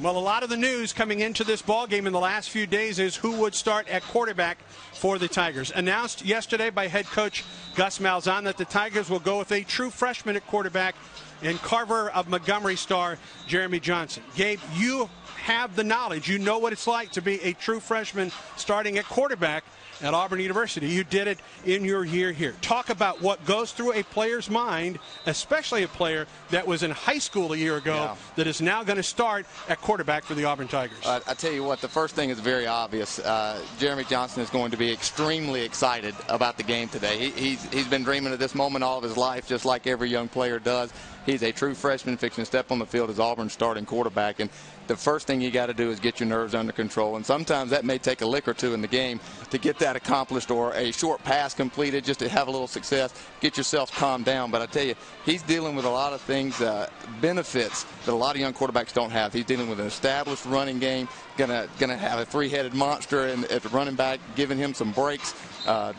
Well, a lot of the news coming into this ball game in the last few days is who would start at quarterback for the Tigers. Announced yesterday by head coach Gus Malzahn that the Tigers will go with a true freshman at quarterback and Carver of Montgomery star Jeremy Johnson. Gabe, you have the knowledge. You know what it's like to be a true freshman starting at quarterback at Auburn University. You did it in your year here. Talk about what goes through a player's mind, especially a player that was in high school a year ago yeah. that is now going to start at quarterback for the Auburn Tigers. Uh, I tell you what, the first thing is very obvious. Uh, Jeremy Johnson is going to be extremely excited about the game today. He, he's, he's been dreaming of this moment all of his life, just like every young player does. He's a true freshman fixing to step on the field as Auburn's starting quarterback. And the first thing you got to do is get your nerves under control. And sometimes that may take a lick or two in the game to get that accomplished or a short pass completed just to have a little success, get yourself calmed down. But I tell you, he's dealing with a lot of things, uh, benefits that a lot of young quarterbacks don't have. He's dealing with an established running game, gonna gonna have a three-headed monster and at the running back, giving him some breaks. Uh,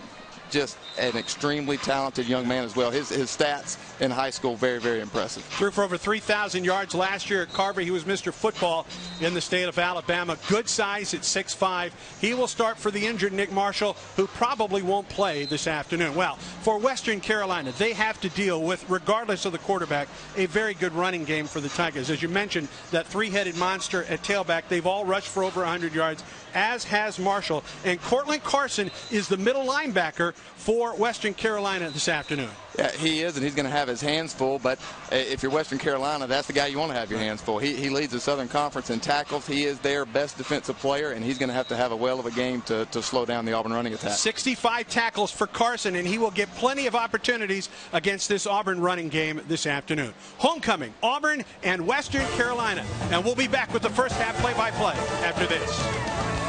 just an extremely talented young man as well. His, his stats in high school, very, very impressive. Threw for over 3,000 yards last year at Carver. He was Mr. Football in the state of Alabama. Good size at 6'5". He will start for the injured Nick Marshall, who probably won't play this afternoon. Well, for Western Carolina, they have to deal with, regardless of the quarterback, a very good running game for the Tigers. As you mentioned, that three-headed monster at tailback, they've all rushed for over 100 yards, as has Marshall. And Cortland Carson is the middle linebacker for Western Carolina this afternoon. Yeah, he is, and he's going to have his hands full. But uh, if you're Western Carolina, that's the guy you want to have your hands full. He, he leads the Southern Conference in tackles. He is their best defensive player, and he's going to have to have a well of a game to, to slow down the Auburn running attack. 65 tackles for Carson, and he will get plenty of opportunities against this Auburn running game this afternoon. Homecoming, Auburn and Western Carolina. And we'll be back with the first half play-by-play -play after this.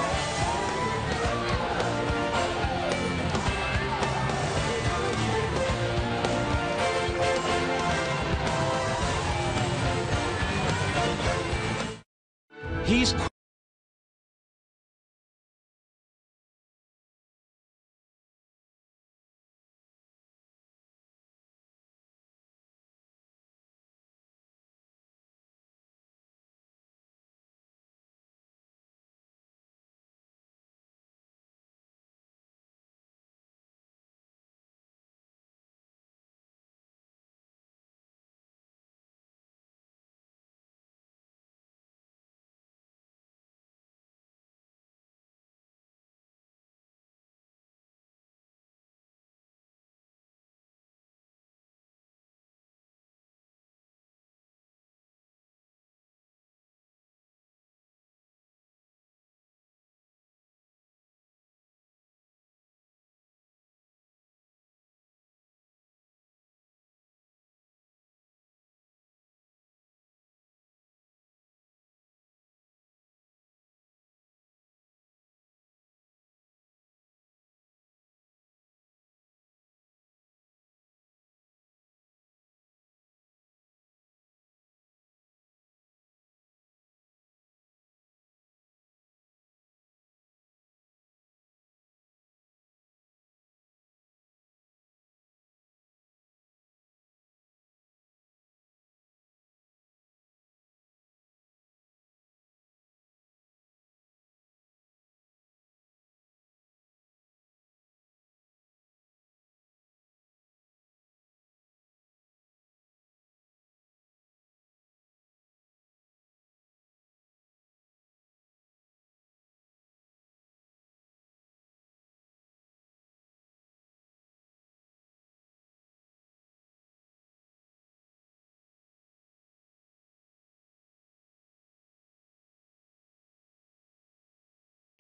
He's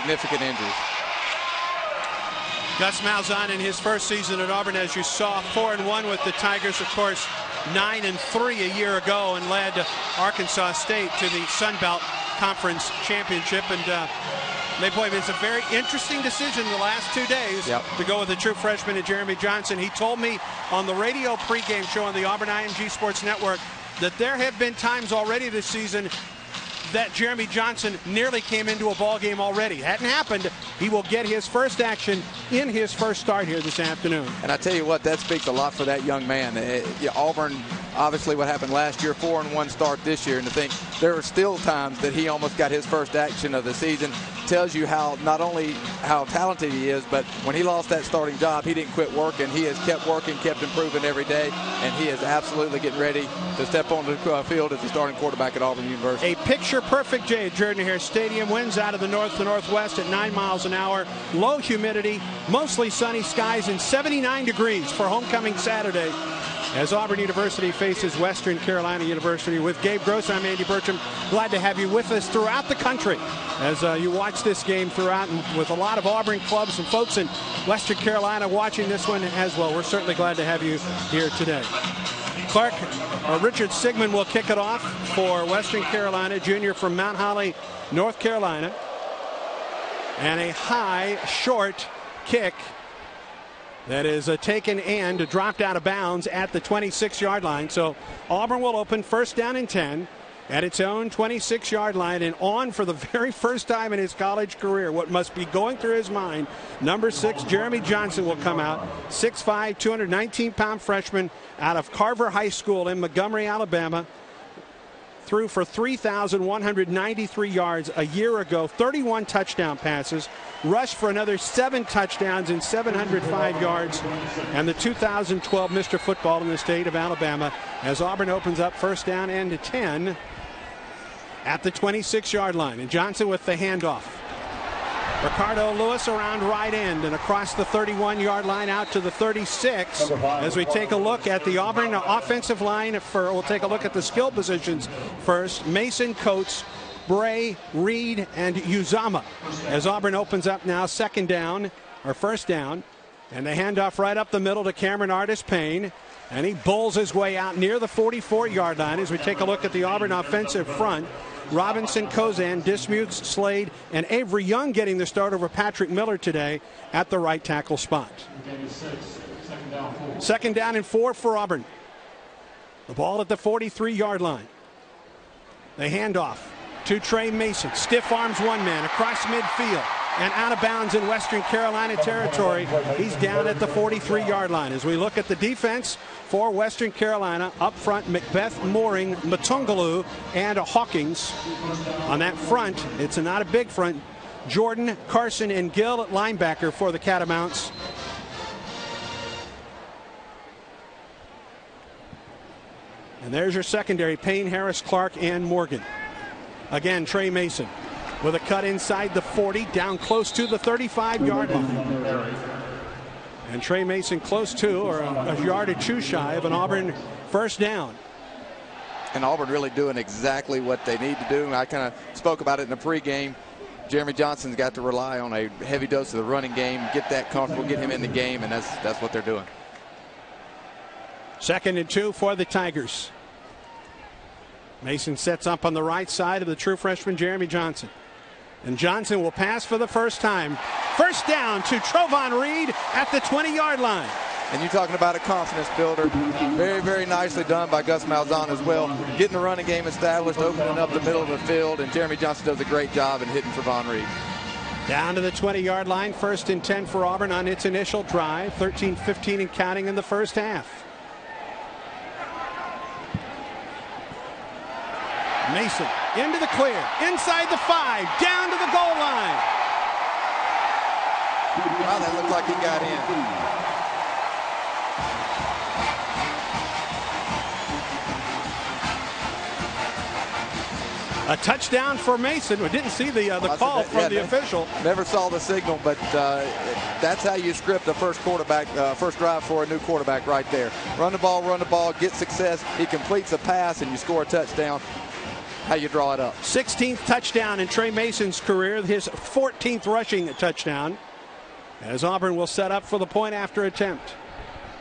significant injuries. Gus Malzahn in his first season at Auburn, as you saw, four and one with the Tigers, of course, nine and three a year ago, and led Arkansas State to the Sun Belt Conference Championship. And uh, boy, it's a very interesting decision the last two days yep. to go with a true freshman and Jeremy Johnson. He told me on the radio pregame show on the Auburn IMG Sports Network that there have been times already this season that Jeremy Johnson nearly came into a ball game already. Hadn't happened. He will get his first action in his first start here this afternoon. And I tell you what, that speaks a lot for that young man. It, uh, Auburn obviously what happened last year, four and one start this year, and to think there are still times that he almost got his first action of the season tells you how not only how talented he is, but when he lost that starting job, he didn't quit working. He has kept working, kept improving every day, and he is absolutely getting ready to step on the uh, field as the starting quarterback at Auburn University. A picture-perfect day at Jordan Hare Stadium. Winds out of the north to northwest at 9 miles an hour. Low humidity, mostly sunny skies, and 79 degrees for homecoming Saturday as Auburn University faces Western Carolina University. With Gabe Gross, I'm Andy Burcham. Glad to have you with us throughout the country as uh, you watch this game throughout, and with a lot of Auburn clubs and folks in Western Carolina watching this one as well. We're certainly glad to have you here today. Clark, or Richard Sigmund will kick it off for Western Carolina, junior from Mount Holly, North Carolina. And a high, short kick that is a taken and dropped out of bounds at the 26 yard line. So Auburn will open first down and 10 at its own 26 yard line and on for the very first time in his college career. What must be going through his mind, number six, Jeremy Johnson will come out, 6'5, 219 pound freshman out of Carver High School in Montgomery, Alabama threw for 3,193 yards a year ago, 31 touchdown passes, rushed for another seven touchdowns and 705 yards, and the 2012 Mr. Football in the state of Alabama as Auburn opens up first down and 10 at the 26 yard line. And Johnson with the handoff. Ricardo Lewis around right end and across the 31 yard line out to the 36 as we take a look at the Auburn offensive line for we'll take a look at the skill positions first. Mason Coates Bray Reed and Uzomah. As Auburn opens up now second down or first down and they hand off right up the middle to Cameron Artis Payne and he bowls his way out near the 44 yard line as we take a look at the Auburn offensive front Robinson, Kozan, Dismukes, Slade, and Avery Young getting the start over Patrick Miller today at the right tackle spot. Second down and four for Auburn. The ball at the 43 yard line. They hand off to Tre Mason. Stiff arms one man across midfield and out of bounds in Western Carolina territory. He's down at the 43 yard line. As we look at the defense for Western Carolina, up front, Macbeth, Mooring, Matungalu, and Hawkins. On that front, it's not a big front. Jordan, Carson, and Gill at linebacker for the Catamounts. And there's your secondary Payne, Harris, Clark, and Morgan. Again, Tre Mason with a cut inside the 40, down close to the 35 yard line. And Tre Mason close to, or a, a yard or two shy of an Auburn first down. And Auburn really doing exactly what they need to do. I kind of spoke about it in the pregame. Jeremy Johnson's got to rely on a heavy dose of the running game, get that comfortable, get him in the game, and that's that's what they're doing. Second and two for the Tigers. Mason sets up on the right side of the true freshman Jeremy Johnson. And Johnson will pass for the first time. First down to Trovon Reed at the 20 yard line. And you're talking about a confidence builder. Very, very nicely done by Gus Malzahn as well. Getting the running game established, opening up the middle of the field, and Jeremy Johnson does a great job in hitting Trovon Reed. Down to the 20 yard line, first and 10 for Auburn on its initial drive. 13 15 and counting in the first half. Mason into the clear, inside the five, down to the goal line. Wow, that looked like he got in. A touchdown for Mason. We didn't see the uh, the call from yeah, the official. Never saw the signal, but uh, that's how you script a first quarterback, uh, first drive for a new quarterback right there. Run the ball, run the ball, get success. He completes a pass, and you score a touchdown how you draw it up. 16th touchdown in Tre Mason's career, his 14th rushing touchdown. As Auburn will set up for the point after attempt.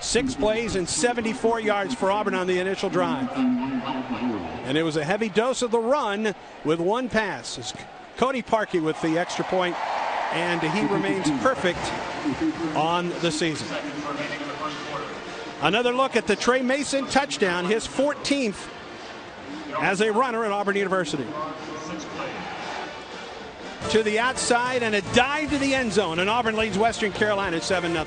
Six plays and 74 yards for Auburn on the initial drive. And it was a heavy dose of the run with one pass. Cody Parkey with the extra point, and he remains perfect on the season. Another look at the Tre Mason touchdown, his 14th as a runner at Auburn University. To the outside and a dive to the end zone, and Auburn leads Western Carolina 7 0.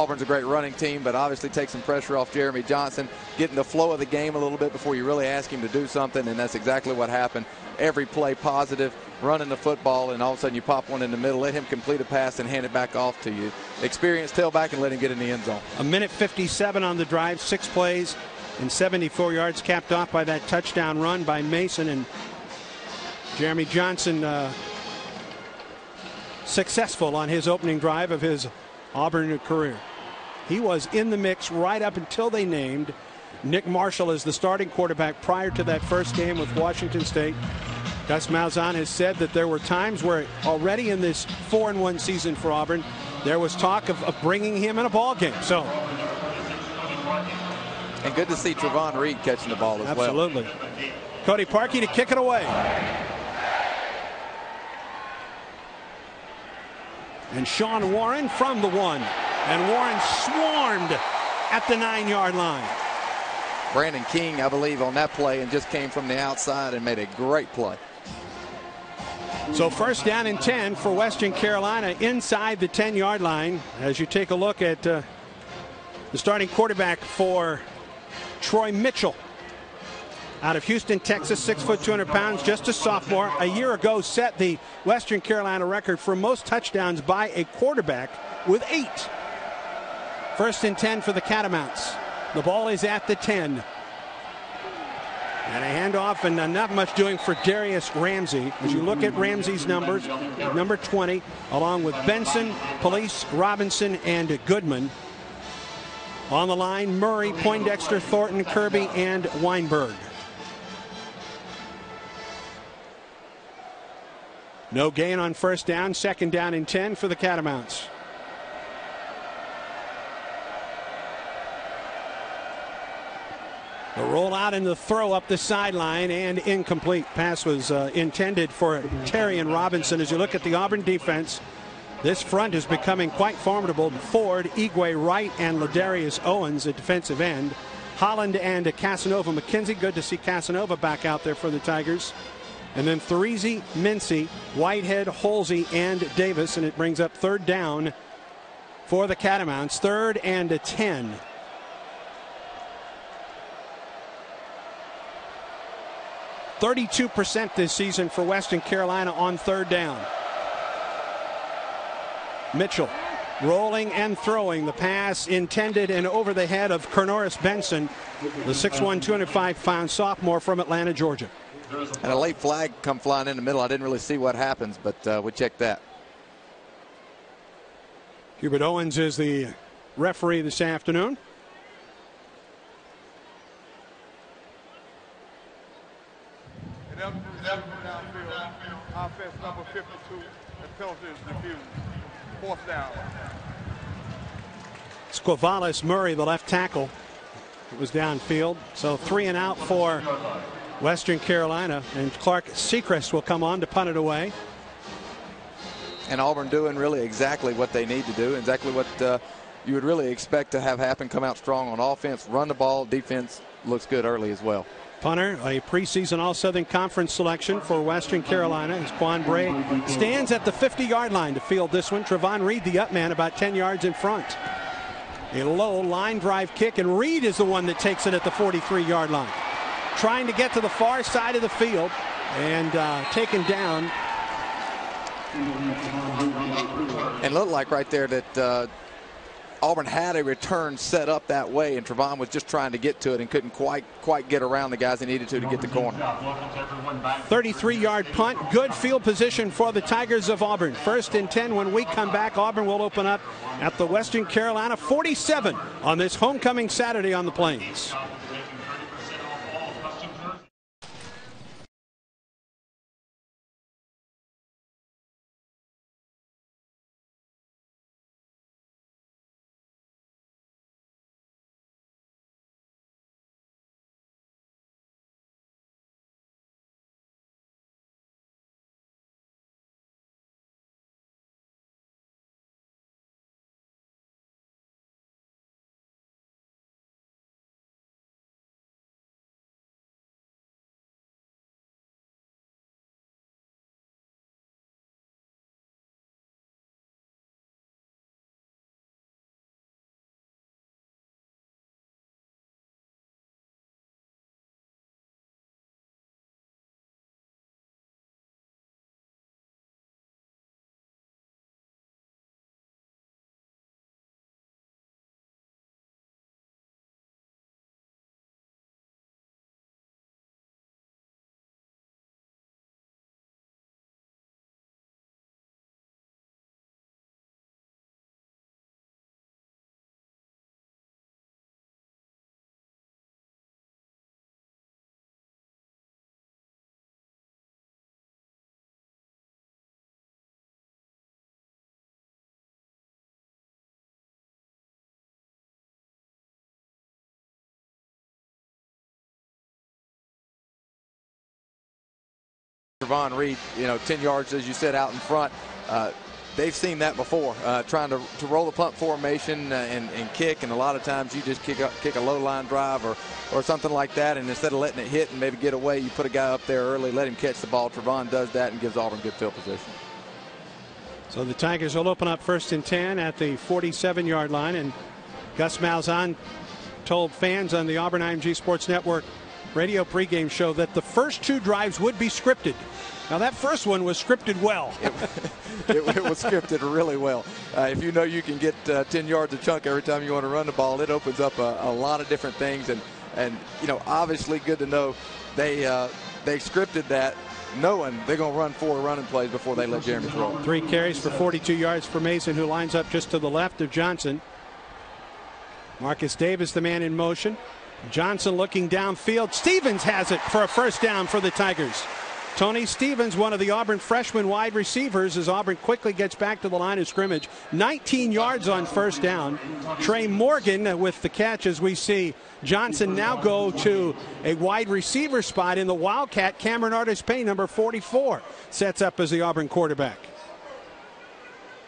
Auburn's a great running team, but obviously take some pressure off Jeremy Johnson, getting the flow of the game a little bit before you really ask him to do something, and that's exactly what happened. Every play positive, running the football, and all of a sudden you pop one in the middle, let him complete a pass and hand it back off to you. Experienced tailback and let him get in the end zone. A minute 57 on the drive, six plays and 74 yards capped off by that touchdown run by Mason and Jeremy Johnson uh, successful on his opening drive of his Auburn career. He was in the mix right up until they named Nick Marshall as the starting quarterback prior to that first game with Washington State. Gus Malzahn has said that there were times where already in this 4 and 1 season for Auburn, there was talk of, of bringing him in a ball game. So and good to see Trovon Reed catching the ball as Absolutely. well. Absolutely. Cody Parkey to kick it away. And Sean Warren from the one. And Warren swarmed at the nine yard line. Brandon King, I believe, on that play and just came from the outside and made a great play. So first down and 10 for Western Carolina inside the 10 yard line as you take a look at uh, the starting quarterback for Troy Mitchell out of Houston, Texas, six foot, 200 pounds, just a sophomore. A year ago, set the Western Carolina record for most touchdowns by a quarterback with eight. First and 10 for the Catamounts. The ball is at the 10. And a handoff and not much doing for Darius Ramsey. As you look at Ramsey's numbers, number 20, along with Benson, Police, Robinson, and Goodman. On the line, Murray, Poindexter, Thornton, Kirby, and Weinberg. No gain on first down, second down and 10 for the Catamounts. The rollout and the throw up the sideline and incomplete. Pass was uh, intended for Terry and Robinson. As you look at the Auburn defense, this front is becoming quite formidable. Ford, Eguae Wright, and Ladarius Owens at defensive end. Holland and Cassanova McKinzy. Good to see Cassanova back out there for the Tigers. And then Therezie, Mincy, Whitehead, Holsey, and Davis. And it brings up third down for the Catamounts. Third and a 10. Thirty-two percent this season for Western Carolina on third down. Mitchell rolling and throwing the pass intended and over the head of Cornoris Benson, the 6'1", 205-pound sophomore from Atlanta, Georgia. And a late flag come flying in the middle. I didn't really see what happens, but uh, we checked that. Hubert Owens is the referee this afternoon. Offense number 52, and penalty is defused. Fourth down. Squavalis Murray, the left tackle. It was downfield. So three and out for Western Carolina. And Clark Sechrist will come on to punt it away. And Auburn doing really exactly what they need to do, exactly what uh, you would really expect to have happen. Come out strong on offense, run the ball, defense looks good early as well. Punter, a preseason All Southern Conference selection for Western Carolina. As Quan Bray stands at the 50 yard line to field this one. Travon Reed, the up man, about 10 yards in front. A low line drive kick, and Reed is the one that takes it at the 43 yard line. Trying to get to the far side of the field and uh, taken down. And looked like right there that uh, Auburn had a return set up that way, and Trovon was just trying to get to it and couldn't quite quite get around the guys he needed to to get the corner. 33-yard punt, good field position for the Tigers of Auburn. First and 10 when we come back. Auburn will open up at the Western Carolina 47 on this homecoming Saturday on the Plains. Von Reed, you know, 10 yards, as you said, out in front. Uh, they've seen that before, uh, trying to, to roll the punt formation uh, and, and kick, and a lot of times you just kick a, kick a low line drive or, or something like that, and instead of letting it hit and maybe get away, you put a guy up there early, let him catch the ball. Trovon does that and gives Auburn good field position. So the Tigers will open up first and 10 at the 47 yard line, and Gus Malzahn told fans on the Auburn IMG Sports Network radio pregame show that the first two drives would be scripted. Now that first one was scripted well. it, it, it, was scripted really well. Uh, if you know you can get uh, 10 yards a chunk every time you want to run the ball, it opens up a, a lot of different things. And and you know, obviously, good to know they uh, they scripted that. Knowing they're going to run four running plays before they let Jeremy throw. Three carries for 42 yards for Mason, who lines up just to the left of Johnson. Marcus Davis, the man in motion. Johnson looking downfield. Stevens has it for a first down for the Tigers. Tony Stevens, one of the Auburn freshman wide receivers, as Auburn quickly gets back to the line of scrimmage. 19 yards on first down. Trey Morgan with the catch as we see Johnson now go to a wide receiver spot in the Wildcat. Cameron Artis Payne, number 44, sets up as the Auburn quarterback.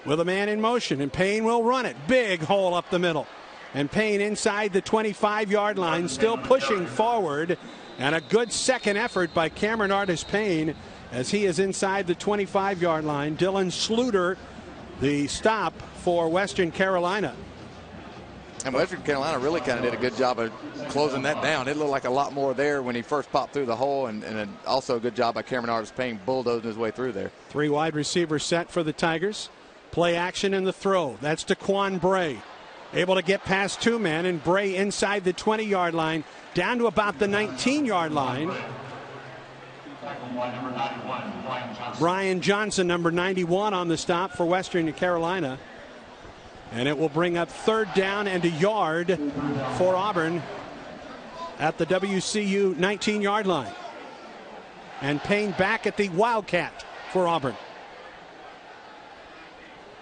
With a man in motion, and Payne will run it. Big hole up the middle. And Payne inside the 25 yard line, still pushing forward. And a good second effort by Cameron Artis Payne as he is inside the 25 yard line. Dylan Sluter, the stop for Western Carolina. And Western Carolina really kind of did a good job of closing that down. It looked like a lot more there when he first popped through the hole, and, and also a good job by Cameron Artis Payne bulldozing his way through there. Three wide receivers set for the Tigers. Play action in the throw. That's Daquan Bray. Able to get past two men, and Bray inside the 20 yard line, down to about the 19 yard line. Brian Johnson, number 91, on the stop for Western Carolina. And it will bring up third down and a yard for Auburn at the WCU 19 yard line. And Payne back at the Wildcat for Auburn.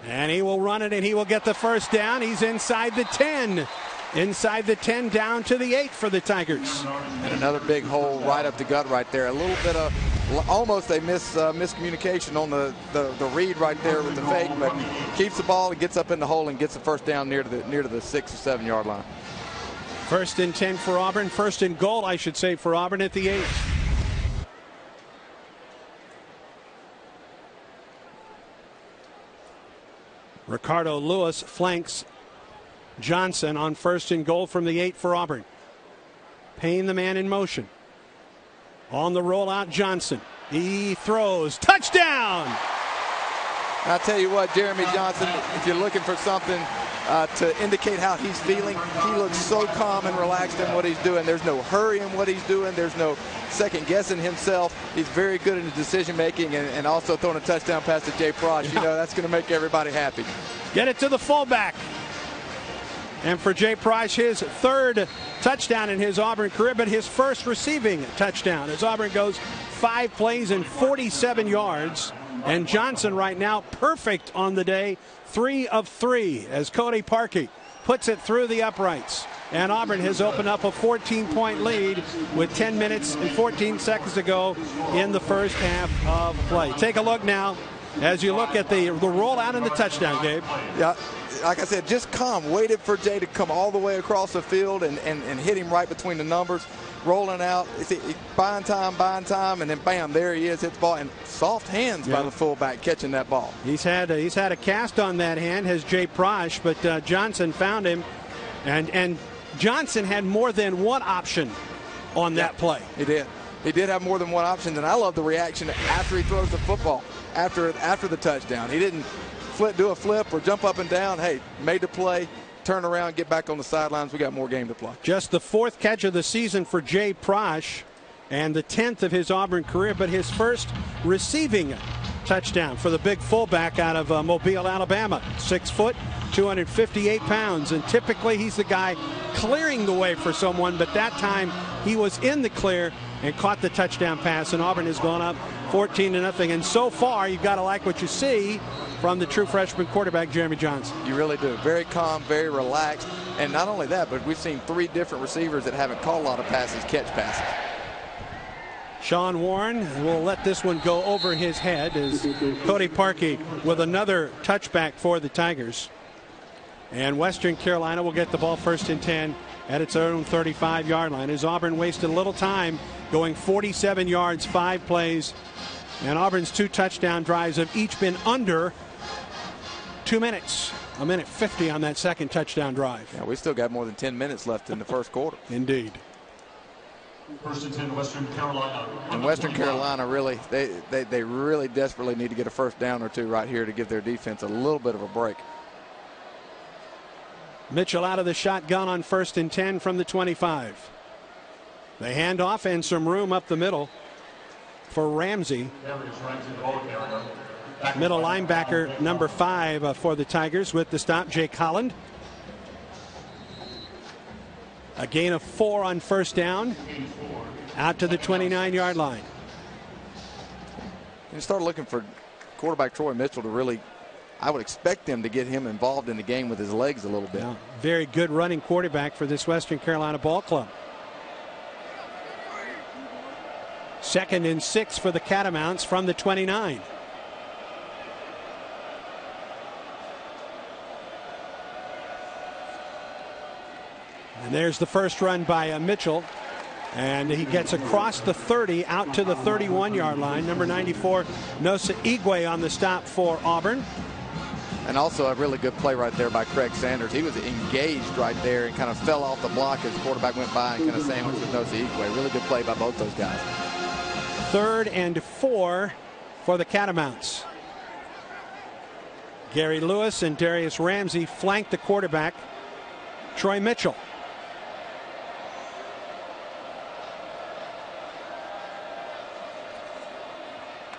And he will run it and he will get the first down. He's inside the 10. Inside the 10 down to the 8 for the Tigers. And another big hole right up the gut right there. A little bit of almost a miss uh, miscommunication on the, the, the read right there with the fake, but keeps the ball and gets up in the hole and gets the first down near to the near to the six or seven yard line. First and 10 for Auburn. First and goal, I should say, for Auburn at the 8. Ricardo Lewis flanks Johnson on first and goal from the eight for Auburn. Payne the man in motion. On the rollout, Johnson. He throws. Touchdown! I'll tell you what, Jeremy Johnson, if you're looking for something uh, to indicate how he's feeling, he looks so calm and relaxed in what he's doing. There's no hurry in what he's doing. There's no second guessing himself. He's very good in his decision making and, and also throwing a touchdown pass to Jay Prosch. You know, that's going to make everybody happy. Get it to the fullback. And for Jay Prosch, his third touchdown in his Auburn career, but his first receiving touchdown as Auburn goes five plays and 47 yards. And Johnson right now perfect on the day, three of three as Cody Parkey puts it through the uprights. And Auburn has opened up a 14 point lead with 10 minutes and 14 seconds to go in the first half of play. Take a look now as you look at the, the rollout and the touchdown, Gabe. Yeah, like I said, just calm. Waited for Jay to come all the way across the field and, and, and hit him right between the numbers. Rolling out, buying time, buying time, and then bam, there he is, hits the ball, and soft hands yeah. by the fullback catching that ball. He's had a, he's had a cast on that hand, has Jay Prosch, but uh, Johnson found him, and and Johnson had more than one option on that play. He did. He did have more than one option, and I love the reaction after he throws the football after after the touchdown. He didn't flip, do a flip or jump up and down. Hey, made the play, turn around, get back on the sidelines. We got more game to play. Just the fourth catch of the season for Jay Prosch and the 10th of his Auburn career, but his first receiving touchdown for the big fullback out of uh, Mobile, Alabama. Six foot, 258 pounds, and typically he's the guy clearing the way for someone, but that time he was in the clear and caught the touchdown pass, and Auburn has gone up 14 to nothing. And so far, you've got to like what you see from the true freshman quarterback, Jeremy Johnson. You really do. Very calm, very relaxed. And not only that, but we've seen three different receivers that haven't caught a lot of passes catch passes. Sean Warren will let this one go over his head as Cody Parkey with another touchback for the Tigers. And Western Carolina will get the ball first and 10 at its own 35 yard line as Auburn wasted a little time going 47 yards, five plays. And Auburn's two touchdown drives have each been under two minutes. A minute 50 on that second touchdown drive. Yeah, we still got more than 10 minutes left in the first quarter. Indeed. First and 10, Western Carolina. And Western Carolina really, they, they, they really desperately need to get a first down or two right here to give their defense a little bit of a break. Mitchell out of the shotgun on first and 10 from the 25. The handoff and some room up the middle for Ramsey. Middle linebacker number five uh, for the Tigers with the stop, Jake Holland. A gain of four on first down. Out to the 29 yard line. And start looking for quarterback Troy Mitchell to really, I would expect them to get him involved in the game with his legs a little bit. Yeah, very good running quarterback for this Western Carolina ball club. Second and six for the Catamounts from the 29. And there's the first run by uh, Mitchell. And he gets across the 30 out to the 31 yard line. Number 94, Nosa Eguae on the stop for Auburn. And also a really good play right there by Craig Sanders. He was engaged right there and kind of fell off the block as the quarterback went by and kind of sandwiched with Nosa Eguae. Really good play by both those guys. Third and four for the Catamounts. Gary Lewis and Darius Ramsey flank the quarterback, Troy Mitchell.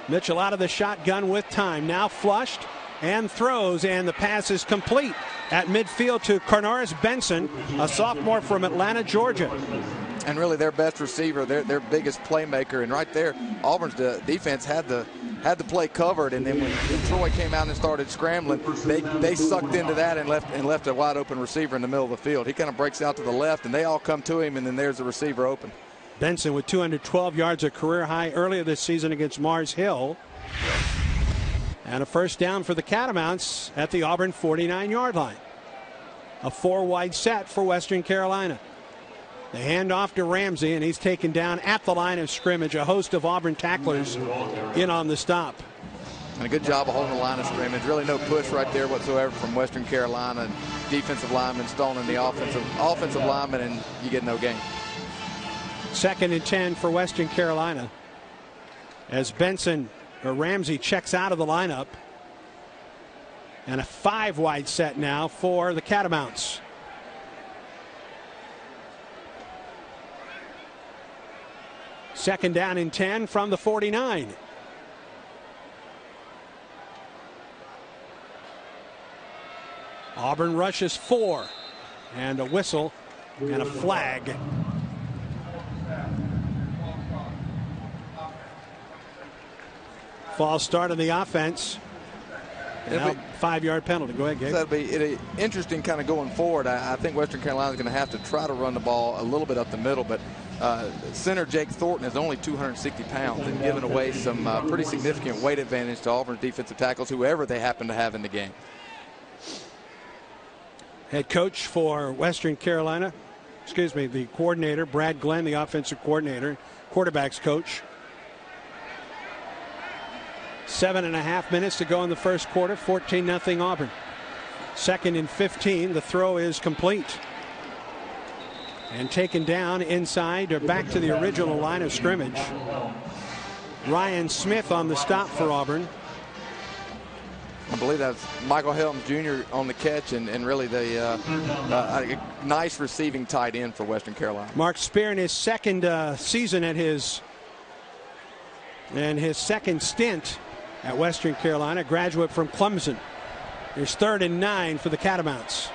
Mitchell out of the shotgun with time. Now flushed and throws, and the pass is complete at midfield to Carnaris Benson, a sophomore from Atlanta, Georgia. And really their best receiver, their, their biggest playmaker. And right there, Auburn's defense had the had the play covered, and then when, Troy came out and started scrambling, they, they sucked into that and left and left a wide open receiver in the middle of the field. He kind of breaks out to the left, and they all come to him, and then there's the receiver open. Benson with 212 yards, a career high earlier this season against Mars Hill. And a first down for the Catamounts at the Auburn 49 yard line. A four wide set for Western Carolina. The handoff to Ramsey, and he's taken down at the line of scrimmage. A host of Auburn tacklers in on the stop. And a good job of holding the line of scrimmage. Really no push right there whatsoever from Western Carolina. Defensive lineman stoning the offensive offensive lineman, and you get no gain. Second and 10 for Western Carolina. As Benson or Ramsey checks out of the lineup. And a five wide set now for the Catamounts. Second down and 10 from the 49. Auburn rushes four. And a whistle and a flag False start on the offense. five yard penalty. Go ahead, Gabe. That'll be interesting kind of going forward. I, I think Western Carolina is going to have to try to run the ball a little bit up the middle, but uh, center Jake Thornton is only 260 pounds and giving away some uh, pretty significant weight advantage to Auburn's defensive tackles, whoever they happen to have in the game. Head coach for Western Carolina, excuse me, the coordinator, Brad Glenn, the offensive coordinator, quarterback's coach. Seven and a half minutes to go in the first quarter. 14 0 Auburn. Second and 15. The throw is complete. And taken down inside or back to the original line of scrimmage. Ryan Smith on the stop for Auburn. I believe that's Michael Helms Jr. on the catch and, and really the uh, uh, nice receiving tight end for Western Carolina. Mark Speir in his second uh, season at his and his second stint at Western Carolina, graduate from Clemson. Here's third and nine for the Catamounts.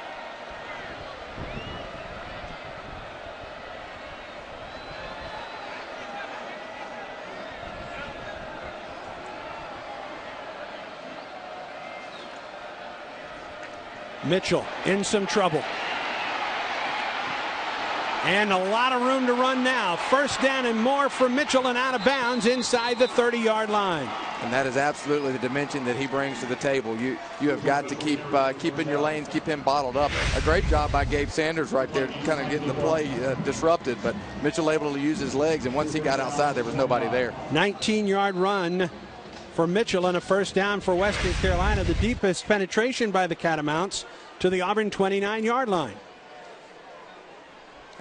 Mitchell in some trouble. And a lot of room to run now. First down and more for Mitchell and out of bounds inside the 30 yard line. And that is absolutely the dimension that he brings to the table. You you have got to keep uh, keeping your lanes, keep him bottled up. A great job by Gabe Sanders right there, kind of getting the play uh, disrupted. But Mitchell able to use his legs, and once he got outside, there was nobody there. 19 yard run for Mitchell and a first down for Western Carolina. The deepest penetration by the Catamounts to the Auburn 29 yard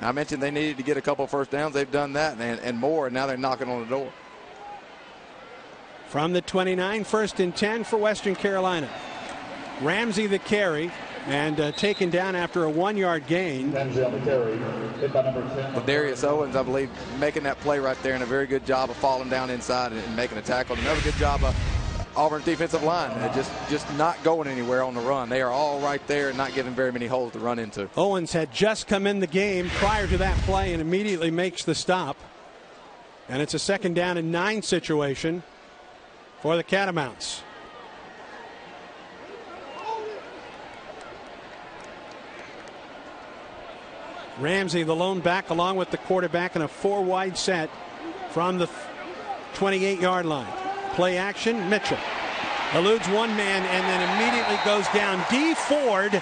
line. I mentioned they needed to get a couple first downs. They've done that and, and more, and now they're knocking on the door. From the 29, first and 10 for Western Carolina. Ramsey the carry and uh, taken down after a one yard gain. But on the carry, hit by number 10. Darius Owens, I believe, making that play right there and a very good job of falling down inside and making a tackle. Another good job of Auburn's defensive line, just just not going anywhere on the run. They are all right there and not giving very many holes to run into. Owens had just come in the game prior to that play and immediately makes the stop. And it's a second down and nine situation for the Catamounts. Ramsey, the lone back, along with the quarterback, in a four wide set from the 28 yard line. Play action, Mitchell eludes one man and then immediately goes down. D. Ford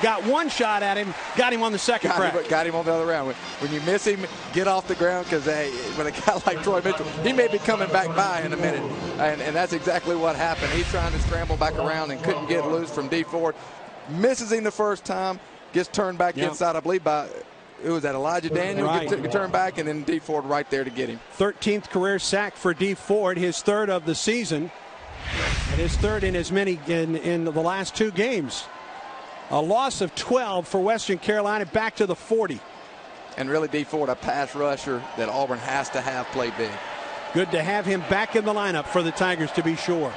got one shot at him, got him on the second got crack. Him, got him on the other round. When, when you miss him, get off the ground because hey, when a guy like Troy Mitchell, he may be coming back by in a minute, and, and that's exactly what happened. He's trying to scramble back around and couldn't get loose from D Ford. Misses him the first time, gets turned back Yep. inside, I believe, by it was that Elijah Daniel Right. get, back, and then D Ford right there to get him. 13th career sack for D Ford, his third of the season, and his third in as many in, in the last two games. A loss of 12 for Western Carolina, back to the 40. And really, D Ford, a pass rusher that Auburn has to have play big. Good to have him back in the lineup for the Tigers to be sure.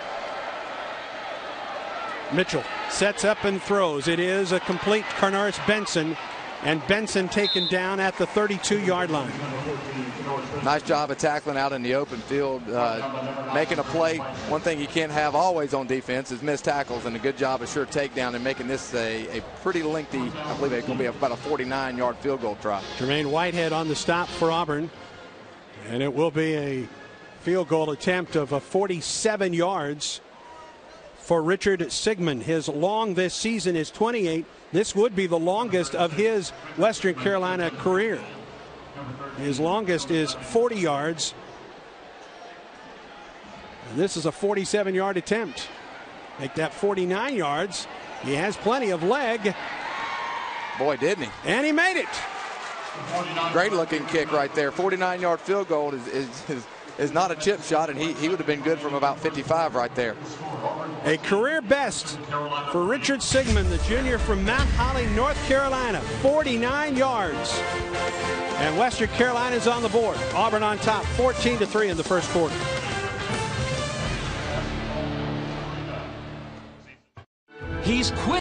Mitchell sets up and throws. It is a complete Carnaris Benson, and Benson taken down at the 32 yard line. Nice job of tackling out in the open field, uh, making a play. One thing you can't have always on defense is missed tackles, and a good job of sure takedown and making this a, a pretty lengthy, I believe it's going to be about a 49 yard field goal try. Jermaine Whitehead on the stop for Auburn. And it will be a field goal attempt of a 47 yards for Richard Sigmund. His long this season is 28. This would be the longest of his Western Carolina career. His longest is 40 yards. And this is a 47 yard attempt. Make that 49 yards. He has plenty of leg, Boy, didn't he? and he made it. Great looking kick right there. 49 yard field goal is, is, is, is not a chip shot, and he, he would have been good from about 55 right there. A career best for Richard Sigmund, the junior from Mount Holly, North Carolina. 49 yards. And Western Carolina is on the board. Auburn on top, 14 to 3 in the first quarter. He's quit.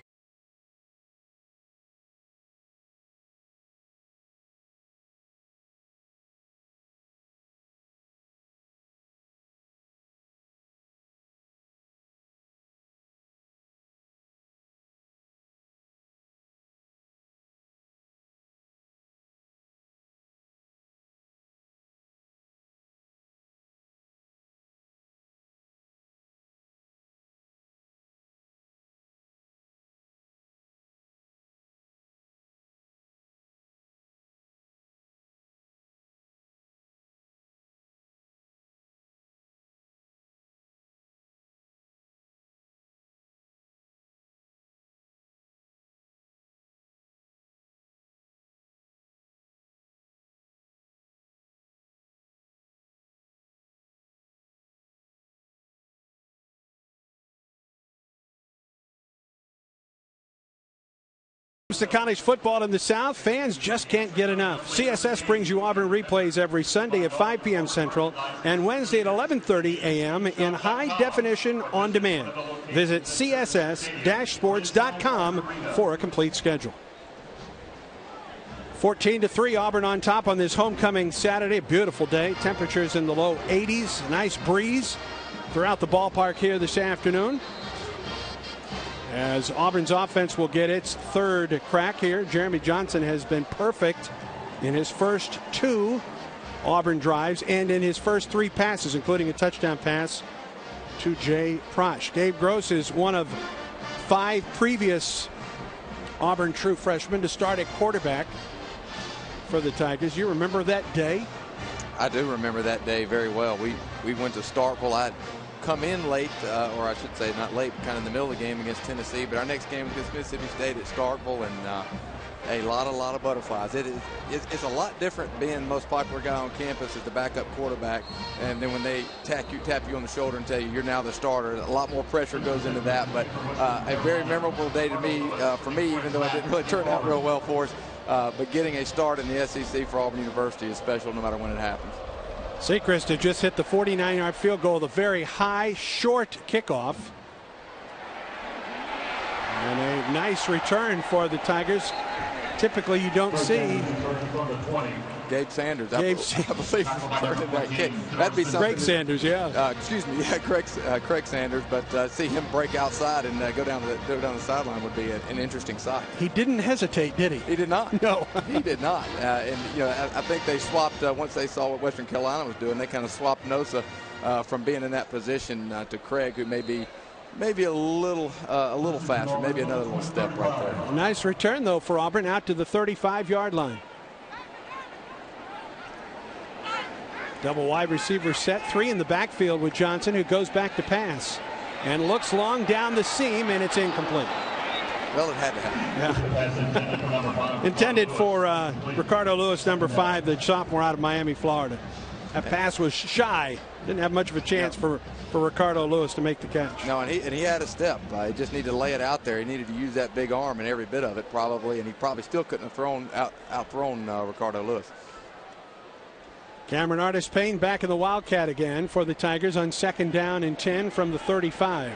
Comes to college football in the South, fans just can't get enough. CSS brings you Auburn replays every Sunday at 5 p.m. Central and Wednesday at 11:30 a.m. in high definition on demand. Visit css-sports.com for a complete schedule. 14 to 3 Auburn on top on this homecoming Saturday. Beautiful day. Temperatures in the low 80s. Nice breeze throughout the ballpark here this afternoon. As Auburn's offense will get its third crack here. Jeremy Johnson has been perfect in his first two Auburn drives and in his first three passes, including a touchdown pass to Jay Prosch. Gabe Gross is one of five previous Auburn true freshmen to start at quarterback for the Tigers. You remember that day? I do remember that day very well. We we went to Starkville. I'd come in late, uh, or I should say not late, but kind of in the middle of the game against Tennessee. But our next game against Mississippi State at Starkville, and uh, a lot, a lot of butterflies. It is, it's, it's, a lot different being the most popular guy on campus as the backup quarterback, and then when they tap you, tap you on the shoulder and tell you you're now the starter, a lot more pressure goes into that. But uh, a very memorable day to me, uh, for me, even though it didn't really turn out real well for us. Uh, but getting a start in the SEC for Auburn University is special no matter when it happens. Sechrist had just hit the 49-yard field goal, the very high, short kickoff. And a nice return for the Tigers typically you don't see. Gabe Sanders. Gabe I, I believe that kick. That'd be something. Craig Sanders, yeah. Uh, excuse me, yeah, Craig, uh, Craig Sanders. But uh, see him break outside and uh, go down the go down the sideline would be a, an interesting sight. He didn't hesitate, did he? He did not. No, he did not. Uh, and you know, I, I think they swapped uh, once they saw what Western Carolina was doing. They kind of swapped Nosa from being in that position to Craig, who may be maybe a little uh, a little faster, maybe another little step right there. Nice return though for Auburn out to the 35-yard line. Double wide receiver set, three in the backfield with Johnson, who goes back to pass and looks long down the seam, and it's incomplete. Well, it had to happen. Yeah. Intended for uh, Ricardo Louis, number five, the sophomore out of Miami, Florida. That pass was shy. Didn't have much of a chance yeah. for for Ricardo Louis to make the catch. No, and he, and he had a step. Uh, he just needed to lay it out there. He needed to use that big arm and every bit of it probably, and he probably still couldn't have thrown out thrown uh, Ricardo Louis. Cameron Artis Payne back in the Wildcat again for the Tigers on second down and 10 from the 35.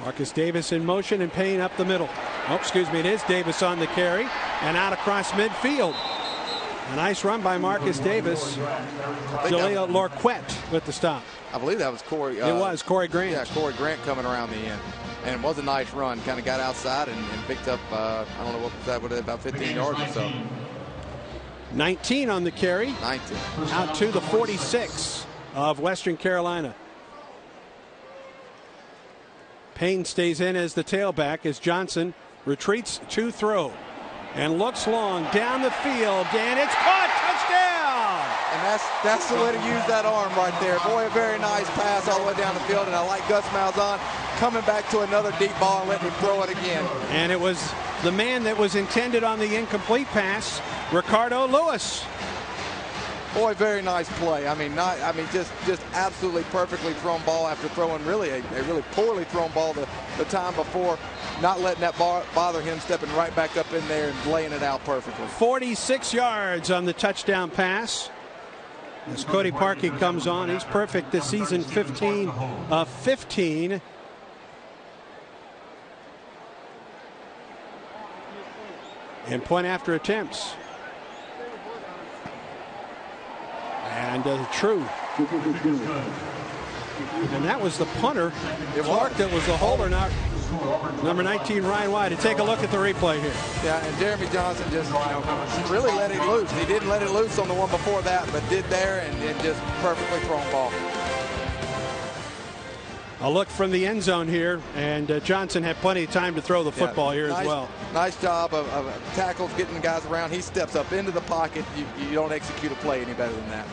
Marcus Davis in motion and Payne up the middle. Oh, excuse me, it is Davis on the carry and out across midfield. A nice run by Marcus Davis. Jaleel Lorquette with the stop. I believe that was Corey. Uh, it was Corey Grant. Yeah, Corey Grant coming around the end. And it was a nice run. Kind of got outside and, and picked up, uh, I don't know what was that, what, about 15 yards or so. 19 on the carry. 19. Out to the 46 of Western Carolina. Payne stays in as the tailback as Johnson retreats to throw and looks long down the field, and it's caught. Touchdown! And that's that's the way to use that arm right there. Boy, a very nice pass all the way down the field, and I like Gus Malzahn coming back to another deep ball and letting him throw it again. And it was the man that was intended on the incomplete pass, Ricardo Louis. Boy, very nice play. I mean, not. I mean, just just absolutely perfectly thrown ball after throwing really a, a really poorly thrown ball the, the time before not letting that bother him, stepping right back up in there and laying it out perfectly. 46 yards on the touchdown pass. As Cody Parkey comes on, he's perfect this season, 15 of 15. And point after attempts. And uh, true. And that was the punter, Clark, that was the holder, not number 19, Ryan White. To take a look at the replay here. Yeah, and Jeremy Johnson just you know, really let it loose. He didn't let it loose on the one before that, but did there and, and just perfectly thrown ball. A look from the end zone here, and uh, Johnson had plenty of time to throw the football yeah, here nice, as well. Nice job of, of, tackles, getting the guys around. He steps up into the pocket. You, you don't execute a play any better than that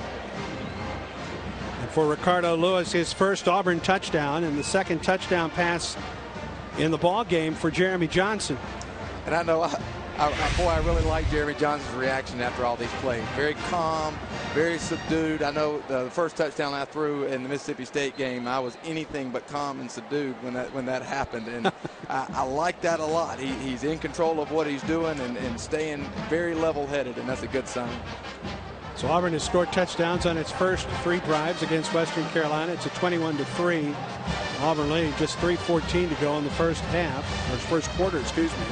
for Ricardo Louis, his first Auburn touchdown and the second touchdown pass in the ball game for Jeremy Johnson. And I know, I, I, boy, I really like Jeremy Johnson's reaction after all these plays. Very calm, very subdued. I know the first touchdown I threw in the Mississippi State game, I was anything but calm and subdued when that when that happened, and I, I, like that a lot. He, he's in control of what he's doing and, and staying very level-headed, and that's a good sign. So Auburn has scored touchdowns on its first three drives against Western Carolina. It's a 21 to 3. Auburn leading just 3:14 to go in the first half, or first quarter, excuse me.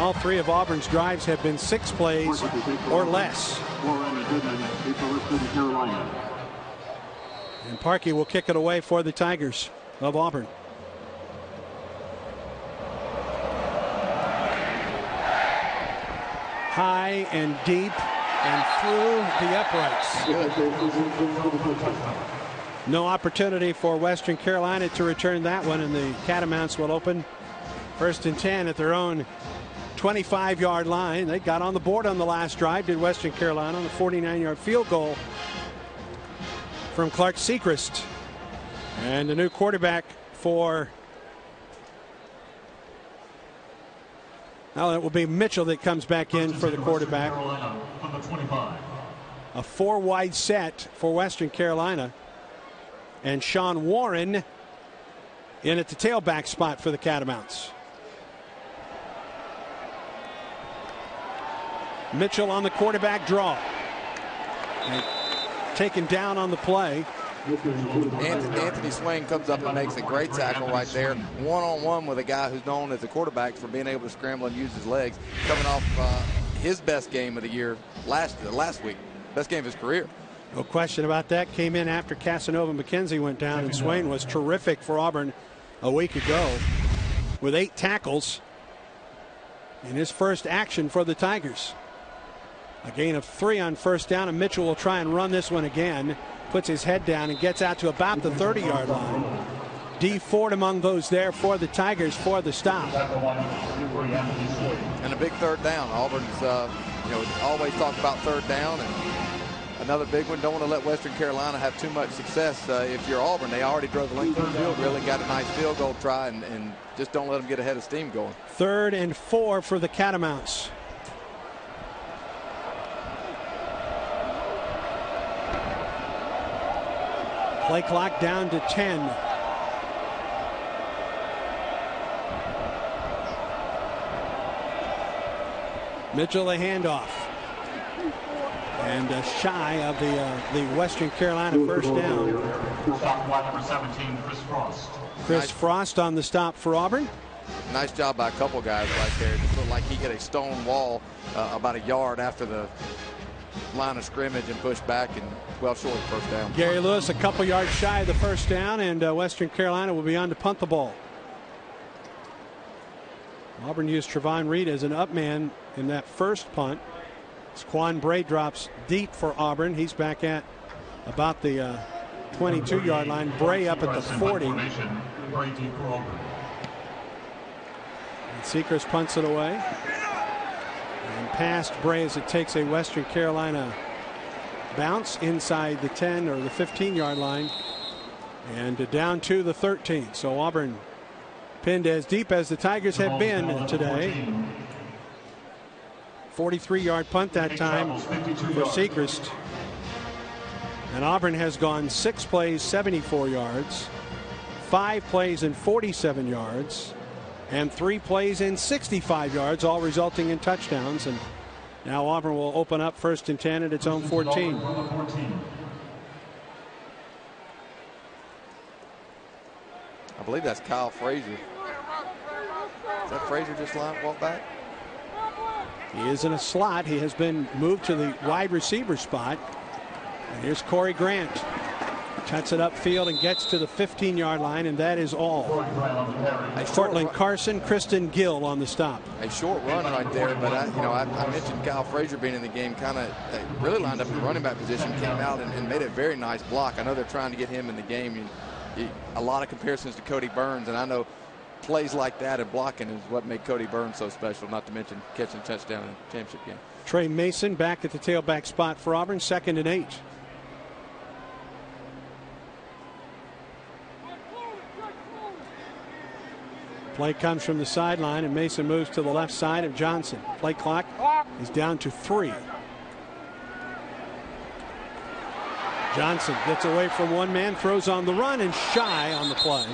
All three of Auburn's drives have been six plays or less. And Parkey will kick it away for the Tigers of Auburn. high and deep and through the uprights. No opportunity for Western Carolina to return that one, and the Catamounts will open first and 10 at their own 25 yard line. They got on the board on the last drive, did Western Carolina on the 49 yard field goal from Clark Sechrist. And the new quarterback for. Now it will be Mitchell that comes back in for the quarterback. A four wide set for Western Carolina. And Sean Warren in at the tailback spot for the Catamounts. Mitchell on the quarterback draw. And taken down on the play. Anthony Swain comes up and makes a great tackle right there, one on one with a guy who's known as a quarterback for being able to scramble and use his legs. Coming off uh, his best game of the year last uh, last week, best game of his career. No question about that. Came in after Cassanova McKinzy went down, and Swain was terrific for Auburn a week ago with eight tackles in his first action for the Tigers. A gain of three on first down, and Mitchell will try and run this one again. Puts his head down and gets out to about the 30 yard line. Dee Ford among those there for the Tigers for the stop. And a big third down. Auburn's, uh, you know, always talk about third down. And another big one. Don't want to let Western Carolina have too much success. Uh, if you're Auburn, they already drove the length of the field, really got a nice field goal try, and, and just don't let them get ahead of steam going. Third and four for the Catamounts. Play clock down to 10. Mitchell a handoff. And uh, shy of the uh, the Western Carolina first down. Stop number 17, Kris Frost. Kris Nice. Frost on the stop for Auburn. Nice job by a couple guys right there. Just looked like he hit a stone wall uh, about a yard after the line of scrimmage and pushed back and well short of first down. Gary Lewis a couple yards shy of the first down, and uh, Western Carolina will be on to punt the ball. Auburn used Trovon Reed as an up man in that first punt. As Quan Bray drops deep for Auburn. He's back at about the uh, 22 yard line. Bray up at the 40. Formation, Bray deep for Auburn. And Sechrist punts it away. Past Bray as it takes a Western Carolina bounce inside the 10 or the 15 yard line and down to the 13. So Auburn pinned as deep as the Tigers have been today. 43 yard punt that time for Sechrist. And Auburn has gone six plays, 74 yards, five plays and 47 yards, and three plays in 65 yards, all resulting in touchdowns. And now Auburn will open up first and 10 at its own 14. I believe that's Kyle Frazier. Is that Frazier just line walk back? He is in a slot. He has been moved to the wide receiver spot. And here's Corey Grant. Cuts it upfield and gets to the 15 yard line, and that is all. A Portland Carson, Kristen Gill on the stop. a short run right there, but I, you know, I, I mentioned Kyle Frazier being in the game, kind of uh, really lined up in the running back position, came out and, and made a very nice block. I know they're trying to get him in the game. You, you, a lot of comparisons to Kodi Burns, and I know plays like that and blocking is what made Kodi Burns so special. Not to mention catching a touchdown in the championship game. Tre Mason back at the tailback spot for Auburn, second and eight. Play comes from the sideline, and Mason moves to the left side of Johnson. Play clock is down to three. Johnson gets away from one man, throws on the run, and shy on the play.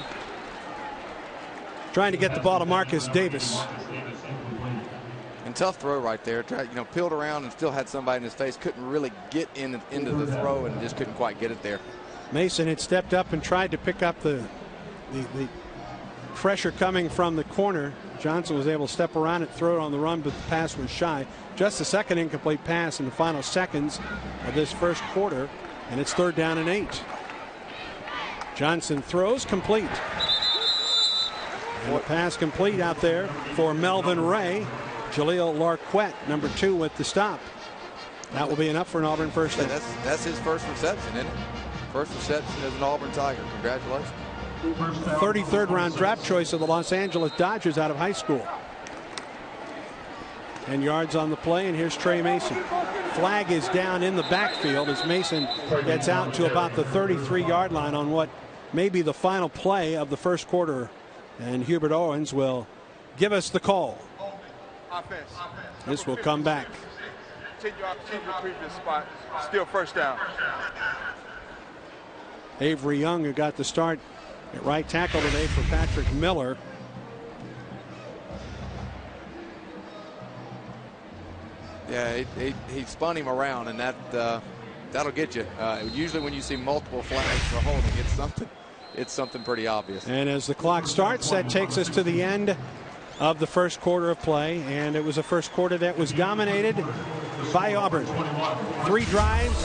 Trying to get the ball to Marcus Davis. And tough throw right there. Tried, you know, peeled around and still had somebody in his face. Couldn't really get in into the throw and just couldn't quite get it there. Mason had stepped up and tried to pick up the, the, the pressure coming from the corner. Johnson was able to step around it, throw it on the run, but the pass was shy. Just the second incomplete pass in the final seconds of this first quarter, and it's third down and eight. Johnson throws complete. And pass complete out there for Melvin Ray. Jaleel Larquette, number two, with the stop. That will be enough for an Auburn first down. That's that's his first reception, isn't it? First reception as an Auburn Tiger. Congratulations. 33rd round draft choice of the Los Angeles Dodgers out of high school. And yards on the play, and here's Tre Mason. Flag is down in the backfield as Mason gets out to about the 33 yard line on what may be the final play of the first quarter. And Hubert Owens will give us the call. This will come back. 10 yard to the previous spot. Still first down. Avery Young, who got the start at right tackle today for Patrick Miller. Yeah, he, spun him around, and that uh, that'll get you. Uh, usually, when you see multiple flags for holding, it's something it's something pretty obvious. And as the clock starts, that takes us to the end of the first quarter of play, and it was a first quarter that was dominated by Auburn. Three drives,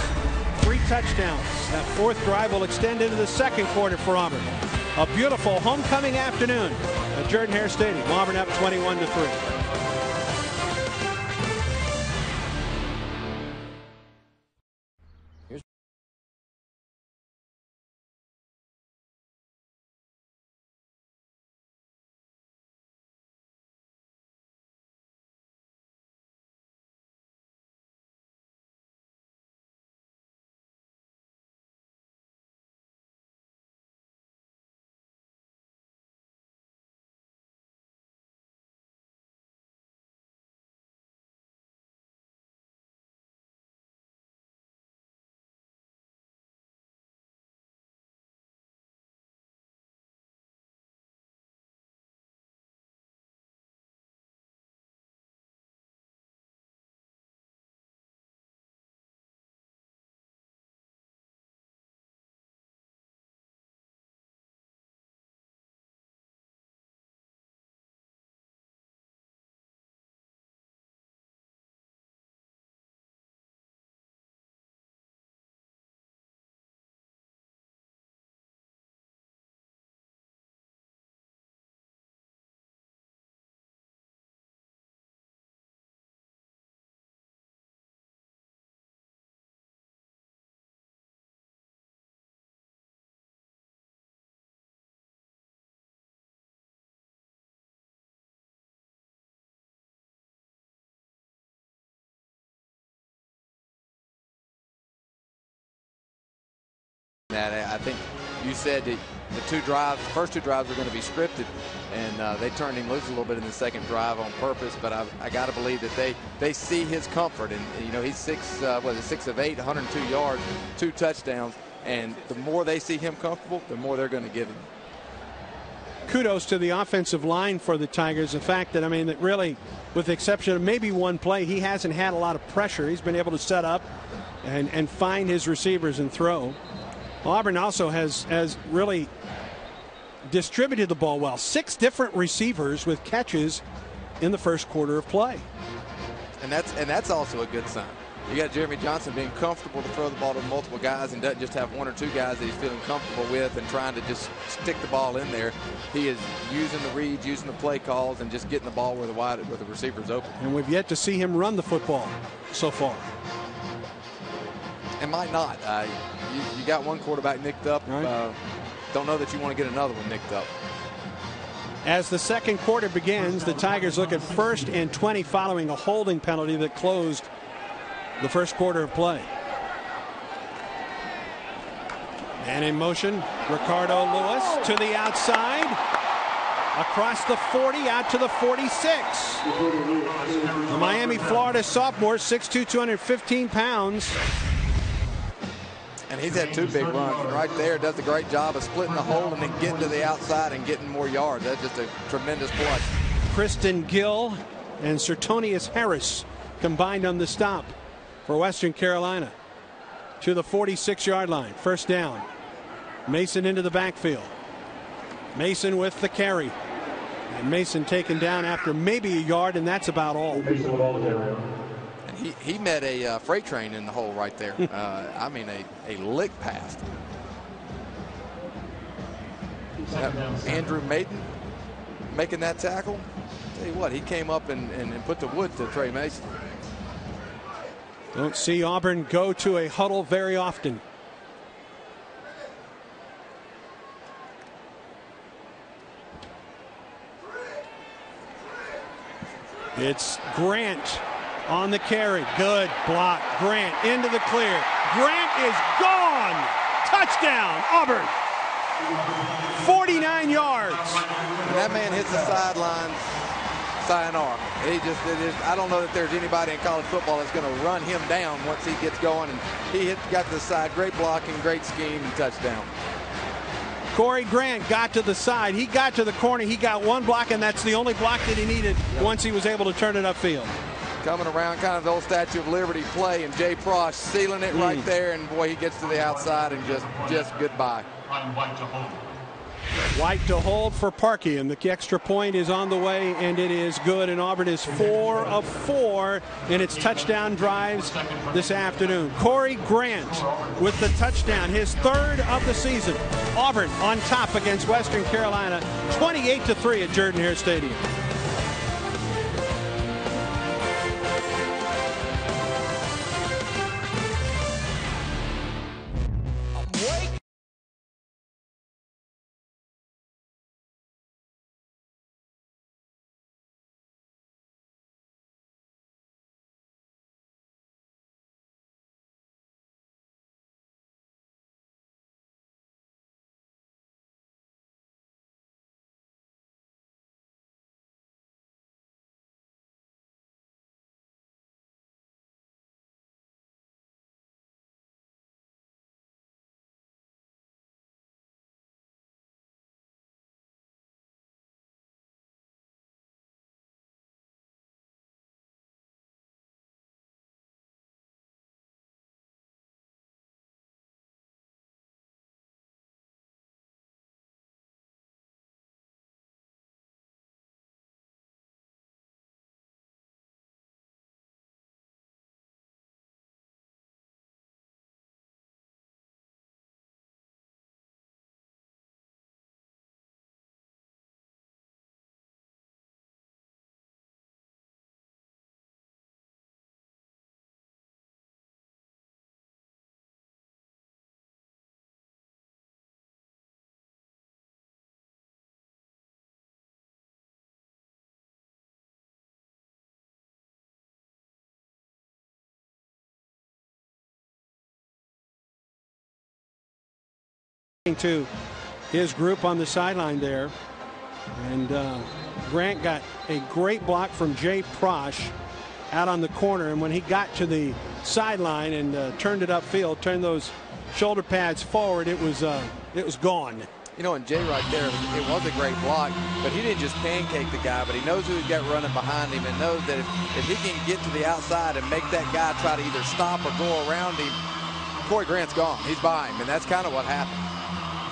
three touchdowns. That fourth drive will extend into the second quarter for Auburn. A beautiful homecoming afternoon at Jordan Hare Stadium. Auburn up 21 to 3. That I think you said that the two drives, the first two drives, are going to be scripted, and uh, they turned him loose a little bit in the second drive on purpose. But I, I got to believe that they they see his comfort, and you know he's six, uh, it, six of eight, 102 yards, two touchdowns, and the more they see him comfortable, the more they're going to give him. kudos to the offensive line for the Tigers. The fact that, I mean, that really, with the exception of maybe one play, he hasn't had a lot of pressure. He's been able to set up and, and find his receivers and throw. Auburn also has, has really distributed the ball well. Six different receivers with catches in the first quarter of play. And that's and that's also a good sign. You got Jeremy Johnson being comfortable to throw the ball to multiple guys and doesn't just have one or two guys that he's feeling comfortable with and trying to just stick the ball in there. He is using the reads, using the play calls, and just getting the ball where the wide where the receivers open. And we've yet to see him run the football so far. And might not. Uh, you, you, got one quarterback nicked up. Right. Uh, don't know that you want to get another one nicked up. As the second quarter begins, the Tigers look at first and 20 following a holding penalty that closed the first quarter of play. And in motion, Ricardo Louis to the outside, across the 40, out to the 46. The Miami, Florida sophomore, 6'2", 215 pounds. And he's had two big runs. And Right there, does a great job of splitting the hole and then getting to the outside and getting more yards. That's just a tremendous play. Kristen Gill and Sertonius Harris combined on the stop for Western Carolina to the 46 yard line. First down. Mason into the backfield. Mason with the carry. And Mason taken down after maybe a yard, and that's about all. And he, he met a uh, freight train in the hole right there. uh, I mean, a, a lick pass. Uh, Andrew Maiden making that tackle. Tell you what, he came up and, and, and put the wood to Tre Mason. Don't see Auburn go to a huddle very often. It's Grant on the carry. Good block. Grant into the clear. Grant is gone. Touchdown, Auburn. 49 yards. When that man hits the sidelines, sayonara. He just, is, I don't know that there's anybody in college football that's going to run him down once he gets going. And he hit, got to the side. Great blocking, great scheme, and touchdown. Corey Grant got to the side. He got to the corner. He got one block, and that's the only block that he needed once he was able to turn it upfield. Coming around kind of the old Statue of Liberty play, and Jay Prosch sealing it right hmm. there, and boy, he gets to the outside and just, just goodbye. White to hold. White to hold for Parkey, and the extra point is on the way, and it is good. And Auburn is four of four in its touchdown drives this afternoon. Corey Grant with the touchdown, his third of the season. Auburn on top against Western Carolina, 28 to three at Jordan Hare Stadium. To his group on the sideline there. And uh, Grant got a great block from Jay Prosch out on the corner. And when he got to the sideline and uh, turned it upfield, turned those shoulder pads forward, it was uh, it was gone. You know, and Jay right there, it was a great block, but he didn't just pancake the guy, but he knows who he's got running behind him and knows that if, if he can get to the outside and make that guy try to either stop or go around him, Corey Grant's gone. He's by him, and that's kind of what happened.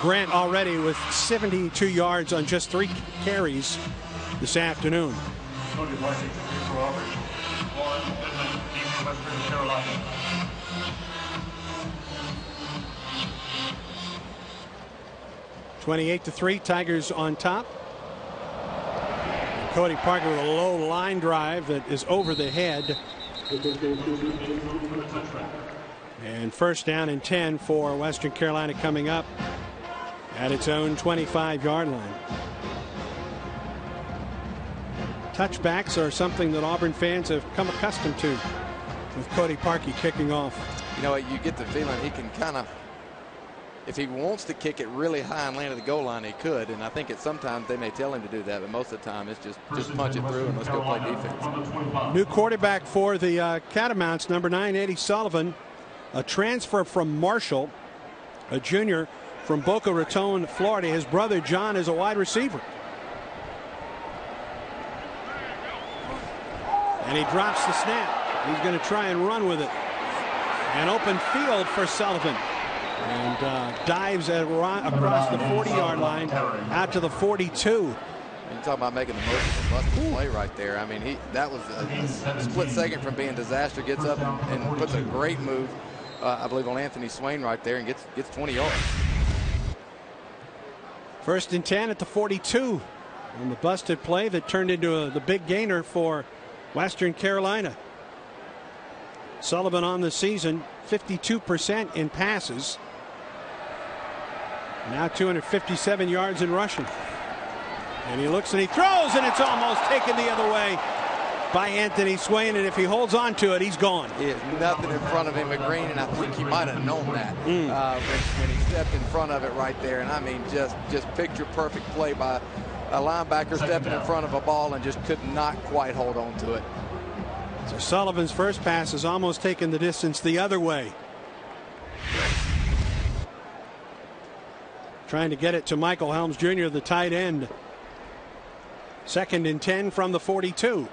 Grant already with 72 yards on just three carries this afternoon. Twenty-eight to three, Tigers on top. Cody Parkey with a low line drive that is over the head. And first down and 10 for Western Carolina coming up at its own 25 yard line. Touchbacks are something that Auburn fans have come accustomed to with Cody Parkey kicking off. You know, you get the feeling he can kind of, if he wants to kick it really high and land at the goal line, he could. And I think it sometimes they may tell him to do that, but most of the time it's just just punch it through and let's go play defense. New quarterback for the uh, Catamounts, number nine, Eddie Sullivan, a transfer from Marshall, a junior from Boca Raton, Florida. His brother John is a wide receiver. And he drops the snap. He's going to try and run with it. An open field for Sullivan. And uh, dives across the 40 yard line out to the 42. You talk about making the most of a busted play right there. I mean, he that was a, a split second from being disaster. Gets up and, and puts a great move, uh, I believe, on Anthony Swain right there and gets gets 20 yards. First and 10 at the 42 on the busted play that turned into a, the big gainer for Western Carolina. Sullivan on the season, 52% in passes. Now 257 yards in rushing. And he looks and he throws, and it's almost taken the other way by Anthony Swain. And if he holds on to it, he's gone. He has nothing in front of him, Green, and I think he might have known that uh, when, when he stepped in front of it right there. And I mean, just just picture perfect play by a linebacker stepping in front of a ball and just could not quite hold on to it. So Sullivan's first pass is almost taken the distance the other way. Trying to get it to Michael Helms Jr., the tight end. Second and 10 from the 42.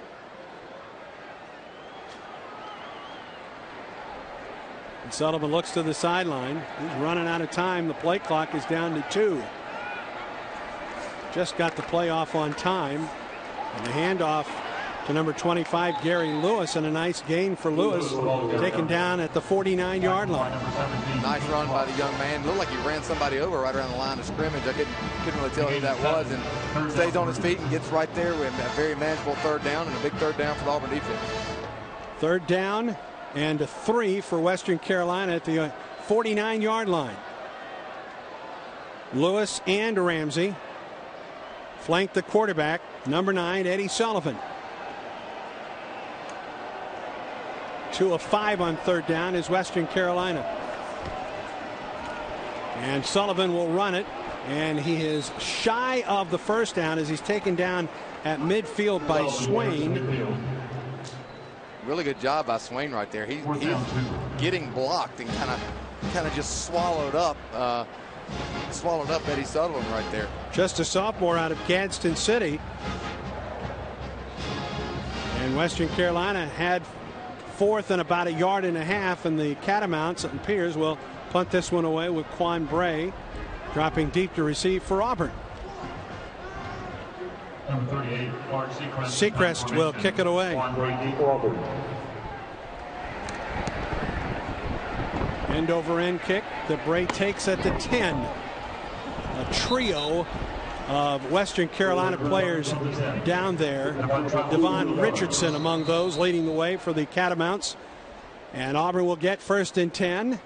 And Sullivan looks to the sideline. He's running out of time. The play clock is down to two. Just got the play off on time. And the handoff to number 25, Gary Lewis, and a nice gain for Lewis, taken down at the 49 yard line. Nice run by the young man. Looked like he ran somebody over right around the line of scrimmage. I couldn't, couldn't really tell who that was. And stays on his feet and gets right there with a very manageable third down and a big third down for the Auburn defense. Third down and a three for Western Carolina at the uh, 49 yard line. Lewis and Ramsey flank the quarterback, number nine, Eddie Sullivan. Two of five on third down is Western Carolina. And Sullivan will run it. And he is shy of the first down as he's taken down at midfield by Swain. Really good job by Swain right there. He, he's getting blocked and kind of kind of just swallowed up uh, swallowed up Eddie Sullivan right there. Just a sophomore out of Gadsden City. And Western Carolina had fourth and about a yard and a half, and the Catamounts and Piers will punt this one away with Quan Bray dropping deep to receive for Auburn. Number 38, Clark Sechrist. Sechrist will kick it away. End over end kick that Bray takes at the 10. A trio of Western Carolina players down there. Devon Richardson among those leading the way for the Catamounts. And Auburn will get first and 10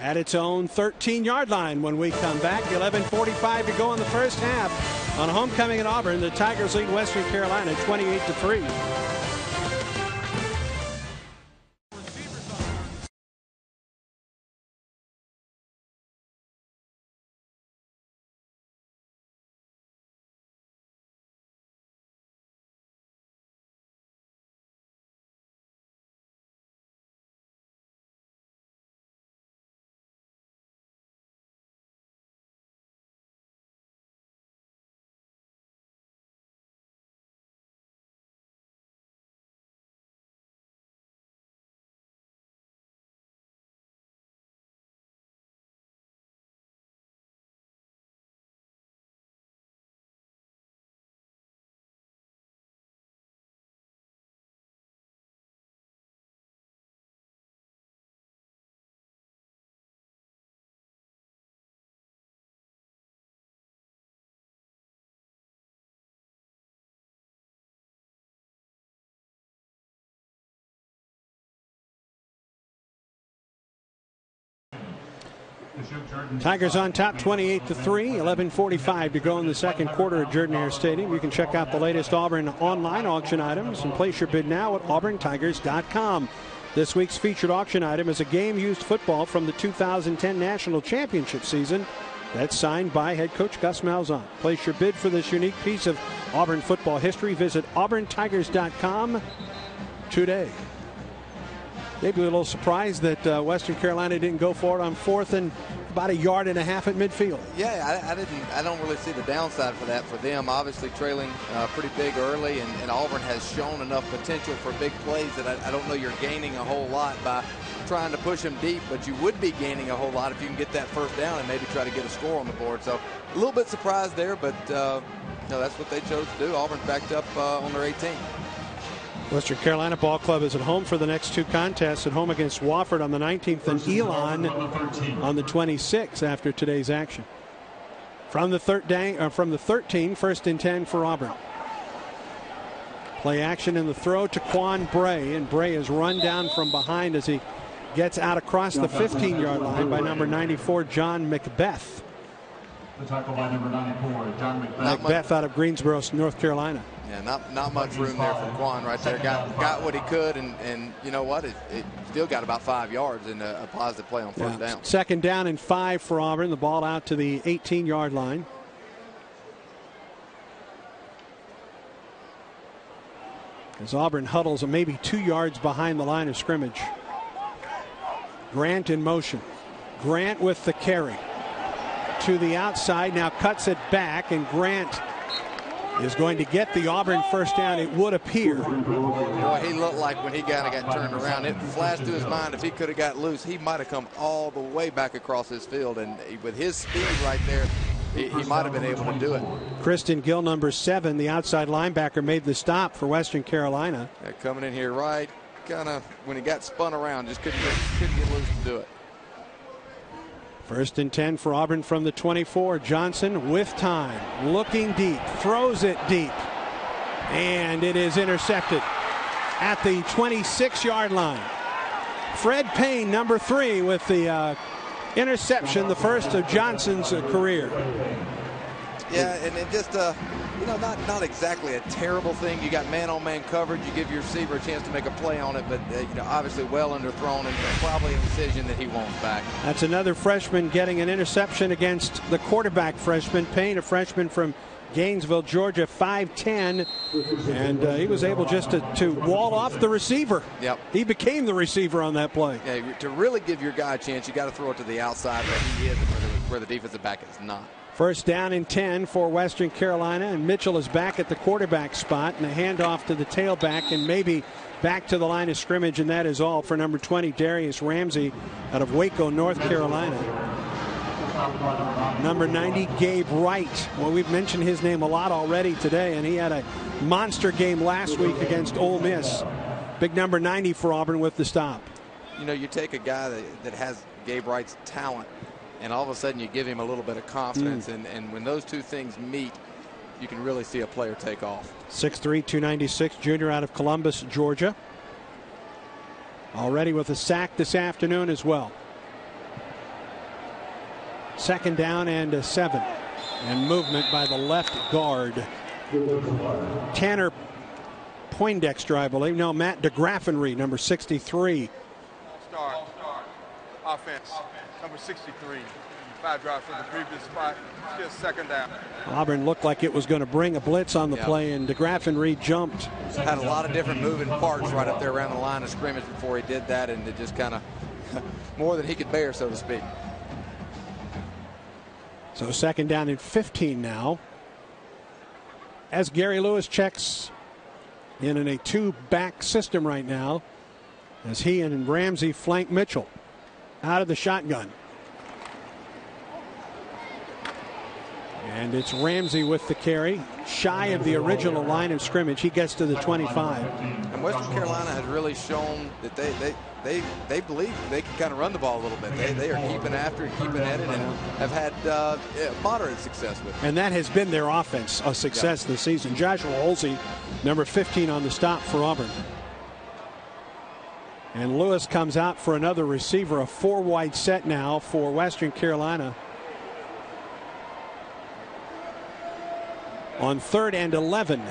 at its own 13 yard line when we come back. 11:45 to go in the first half. On homecoming at Auburn, the Tigers lead Western Carolina 28 to 3. Tigers on top 28 to 3, 11:45 to go in the second quarter at Jordan Hare Stadium. You can check out the latest Auburn online auction items and place your bid now at auburntigers.com. This week's featured auction item is a game used football from the 2010 National Championship season. That's signed by head coach Gus Malzahn. Place your bid for this unique piece of Auburn football history. Visit auburntigers.com today. Maybe a little surprised that uh, Western Carolina didn't go for it on fourth and about a yard and a half at midfield. Yeah, I, I didn't. I don't really see the downside for that for them. Obviously, trailing uh, pretty big early, and, and, Auburn has shown enough potential for big plays that I, I, don't know you're gaining a whole lot by trying to push them deep. But you would be gaining a whole lot if you can get that first down and maybe try to get a score on the board. So a little bit surprised there, but uh, no, that's what they chose to do. Auburn backed up uh, on their 18. Western Carolina Ball Club is at home for the next two contests at home against Wofford on the 19th and Elon on the 26th after today's action. From the third dang, uh, from the 13, first and 10 for Auburn. Play action in the throw to Quan Bray, and Bray is run down from behind as he gets out across the 15 yard line by number 94, John Macbeth. The tackle by number 94, John Not McBeth. Out of Greensboro, North Carolina. Yeah, not not much room there for Quan right there. Got got what he could, and and you know what? It, it still got about five yards and a, a positive play on first Yeah. down. Second down and five for Auburn. The ball out to the 18 yard line. As Auburn huddles maybe two yards behind the line of scrimmage. Grant in motion. Grant with the carry. To the outside, now cuts it back, and Grant is going to get the Auburn first down, it would appear. Boy, he looked like when he kind of got turned around, it flashed through his mind if he could have got loose, he might have come all the way back across his field, and with his speed right there, he, he might have been able to do it. Kristen Gill, number seven, the outside linebacker, made the stop for Western Carolina. Coming in here right, kind of when he got spun around, just couldn't get, couldn't get loose to do it. First and 10 for Auburn from the 24. Johnson with time, looking deep, throws it deep, and it is intercepted at the 26 yard line. Fred Payne, number three, with the uh, interception, the first of Johnson's uh, career. Yeah, and it just, uh, you know, not not exactly a terrible thing. You got man-on-man coverage. You give your receiver a chance to make a play on it, but uh, you know, obviously well underthrown and probably a decision that he wants back. That's another freshman getting an interception against the quarterback freshman, Payne, a freshman from Gainesville, Georgia, 5'10. And uh, he was able just to, to wall off the receiver. Yep. He became the receiver on that play. Yeah, to really give your guy a chance, you got to throw it to the outside where he is and where the, where the defensive back is not. First down and 10 for Western Carolina, and Mitchell is back at the quarterback spot, and a handoff to the tailback, and maybe back to the line of scrimmage, and that is all for number 20, Darius Ramsey, out of Waco, North Carolina. Number 90, Gabe Wright. Well, we've mentioned his name a lot already today, and he had a monster game last week against Ole Miss. Big number 90 for Auburn with the stop. You know, you take a guy that, that has Gabe Wright's talent, and all of a sudden you give him a little bit of confidence, hmm. and, and when those two things meet, you can really see a player take off. 6'3", 296, junior out of Columbus, Georgia. Already with a sack this afternoon as well. Second down and a seven. And movement by the left guard. Tanner Poindexter, I believe. No, Matt DeGraffenry, number 63. Start. Offense. Number 63. Five drives from the previous spot. Still second down. Auburn looked like it was going to bring a blitz on the Yeah. play, and DeGraffenry jumped. Had a lot of different moving parts right up there around the line of scrimmage before he did that, and it just kind of more than he could bear, so to speak. So second down and 15 now. As Gary Lewis checks in in a two-back system right now, as he and Ramsey flank Mitchell out of the shotgun. And it's Ramsey with the carry, shy of the original line of scrimmage. He gets to the 25. And Western Carolina has really shown that they they they, they believe they can kind of run the ball a little bit. They, they are keeping after it, keeping at it, and have had uh, moderate success with it. And that has been their offense, a success this season. Joshua Holsey, number 15 on the stop for Auburn. And Lewis comes out for another receiver, a four wide set now for Western Carolina. On third and 11.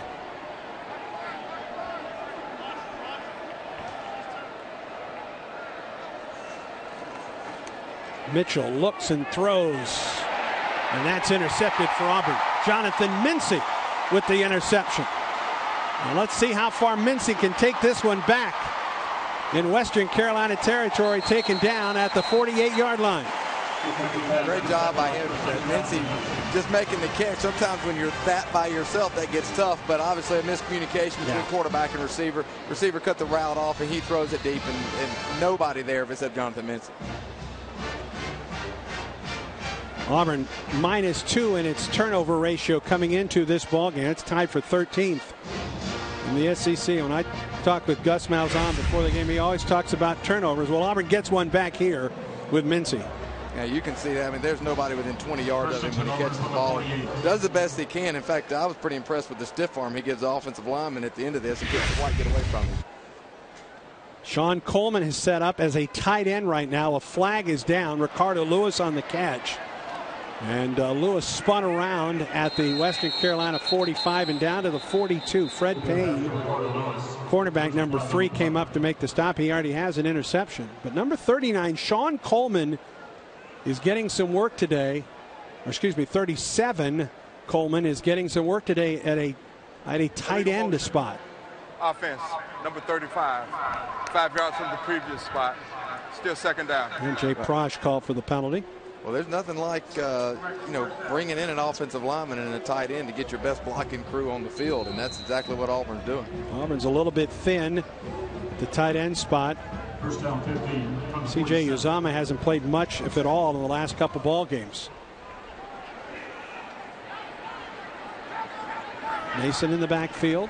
Mitchell looks and throws. And that's intercepted for Auburn. Jonathan Mincy with the interception. Let's see how far Mincy can take this one back in Western Carolina territory, taken down at the 48 yard line. Great job by him, Mincy, just making the catch. Sometimes when you're that by yourself, that gets tough. But obviously, a miscommunication between Yeah. quarterback and receiver. Receiver cut the route off, and he throws it deep, and, and nobody there except Jonathan Mincy. Auburn minus two in its turnover ratio coming into this ball game. It's tied for 13th in the SEC. When I talked with Gus Malzahn before the game, he always talks about turnovers. Well, Auburn gets one back here with Mincy. Yeah, you can see that. I mean, there's nobody within 20 yards of him when he catches the ball. Does the best he can. In fact, I was pretty impressed with the stiff arm he gives the offensive lineman at the end of this and gets White get away from him. Sean Coleman is set up as a tight end right now. A flag is down. Ricardo Louis on the catch. And uh, Louis spun around at the Western Carolina 45 and down to the 42. Fred Payne, cornerback number three, came up to make the stop. He already has an interception. But number 39, Sean Coleman, is getting some work today. Or excuse me, 37, Coleman is getting some work today at a at a tight end spot. Offense, number 35. Five yards from the previous spot. Still second down. And Jay Prosch called for the penalty. Well, there's nothing like, uh, you know, bringing in an offensive lineman and a tight end to get your best blocking crew on the field, and that's exactly what Auburn's doing. Auburn's a little bit thin at the tight end spot. CJ Uzomah hasn't played much, if at all, in the last couple ball games. Mason in the backfield.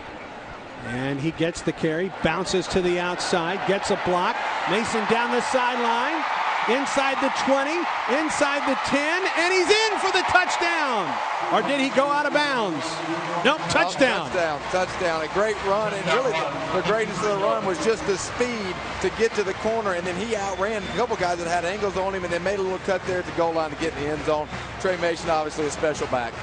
And he gets the carry, bounces to the outside, gets a block. Mason down the sideline, inside the 20, inside the 10, and he's in for the touchdown. Or did he go out of bounds? Nope, oh, touchdown. Oh, touchdown, touchdown. A great run, and really the, the greatness of the run was just the speed to get to the corner, and then he outran a couple guys that had angles on him, and then made a little cut there at the goal line to get in the end zone. Tre Mason, obviously a special back.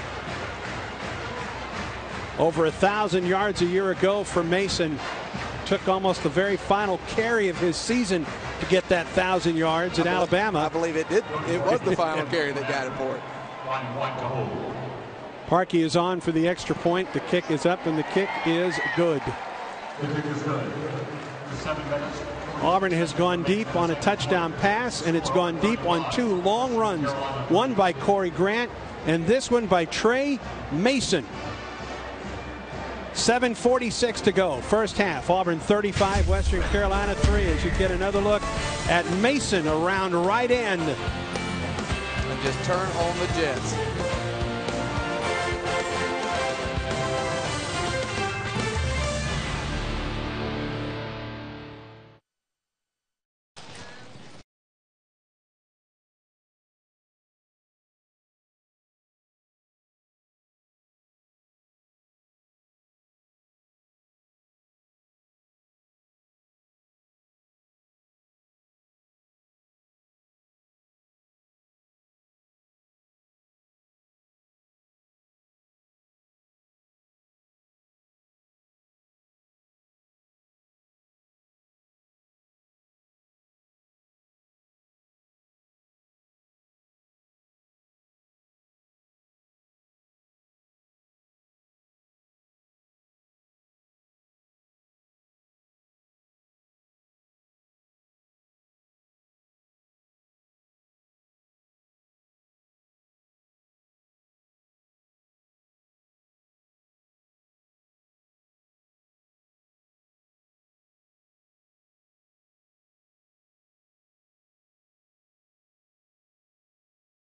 Over a thousand yards a year ago for Mason. Took almost the very final carry of his season to get that thousand yards in I believe, Alabama. I believe it did. It was the final carry that got it for it. Parkey is on for the extra point. The kick is up and the kick is good. Auburn has gone deep on a touchdown pass and it's gone deep on two long runs. One by Corey Grant and this one by Tre Mason. 7.46 to go. First half. Auburn 35, Western Carolina 3 as you get another look at Mason around right end. And just turn on the Jets.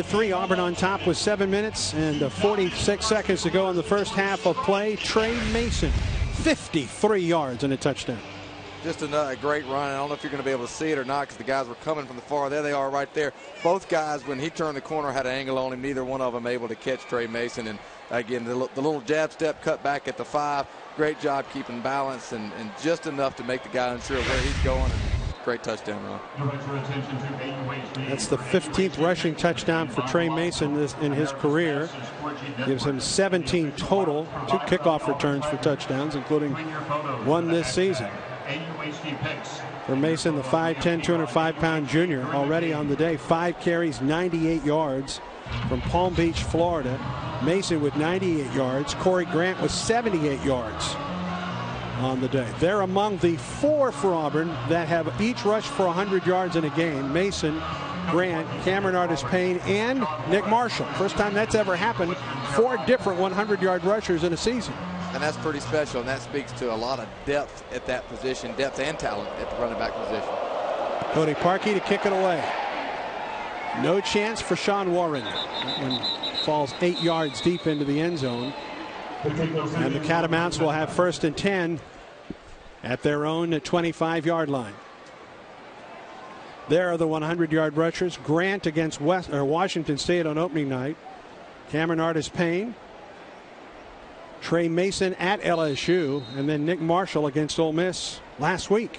Three Auburn on top with seven minutes and uh, 46 seconds to go in the first half of play. Tre Mason, 53 yards and a touchdown. Just a great run. I don't know if you're going to be able to see it or not because the guys were coming from the far. There they are right there. Both guys, when he turned the corner, had an angle on him. Neither one of them able to catch Tre Mason. And again, the, the little jab step cut back at the five. Great job keeping balance and, and just enough to make the guy unsure of where he's going. Great touchdown run. That's the 15th rushing touchdown for Tre Mason in his career. Gives him 17 total, two kickoff returns for touchdowns, including one this season. For Mason, the 5'10", 205-pound junior, already on the day, five carries, 98 yards from Palm Beach, Florida. Mason with 98 yards. Corey Grant with 78 yards on the day. They're among the four for Auburn that have each rushed for 100 yards in a game. Mason, Grant, Cameron Artis Payne, and Nick Marshall. First time that's ever happened. Four different 100-yard rushers in a season. And that's pretty special, and that speaks to a lot of depth at that position, depth and talent at the running back position. Cody Parkey to kick it away. No chance for Sean Warren. That one falls eight yards deep into the end zone. And the Catamounts will have first and 10 at their own 25 yard line. There are the 100 yard rushers. Grant against West, or Washington State on opening night. Cameron Artis Payne. Tre Mason at LSU. And then Nick Marshall against Ole Miss last week.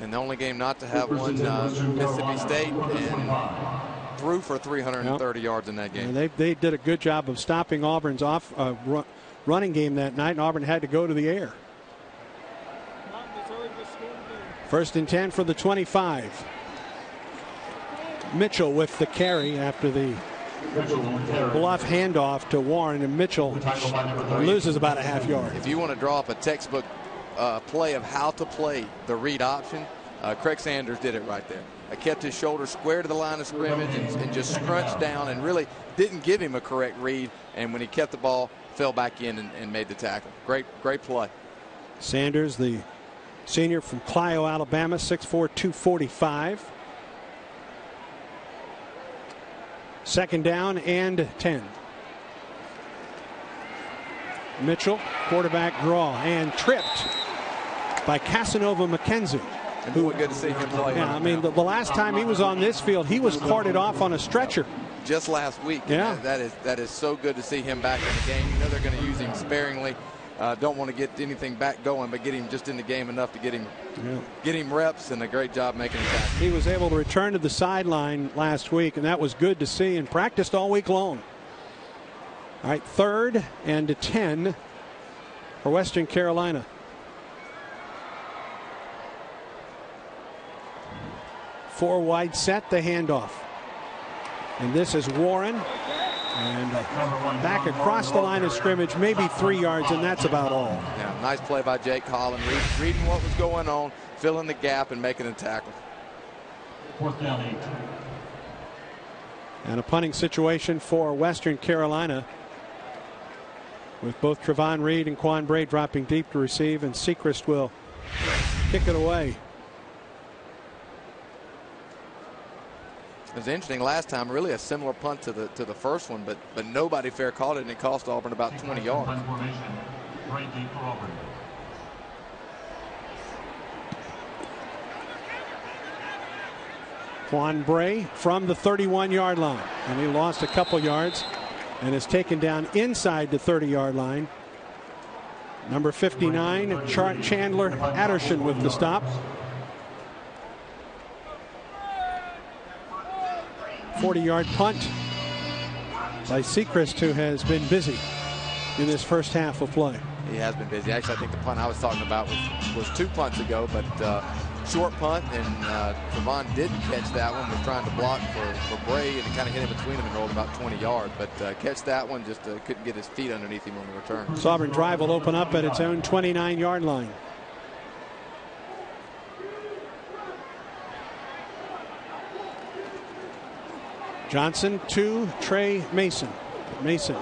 And the only game not to have one, uh, Mississippi State, and threw for 330 yep. yards in that game. And they, they did a good job of stopping Auburn's off uh, run, running game that night, and Auburn had to go to the air. First and 10 for the 25. Mitchell with the carry after the bluff handoff to Warren, and Mitchell loses about a half yard. If you want to draw up a textbook uh, play of how to play the read option, uh, Craig Sanders did it right there. I kept his shoulder square to the line of scrimmage and, and, just scrunched down and really didn't give him a correct read. And when he kept the ball, fell back in and, and made the tackle. Great, great play. Sanders, the senior from Clio, Alabama, 6'4", 245. Second down and 10. Mitchell, quarterback draw, and tripped by Cassanova McKinzy. Who good to see him play. Yeah, I mean, the, the, last time he was on this field, he was carted off on a stretcher. Just last week. Yeah. That is that is so good to see him back in the game. You know they're going to use him sparingly. Uh, don't want to get anything back going, but get him just in the game enough to get him yeah. get him reps and a great job making it back. He was able to return to the sideline last week, and that was good to see and practiced all week long. All right, third and 10 for Western Carolina. Four wide set, the handoff. And this is Warren. And uh, back across the line of scrimmage, maybe three yards, and that's about all. Yeah, nice play by Jake Holland, read, reading what was going on, filling the gap, and making a tackle. Fourth down, eight. And a punting situation for Western Carolina with both Trovon Reed and Quan Bray dropping deep to receive, and Sechrist will kick it away. It was interesting last time, really a similar punt to the to the first one, but but nobody fair caught it, and it cost Auburn about 20 yards. Quan Bray from the 31 yard line, and he lost a couple yards and is taken down inside the 30 yard line. Number 59, Char Chandler Adderson with the stop. 40 yard punt by Sechrist, who has been busy in this first half of play. He has been busy. Actually, I think the punt I was talking about was, was two punts ago, but uh, short punt, and uh, Trovon didn't catch that one. Was trying to block for, for Bray, and he kind of hit in between him and rolled about 20 yards. But uh, catch that one, just uh, couldn't get his feet underneath him on the return. Sovereign drive will open up at its own 29 yard line. Johnson to Tre Mason. Mason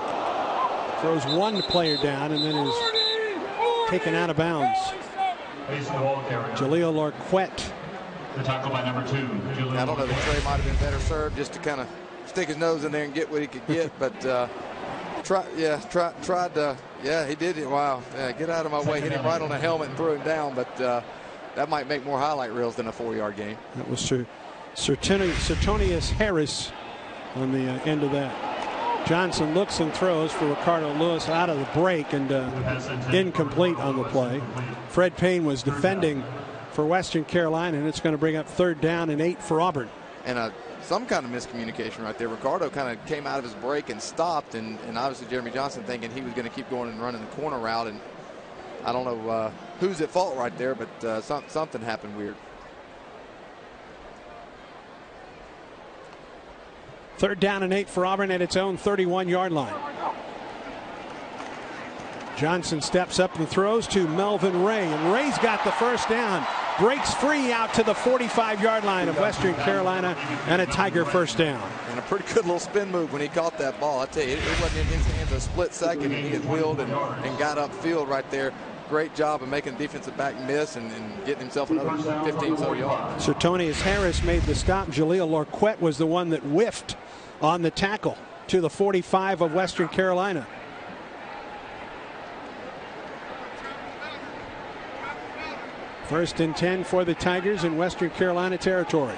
throws one player down and then is taken out of bounds. Jaleel Lorquette. The tackle by number two. Jaleel I don't know that Tre might have been better served just to kind of stick his nose in there and get what he could get, but uh, try, yeah, try, tried to, yeah, he did it. Wow, yeah, get out of my way, hit him right on the helmet and threw him down, but uh, that might make more highlight reels than a four-yard game. That was Sir Sertonius Harris on the uh, end of that. Johnson looks and throws for Ricardo Louis out of the break and uh, incomplete on the play. Fred Payne was defending for Western Carolina, and it's going to bring up third down and eight for Auburn. And uh, some kind of miscommunication right there. Ricardo kind of came out of his break and stopped, and, and obviously Jeremy Johnson thinking he was going to keep going and running the corner route. And I don't know uh, who's at fault right there, but uh, some, something happened weird. Third down and eight for Auburn at its own 31 yard line. Johnson steps up and throws to Melvin Ray, and Ray's got the first down. Breaks free out to the 45 yard line of Western Carolina, and a Tiger first down. And a pretty good little spin move when he caught that ball. I tell you, it, it wasn't in his hands a split second, and he had wheeled and, and got upfield right there great job of making defensive back miss and, and getting himself another 15 so yards. Sertonius Harris made the stop. Jaleel Lorquette was the one that whiffed on the tackle to the 45 of Western Carolina. First and 10 for the Tigers in Western Carolina territory.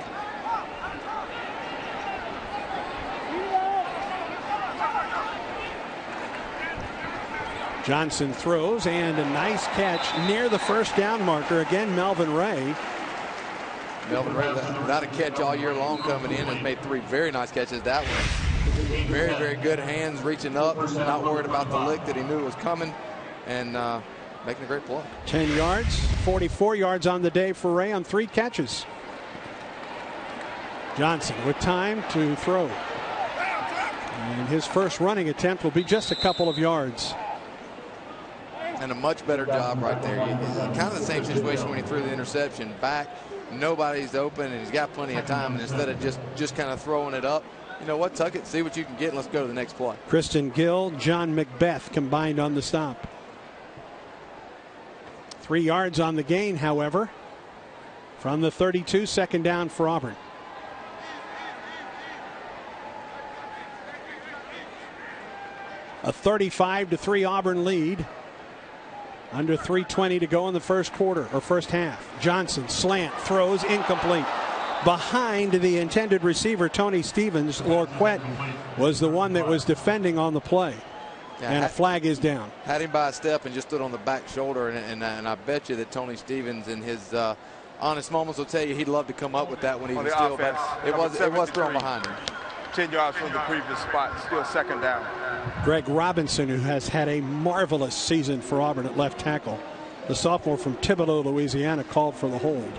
Johnson throws and a nice catch near the first down marker. Again, Melvin Ray. Melvin Ray, without a catch all year long coming in, has made three very nice catches. That one, very, very good hands reaching up, not worried about the lick that he knew was coming, and uh, making a great play. 10 yards, 44 yards on the day for Ray on three catches. Johnson with time to throw. And his first running attempt will be just a couple of yards and a much better job right there. kind of the same situation when he threw the interception back. Nobody's open, and he's got plenty of time. And instead of just just kind of throwing it up, you know what? Tuck it, see what you can get, and let's go to the next play. Kristen Gill, John Macbeth combined on the stop. Three yards on the gain, however, from the 32, second down for Auburn. A 35 to 3 Auburn lead. Under 320 to go in the first quarter or first half. Johnson slant throws incomplete. Behind the intended receiver, Tony Stevens, Lorquette was the one that was defending on the play. Yeah, and a flag is down. Had him by a step and just stood on the back shoulder. And, and, and I bet you that Tony Stevens, in his uh, honest moments, will tell you he'd love to come up with that when he was still. Offense, it was it was thrown behind him. 10 yards from the previous spot, still second down. Greg Robinson, who has had a marvelous season for Auburn at left tackle, the sophomore from Thibodaux, Louisiana, called for the hold.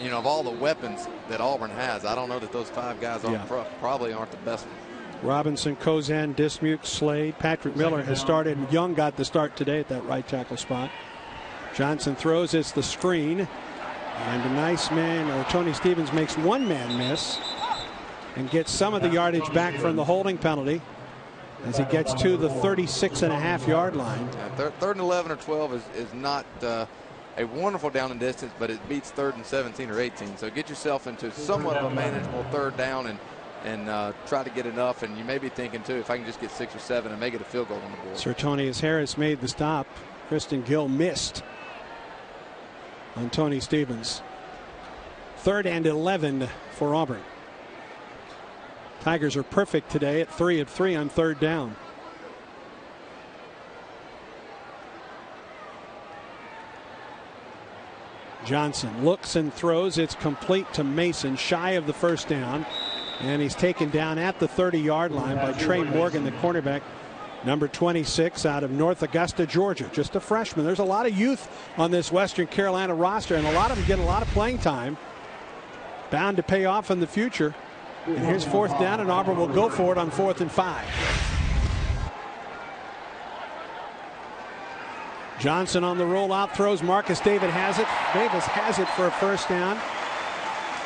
You know, of all the weapons that Auburn has, I don't know that those five guys yeah. pro probably aren't the best ones. Robinson, Kozan, Dismuke, Slade, Patrick Miller has started. Young got the start today at that right tackle spot. Johnson throws. It's the screen. And a nice man, or Tony Stevens makes one man miss and gets some of the yardage back from the holding penalty as he gets to the 36 and a half yard line. Yeah, third and 11 or 12 is, is not uh, a wonderful down and distance, but it beats third and 17 or 18. So get yourself into somewhat of a manageable third down and and uh, try to get enough. And you may be thinking, too, if I can just get six or seven and make it a field goal on the board. Suetonius Harris made the stop. Kristen Gill missed on Tony Stevens. Third and 11 for Auburn. Tigers are perfect today at three of three on third down. Johnson looks and throws. It's complete to Mason, shy of the first down. And he's taken down at the 30 yard line by Trey Morgan, the cornerback number 26 out of North Augusta, Georgia. Just a freshman. There's a lot of youth on this Western Carolina roster, and a lot of them get a lot of playing time. Bound to pay off in the future. And here's fourth down, and Auburn will go for it on fourth and five. Johnson on the rollout throws. Marcus David has it. Davis has it for a first down.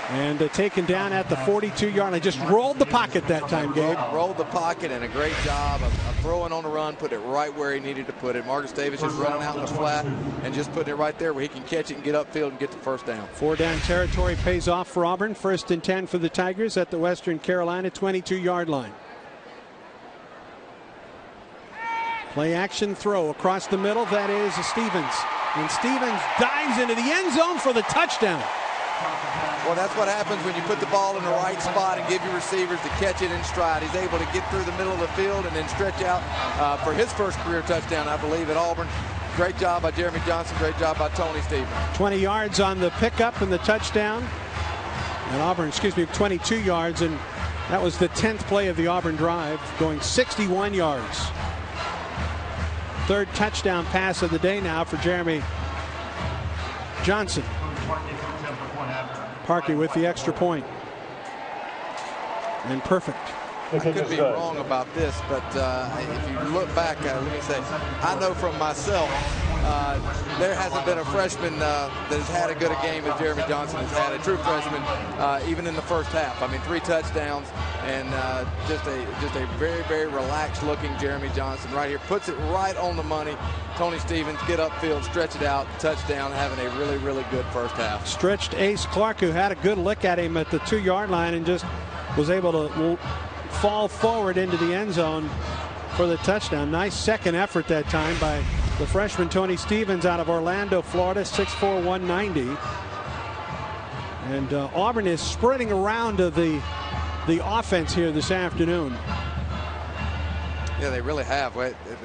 And uh, taken down at the 42 yard line. Just rolled the pocket that time, Gabe. Rolled the pocket and a great job of, of, throwing on the run, put it right where he needed to put it. Marcus Davis just running out in the flat and just putting it right there where he can catch it and get upfield and get the first down. Four down territory pays off for Auburn. First and 10 for the Tigers at the Western Carolina 22 yard line. Play action throw across the middle. That is Stevens. And Stevens dives into the end zone for the touchdown. Well, that's what happens when you put the ball in the right spot and give your receivers to catch it in stride. He's able to get through the middle of the field and then stretch out uh, for his first career touchdown, I believe, at Auburn. Great job by Jeremy Johnson. Great job by Tony Stevens. 20 yards on the pickup and the touchdown. And Auburn, excuse me, 22 yards. And that was the 10th play of the Auburn drive, going 61 yards. Third touchdown pass of the day now for Jeremy Johnson. Parkey with the extra point. And perfect. I could be wrong about this, but uh, if you look back, uh, let me say, I know from myself, uh, there hasn't been a freshman uh, that has had a good a game as Jeremy Johnson has had, a true freshman, uh, even in the first half. I mean, three touchdowns and uh, just a just a very very relaxed looking Jeremy Johnson right here puts it right on the money. Tony Stevens get upfield, stretch it out, touchdown, having a really really good first half. Stretched Ace Clark, who had a good look at him at the two yard line and just was able to fall forward into the end zone for the touchdown. Nice second effort that time by The freshman Tony Stevens out of Orlando, Florida, 6'4", 190. And uh, Auburn is spreading around to the the offense here this afternoon. Yeah, they really have.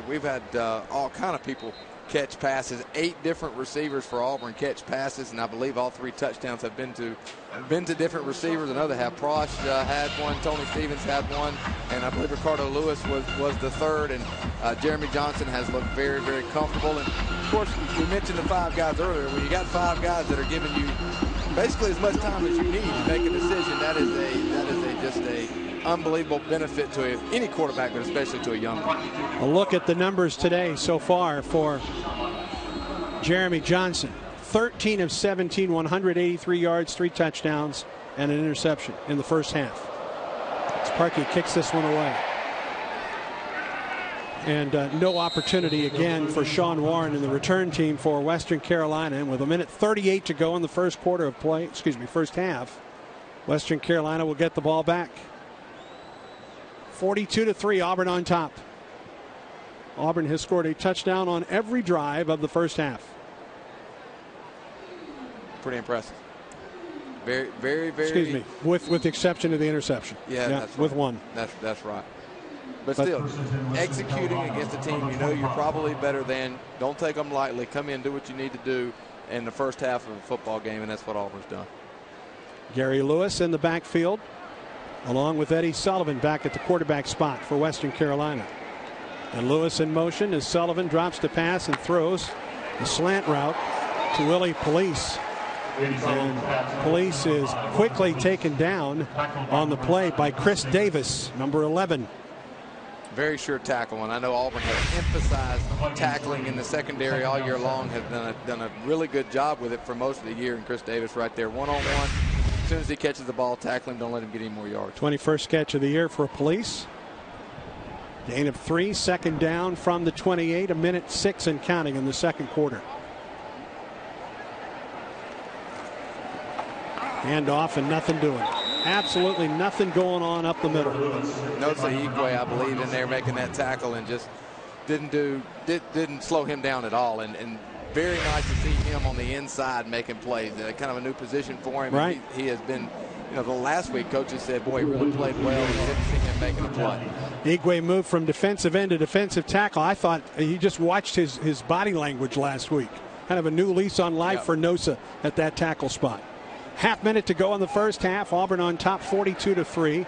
We've had uh, all kind of people catch passes. Eight different receivers for Auburn catch passes, and I believe all three touchdowns have been to been to different receivers. Another have Prosch uh, had one, Tony Stevens had one, and I believe Ricardo Louis was was the third. And uh, Jeremy Johnson has looked very very comfortable. And of course, we mentioned the five guys earlier. When you got five guys that are giving you basically as much time as you need to make a decision, that is a that is a just a unbelievable benefit to any quarterback, but especially to a young one. A look at the numbers today so far for Jeremy Johnson. 13 of 17, 183 yards, three touchdowns, and an interception in the first half. Sparky kicks this one away. And uh, no opportunity again for Sean Warren and the return team for Western Carolina. And with a minute 38 to go in the first quarter of play, excuse me, first half, Western Carolina will get the ball back. 42 to 3, Auburn on top. Auburn has scored a touchdown on every drive of the first half. Pretty impressive. Very, very, very. Excuse me, with with the exception of the interception. Yeah, yeah with one. That's that's right. But, but still, executing against a team you know you're probably better than. Don't take them lightly. Come in, do what you need to do in the first half of a football game, and that's what Auburn's done. Gary Lewis in the backfield along with Eddie Sullivan back at the quarterback spot for Western Carolina. And Lewis in motion as Sullivan drops the pass and throws the slant route to Willie Police. And Police is quickly taken down on the play by Chris Davis, number 11. Very sure tackle, and I know Auburn has emphasized tackling in the secondary all year long. Has done a, done a really good job with it for most of the year. And Chris Davis right there, one on one, soon as he catches the ball, tackle him. Don't let him get any more yards. 21st catch of the year for police. Gain of three, second down from the 28, a minute six and counting in the second quarter. Hand off and nothing doing. Absolutely nothing going on up the middle. Notice Eguae, I believe, in there making that tackle and just didn't do did, didn't slow him down at all. And, and very nice to see him on the inside making plays. Uh, kind of a new position for him. Right. He, he, has been, you know, the last week coaches said, boy, he really played well. See him making a play. Eguae moved from defensive end to defensive tackle. I thought he just watched his, his body language last week. Kind of a new lease on life yep. for Nosa at that tackle spot. Half minute to go in the first half. Auburn on top 42 to 3.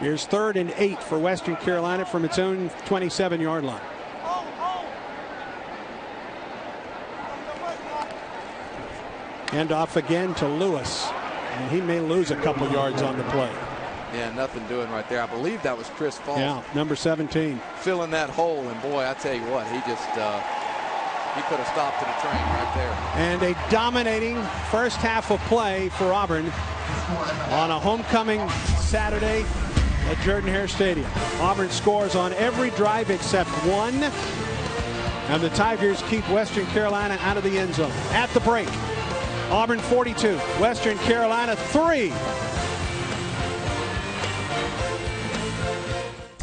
Here's third and eight for Western Carolina from its own 27 yard line. Hand off again to Lewis. And he may lose a couple yards on the play. Yeah, nothing doing right there. I believe that was Chris Falls. Yeah, number 17. Filling that hole, and boy, I tell you what, he just uh, he put a stop to the train right there. And a dominating first half of play for Auburn on a homecoming Saturday at Jordan Hare Stadium. Auburn scores on every drive except one. And the Tigers keep Western Carolina out of the end zone. At the break, Auburn 42, Western Carolina 3.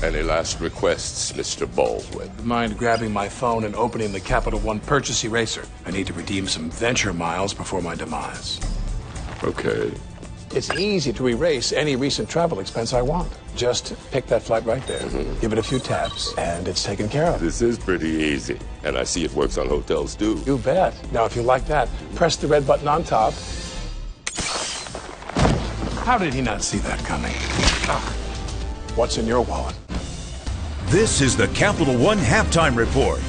Any last requests, Mr. Baldwin? Mind grabbing my phone and opening the Capital One Purchase Eraser? I need to redeem some venture miles before my demise. Okay. It's easy to erase any recent travel expense I want. Just pick that flight right there, mm-hmm. give it a few taps, and it's taken care of. This is pretty easy. And I see it works on hotels too. You bet. Now, if you like that, press the red button on top. How did he not see that coming? What's in your wallet? This is the Capital One Halftime Report.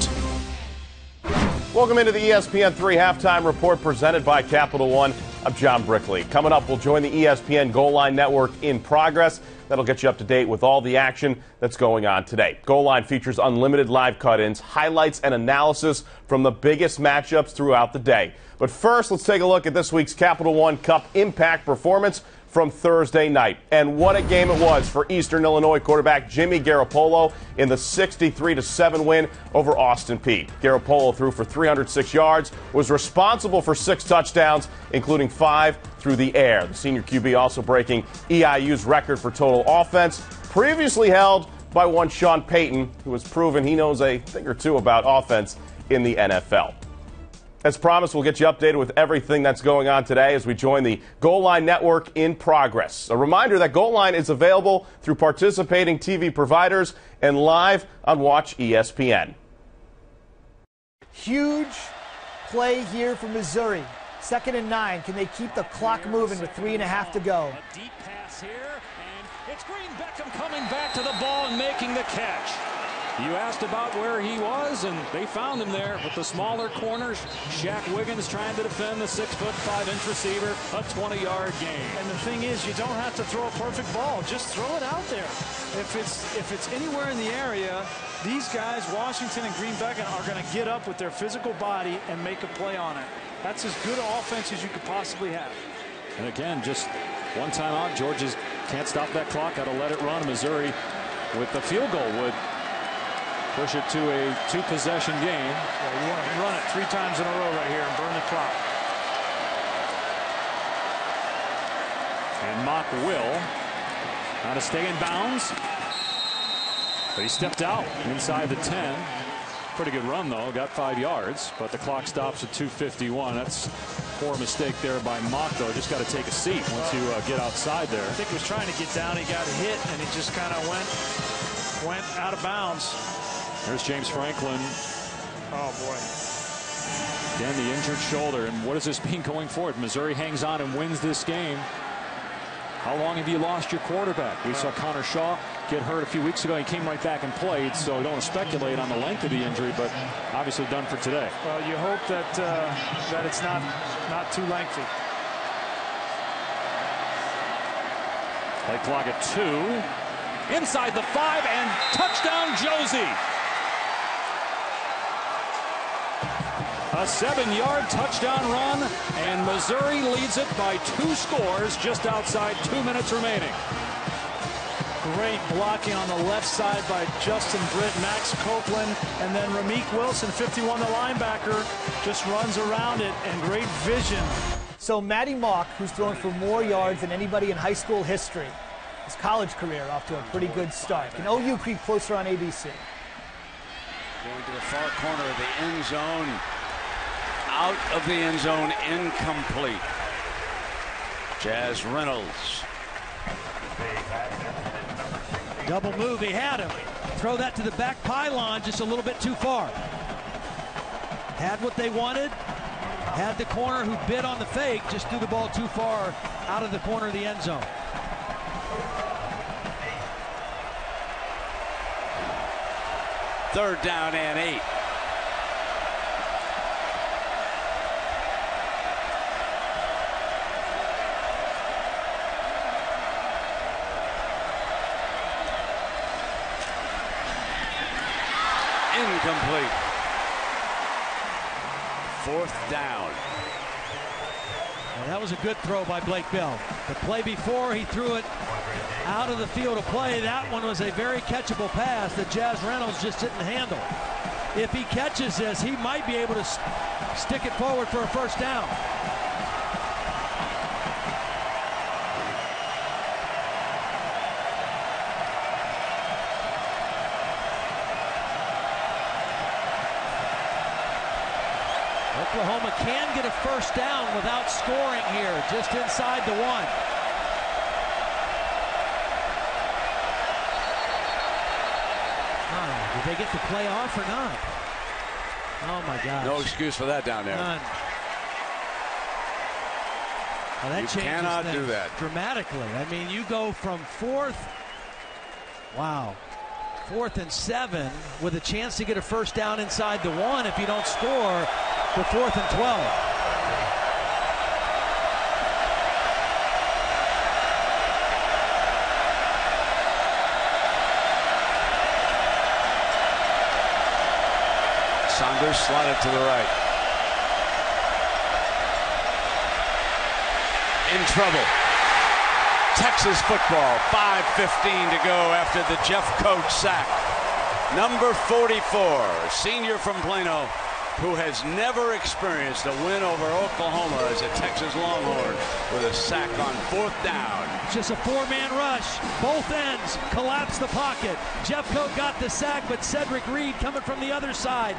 Welcome into the ESPN3 Halftime Report presented by Capital One. I'm John Brickley. Coming up, we'll join the ESPN Goal Line Network in progress. That'll get you up to date with all the action that's going on today. Goal Line features unlimited live cut ins, highlights, and analysis from the biggest matchups throughout the day. But first, let's take a look at this week's Capital One Cup impact performance from Thursday night. And what a game it was for Eastern Illinois quarterback Jimmy Garoppolo in the 63 7 win over Austin Peay. Garoppolo threw for 306 yards, was responsible for six touchdowns, including five through the air. The senior QB also breaking EIU's record for total offense, previously held by one Sean Payton, who has proven he knows a thing or two about offense in the NFL. As promised, we'll get you updated with everything that's going on today as we join the Goal Line Network in progress. A reminder that Goal Line is available through participating TV providers and live on Watch ESPN. Huge play here for Missouri. Second and nine. Can they keep the clock moving with three and a half to go? A deep pass here, and it's Green Beckham coming back to the ball and making the catch. You asked about where he was, and they found him there with the smaller corners. Shaq Wiggins trying to defend the six foot five inch receiver, a 20 yard gain. And the thing is, you don't have to throw a perfect ball. Just throw it out there. If it's if it's anywhere in the area, these guys, Washington and Green Beckham, are going to get up with their physical body and make a play on it. That's as good an offense as you could possibly have. And again, just one time out. Georgia's can't stop that clock. Got to let it run. Missouri with the field goal would push it to a two possession game. Yeah, you want to run it three times in a row right here and burn the clock. And Mauk will. Now to stay in bounds. But he stepped out inside the 10. Pretty good run, though. Got five yards, but the clock stops at 2.51. That's poor mistake there by Mauk, though. Just got to take a seat once you uh, get outside there. I think he was trying to get down. He got hit, and he just kind of went went out of bounds. There's James Franklin. Oh, boy. Again, the injured shoulder. And what does this mean going forward? Missouri hangs on and wins this game. How long have you lost your quarterback? We saw Connor Shaw get hurt a few weeks ago. He came right back and played, so don't want to speculate on the length of the injury, but obviously done for today. Well, you hope that uh, that it's not not too lengthy. Play clock at two. Inside the five and touchdown Josey. A seven-yard touchdown run, and Missouri leads it by two scores just outside two minutes remaining. Great blocking on the left side by Justin Britt, Max Copeland, and then Ramik Wilson, 51, the linebacker, just runs around it, and great vision. So Maty Mauk, who's thrown for more yards than anybody in high school history, his college career off to a pretty good start. Can OU creep closer on ABC? Going to the far corner of the end zone. Out of the end zone, incomplete. Jaz Reynolds. Double move, he had him. Throw that to the back pylon just a little bit too far. Had what they wanted. Had the corner who bid on the fake, just threw the ball too far out of the corner of the end zone. Third down and eight. Incomplete. Fourth down. That was a good throw by Blake Bell. The play before, he threw it out of the field of play. That one was a very catchable pass that Jaz Reynolds just didn't handle. If he catches this, he might be able to stick it forward for a first down. Oklahoma can get a first down without scoring here, just inside the one. Oh, did they get the play off or not? Oh my gosh. No excuse for that down there. None. Well, that You changes cannot do that. dramatically. I mean, you go from fourth, wow, fourth and seven with a chance to get a first down inside the one if you don't score to fourth and 12. Saunders slotted to the right. In trouble. Texas football, 5.15 to go after the Jeff Coach sack. Number 44, senior from Plano, who has never experienced a win over Oklahoma as a Texas Longhorn with a sack on fourth down. Just a four-man rush. Both ends collapse the pocket. Jeffcoat got the sack, but Cedric Reed coming from the other side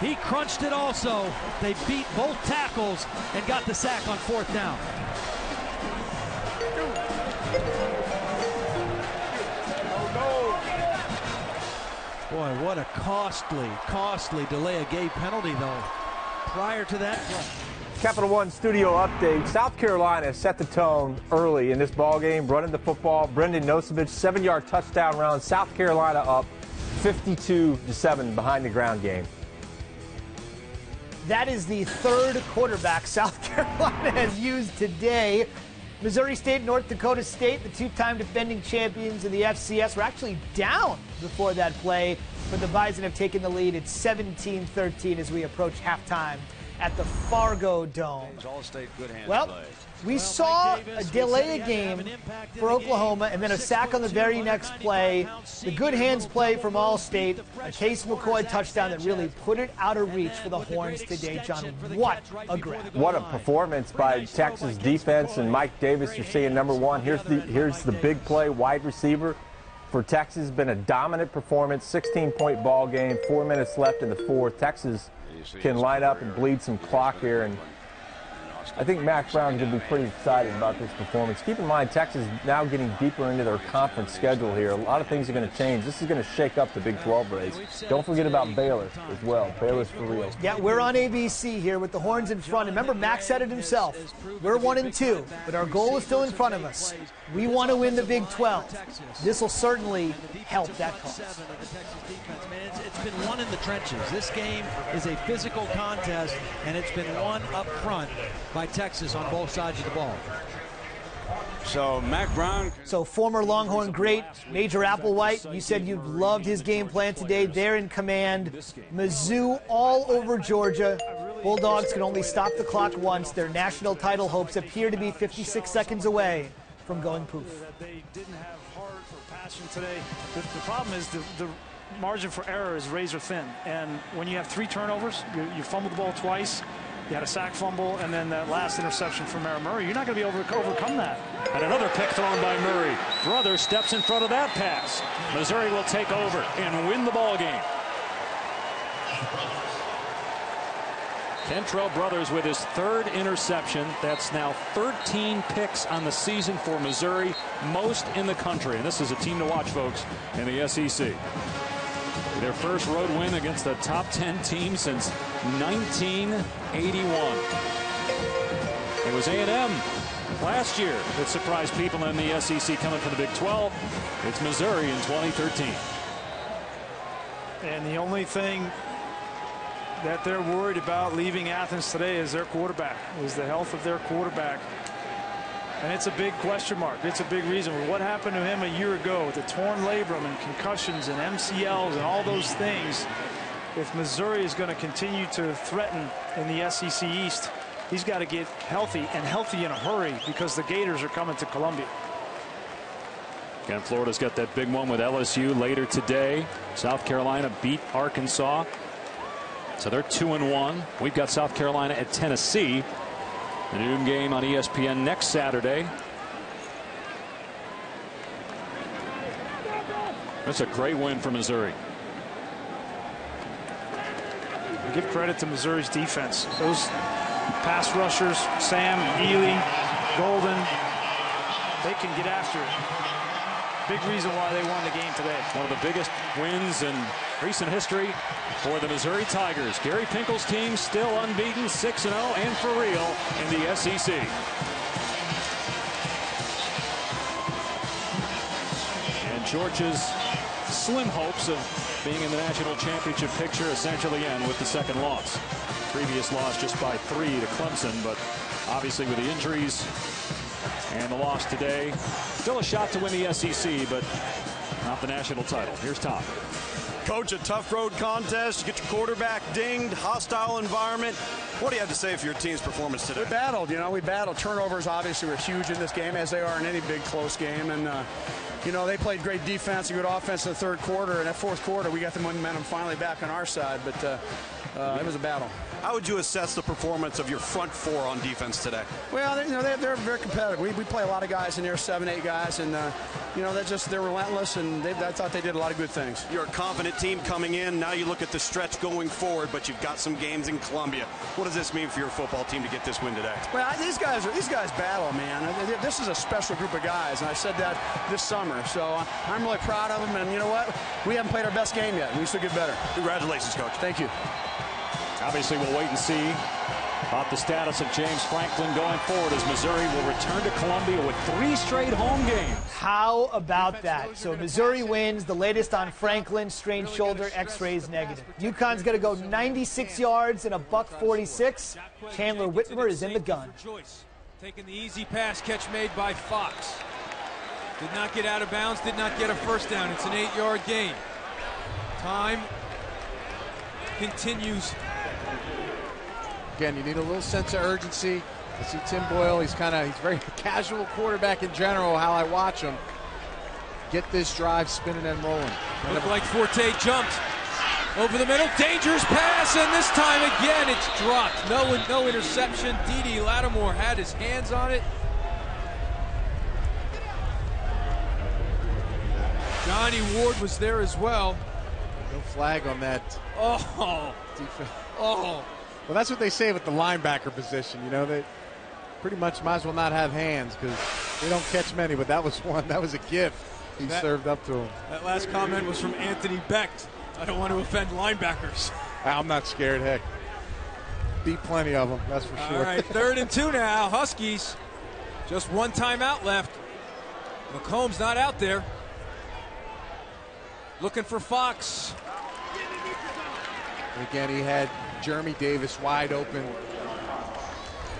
He crunched it also. They beat both tackles and got the sack on fourth down. Boy, what a costly, costly delay of game penalty, though, prior to that play. Capital One studio update. South Carolina set the tone early in this ball game, running the football. Brendan Nosovitch, seven-yard touchdown run. South Carolina up 52 to seven behind the ground game. That is the third quarterback South Carolina has used today. Missouri State, North Dakota State, the two-time defending champions of the FCS, were actually down before that play, but the Bison have taken the lead. It's 17-13 as we approach halftime at the Fargo Dome. All state good hands Well, play. we saw a delay a game for Oklahoma and then a sack on the very next play. The good hands play from All-State, a Case McCoy touchdown that really put it out of reach for the Horns today, John. What a grab. What a performance by Texas defense and Mike Davis. You're seeing number one. Here's the here's the big play, wide receiver for Texas. Been a dominant performance. 16 point ball game. Four minutes left in the fourth. Texas can line up and bleed some clock here and. I think Mack Brown's going to be pretty excited about this performance. Keep in mind, Texas is now getting deeper into their conference schedule here. A lot of things are going to change. This is going to shake up the Big 12 race. Don't forget about Baylor as well. Baylor's for real. Yeah, we're on ABC here with the horns in front. Remember, Max said it himself. We're one and two, but our goal is still in front of us. We want to win the Big 12. This will certainly help that cause. It's been one in the trenches. This game is a physical contest, and it's been won up front by Texas on both sides of the ball. So Mack Brown. So former Longhorn great Major Applewhite, you said you loved his game plan today. They're in command. Mizzou all over Georgia. Bulldogs can only stop the clock once. Their national title hopes appear to be 56 seconds away from going poof. They didn't have heart or passion today. The, the problem is the, the margin for error is razor thin. And when you have three turnovers, you, you fumbled the ball twice, you had a sack fumble, and then that last interception from Aaron Murray, you're not going to be able to overcome that. And another pick thrown by Murray. Brother steps in front of that pass. Missouri will take over and win the ball game. Kentrell Brothers with his third interception. That's now 13 picks on the season for Missouri, most in the country. And this is a team to watch, folks, in the SEC. Their first road win against a top 10 team since 1981. It was A&M last year that surprised people in the SEC coming from the Big 12. It's Missouri in 2013. And the only thing that they're worried about leaving Athens today is their quarterback, is the health of their quarterback. And it's a big question mark. It's a big reason. What happened to him a year ago with the torn labrum and concussions and MCLs and all those things? If Missouri is going to continue to threaten in the SEC East, he's got to get healthy and healthy in a hurry because the Gators are coming to Columbia. Again, Florida's got that big one with LSU later today. South Carolina beat Arkansas. So they're two and one. We've got South Carolina at Tennessee. The noon game on ESPN next Saturday. That's a great win for Missouri. Give credit to Missouri's defense. Those pass rushers, Sam, Ealy, Golden, they can get after it. Big reason why they won the game today. One of the biggest wins in recent history for the Missouri Tigers. Gary Pinkel's team still unbeaten, 6-0 and for real in the SEC. And Georgia's slim hopes of being in the national championship picture essentially end with the second loss. Previous loss just by three to Clemson, but obviously with the injuries and the loss today, still a shot to win the SEC, but not the national title. Here's Tom. Coach, a tough road contest. You get your quarterback dinged, hostile environment. What do you have to say for your team's performance today? We battled, you know, we battled. Turnovers obviously were huge in this game, as they are in any big close game. And uh, you know, they played great defense and good offense in the third quarter. And that fourth quarter, we got the momentum finally back on our side. But uh, uh, it was a battle. How would you assess the performance of your front four on defense today? Well, you know, they're, they're very competitive. We, we play a lot of guys in there, seven, eight guys, and uh, you know, they're just they're relentless, and they, I thought they did a lot of good things. You're a confident team coming in. Now you look at the stretch going forward, but you've got some games in Columbia. What does this mean for your football team to get this win today? Well, these guys these guys battle, man. This is a special group of guys, and I said that this summer. So uh, I'm really proud of them, and you know what? We haven't played our best game yet. We still get better. Congratulations, coach. Thank you. Obviously, we'll wait and see about the status of James Franklin going forward as Missouri will return to Columbia with three straight home games. How about that? So Missouri wins, the latest on Franklin, strained shoulder, x-rays negative. UConn's going to go 96 yards and a buck 46. Chandler Whitmer is in the gun. Taking the easy pass catch made by Fox. Did not get out of bounds, did not get a first down. It's an eight-yard gain. Time continues Again, you need a little sense of urgency. I see Tim Boyle. He's kind of he's very casual quarterback in general. How I watch him get this drive spinning and rolling. Looked like Forte jumped over the middle, dangerous pass, and this time again it's dropped. No, no interception. DeDe Lattimore had his hands on it. Johnny Ward was there as well. No flag on that. Oh, defense. oh. Well, that's what they say with the linebacker position. You know, they pretty much might as well not have hands because they don't catch many. But that was one. That was a gift he That- served up to him. That last comment was from Anthony Becht. I don't want to offend linebackers. Ah, I'm not scared. Heck, beat plenty of them. That's for sure. All right, third and two now. Huskies. Just one timeout left. McComb's not out there. Looking for Fox. And again, he had Geremy Davis wide open,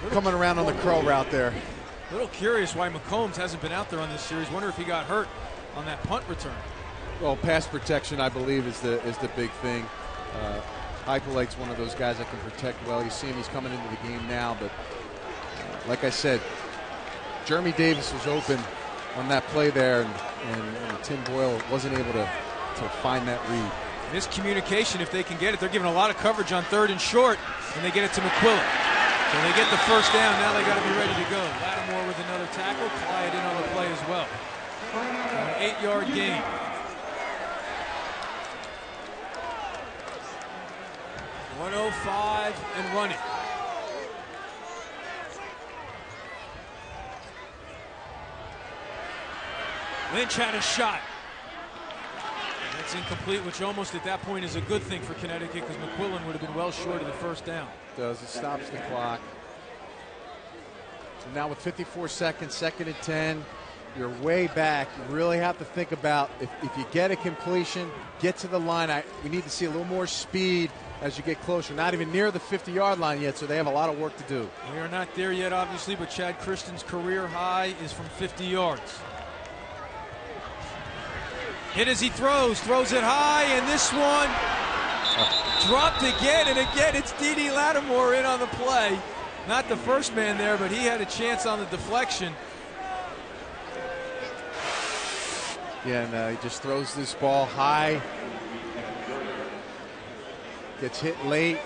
coming around on the crow route there. A little curious why McCombs hasn't been out there on this series. Wonder if he got hurt on that punt return. Well, pass protection, I believe, is the is the big thing. Uh, Hypolite's one of those guys that can protect well. You see him; he's coming into the game now. But uh, like I said, Geremy Davis was open on that play there, and, and, and Tim Boyle wasn't able to to find that read. Miscommunication if they can get it. They're giving a lot of coverage on third and short, and they get it to McQuillan. So they get the first down. Now they got to be ready to go. Lattimore with another tackle. Clyde in on the play as well. An eight-yard gain. One oh five and running. Lynch had a shot. That's incomplete, which almost at that point is a good thing for Connecticut because McQuillan would have been well short of the first down. Does it stops the clock? So now with 54 seconds, second and 10, you're way back. You really have to think about if, if you get a completion, get to the line. I, we need to see a little more speed as you get closer. Not even near the 50 yard line yet, so they have a lot of work to do. We are not there yet, obviously, but Chad Christen's career high is from 50 yards. Hit as he throws, throws it high, and this one dropped again, and again it's DeDe Lattimore in on the play. Not the first man there, but he had a chance on the deflection. Yeah, and uh, he just throws this ball high. Gets hit late.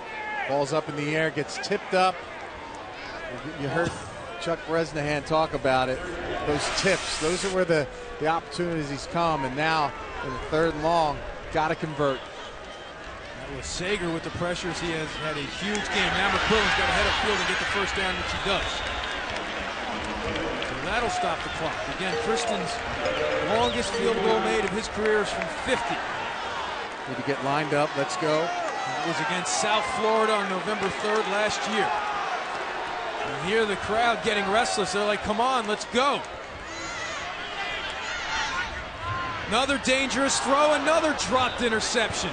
Ball's up in the air, gets tipped up. You heard Chuck Bresnahan talk about it. Those tips, those are where the, the opportunities come. And now, in the third and long, got to convert. That was Sager with the pressures. He has had a huge game. Now McQuillan's got to head upfield and get the first down, which he does. So that'll stop the clock. Again, Christen's longest field goal made of his career is from 50. Need to get lined up. Let's go. It was against South Florida on November 3rd last year. You hear the crowd getting restless. They're like, come on, let's go. Another dangerous throw, another dropped interception.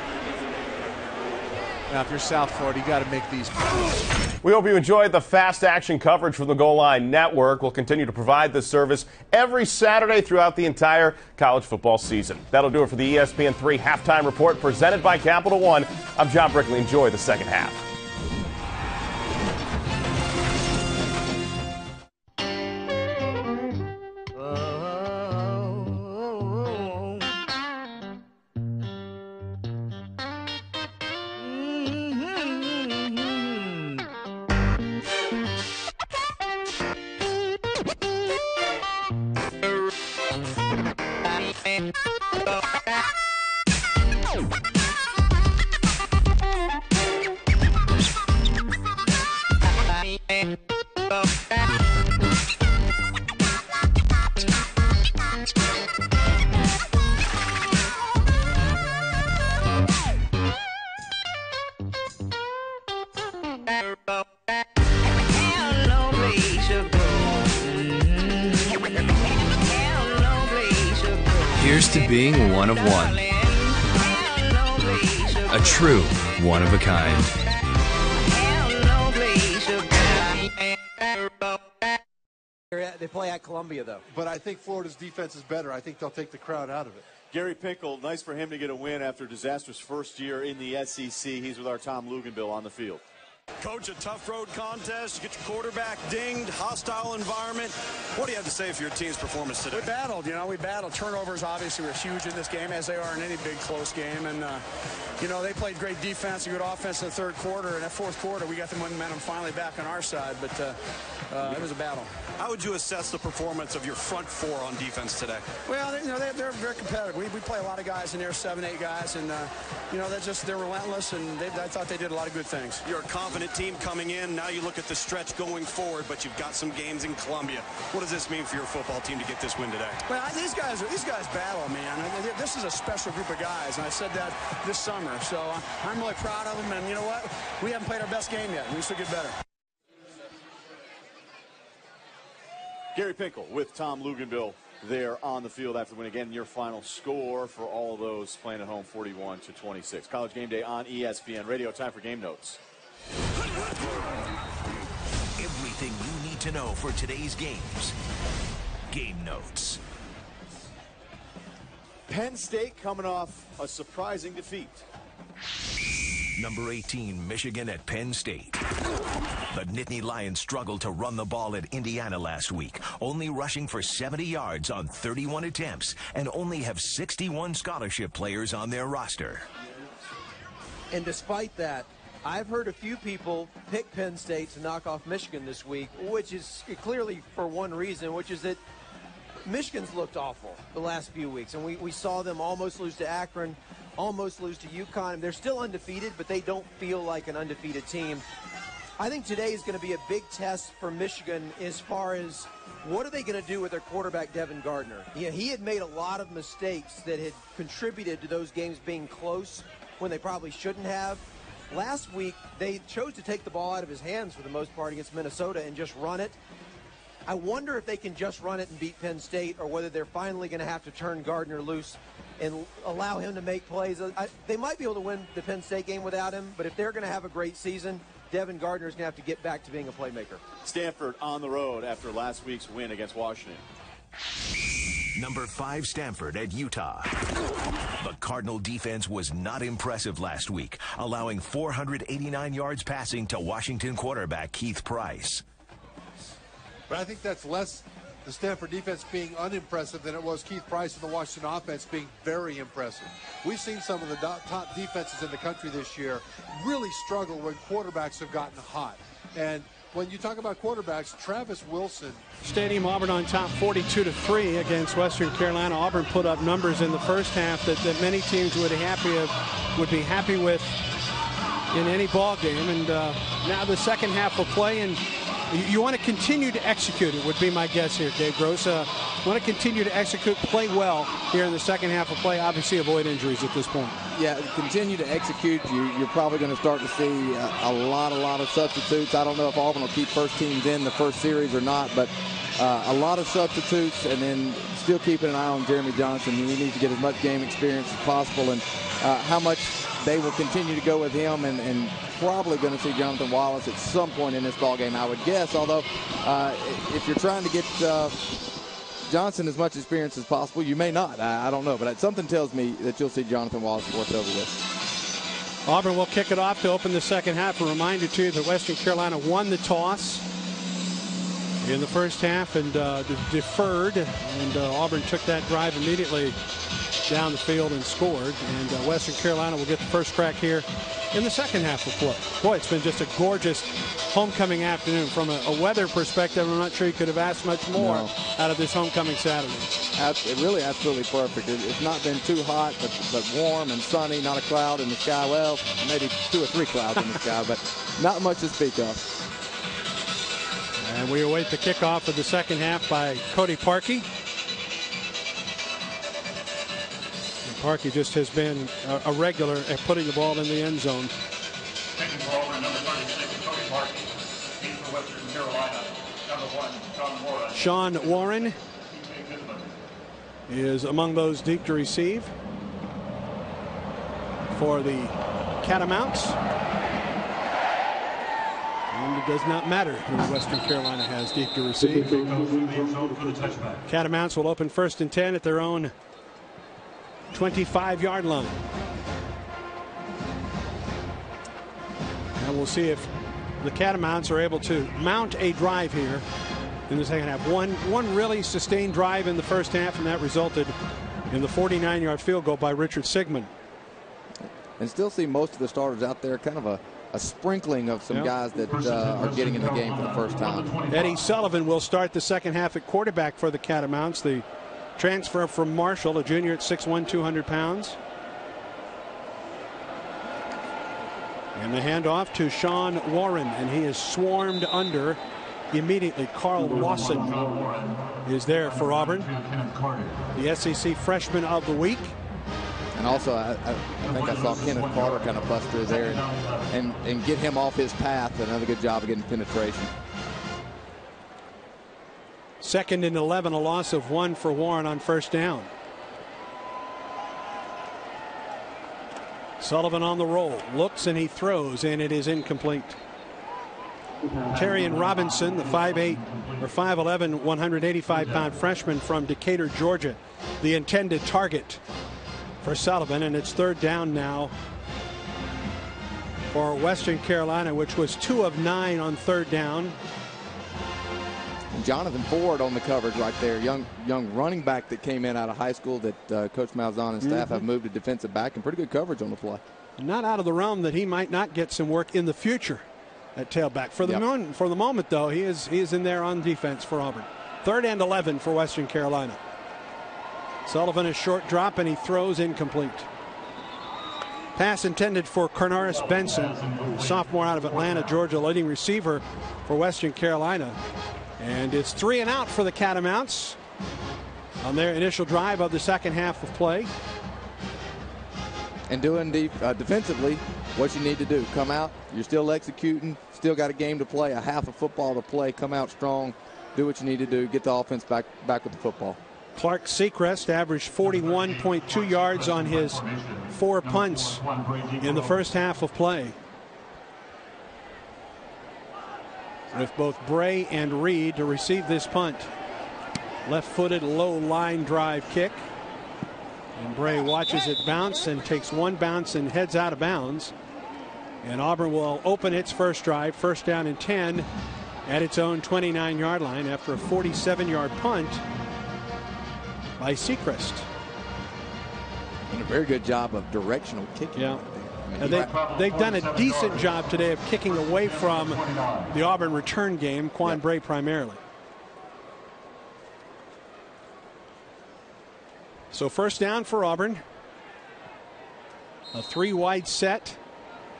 Now, if you're South Florida, you got to make these plays. We hope you enjoyed the fast action coverage from the Goal Line Network. We'll continue to provide this service every Saturday throughout the entire college football season. That'll do it for the E ESPN 3 halftime report presented by Capital One. I'm John Brickley. Enjoy the second half. Columbia, though. But I think Florida's defense is better. I think they'll take the crowd out of it. Gary Pinkel, nice for him to get a win after a disastrous first year in the SEC. He's with our Tom Luginbill on the field. Coach, a tough road contest. You get your quarterback dinged, hostile environment. What do you have to say for your team's performance today? We battled, you know, we battled. Turnovers obviously were huge in this game, as they are in any big close game. And, uh, you know, they played great defense, a good offense in the third quarter. And that fourth quarter, we got the momentum finally back on our side. But uh, uh, it was a battle. How would you assess the performance of your front four on defense today? Well, you know, they, they're very competitive. We, we play a lot of guys in there, seven, eight guys. And, uh, you know, they're just, they're relentless. And they, I thought they did a lot of good things. You're a confident team coming in. Now you look at the stretch going forward, but you've got some games in Columbia. What does this mean for your football team to get this win today? Well, I, these guys, these guys battle, man. This is a special group of guys, and I said that this summer. So uh, I'm really proud of them. And you know what? We haven't played our best game yet. We still get better. Gary Pinkel with Tom Luginbill there on the field after the win. Again, your final score for all those playing at home, 41 to 26. College Game Day on E ESPN Radio. Time for game notes. Everything you need to know for today's games. Game notes. Penn State coming off a surprising defeat. Number 18, Michigan at Penn State. The Nittany Lions struggled to run the ball at Indiana last week, only rushing for 70 yards on 31 attempts, and only have 61 scholarship players on their roster. And despite that, I've heard a few people pick Penn State to knock off Michigan this week, which is clearly for one reason, which is that Michigan's looked awful the last few weeks. And we, we saw them almost lose to Akron, almost lose to UConn. They're still undefeated, but they don't feel like an undefeated team. I think today is going to be a big test for Michigan as far as what are they going to do with their quarterback, Devin Gardner. Yeah, he had made a lot of mistakes that had contributed to those games being close when they probably shouldn't have. Last week, they chose to take the ball out of his hands for the most part against Minnesota and just run it. I wonder if they can just run it and beat Penn State or whether they're finally going to have to turn Gardner loose and allow him to make plays. Uh, I, they might be able to win the Penn State game without him, but if they're going to have a great season, Devin Gardner is going to have to get back to being a playmaker. Stanford on the road after last week's win against Washington. Number five, Stanford at Utah. The Cardinal defense was not impressive last week, allowing 489 yards passing to Washington quarterback Keith Price. But I think that's less the Stanford defense being unimpressive than it was Keith Price and the Washington offense being very impressive. We've seen some of the top defenses in the country this year really struggle when quarterbacks have gotten hot. And when you talk about quarterbacks, Travis Wilson. Stadium Auburn on top 42 to 3 against Western Carolina. Auburn put up numbers in the first half that, that many teams would be happy of, would be happy with in any ball game. And uh, now the second half will play and you, want to continue to execute it would be my guess here, Dave Gross. Uh, want to continue to execute, play well here in the second half of play. Obviously, avoid injuries at this point. Yeah, continue to execute. You, you're probably going to start to see a, a, lot, a lot of substitutes. I don't know if Auburn will keep first teams in the first series or not, but uh, a lot of substitutes, and then still keeping an eye on Jeremy Johnson. He needs to get as much game experience as possible, and uh, how much they will continue to go with him and, and probably going to see Jonathan Wallace at some point in this ball game, I would guess. Although, uh, if you're trying to get uh, Johnson as much experience as possible, you may not. I, I, don't know, but something tells me that you'll see Jonathan Wallace it's over with. Auburn will kick it off to open the second half. A reminder to you that Western Carolina won the toss in the first half and uh, deferred, and uh, Auburn took that drive immediately down the field and scored. And uh, Western Carolina will get the first crack here in the second half of play. Boy, it's been just a gorgeous homecoming afternoon. From a, a weather perspective, I'm not sure you could have asked much more no. out of this homecoming Saturday. Absolutely, really, absolutely perfect. It, it's not been too hot, but, but warm and sunny, not a cloud in the sky. Well, maybe two or three clouds in the sky, but not much to speak of. And we await the kickoff of the second half by Cody Parkey. Parkey just has been a, a regular at putting the ball in the end zone. Taking for over number 36, Cody Parkey. He's for Western Carolina. Number one, John Warren. Sean Warren is among those deep to receive for the Catamounts. And it does not matter who Western Carolina has deep to receive. Catamounts will open first and 10 at their own 25 yard line. And we'll see if the Catamounts are able to mount a drive here in the second half. One, one really sustained drive in the first half, and that resulted in the 49 yard field goal by Richard Sigmund. And still see most of the starters out there, kind of a, a sprinkling of some Yep. guys that uh, are getting in the game for the first time. Eddie Sullivan will start the second half at quarterback for the Catamounts. The transfer from Marshall, a junior at 6'1", 200 pounds. And the handoff to Sean Warren, and he is swarmed under immediately. Carl Lawson is there for Auburn. The SEC Freshman of the Week. And also, I, I, think I saw Kenneth Carter kind of bust through there and, and, and get him off his path. Another good job of getting penetration. Second and 11, a loss of one for Warren on first down. Sullivan on the roll, looks and he throws, and it is incomplete. Terrion Robinson, the 5'8 or 5'11, 185 pound freshman from Decatur, Georgia, the intended target for Sullivan, and it's third down now for Western Carolina, which was two of nine on third down. And Jonathan Ford on the coverage right there, young young running back that came in out of high school that uh, Coach Malzahn and staff Mhm. have moved to defensive back and pretty good coverage on the play. Not out of the realm that he might not get some work in the future at tailback. For the Yep. moment, for the moment though, he is he is in there on defense for Auburn. Third and 11 for Western Carolina. Sullivan a short drop and he throws incomplete. Pass intended for Carnaris Benson, sophomore out of Atlanta, Georgia, leading receiver for Western Carolina. And it's three and out for the Catamounts on their initial drive of the second half of play. And doing de- uh, defensively what you need to do. Come out, you're still executing, still got a game to play, a half of football to play. Come out strong, do what you need to do, get the offense back back with the football. Clark Sechrist averaged 41.2 yards on his four punts in the first half of play. With both Bray and Reed to receive this punt. Left footed low line drive kick. And Bray watches it bounce and takes one bounce and heads out of bounds. And Auburn will open its first drive, first down and 10 at its own 29 yard line after a 47 yard punt by Sechrist. And a very good job of directional kicking. Yeah. Right there. I mean, And they, they've done a decent job today of kicking away from the Auburn return game, Quan Bray primarily. So first down for Auburn. A three wide set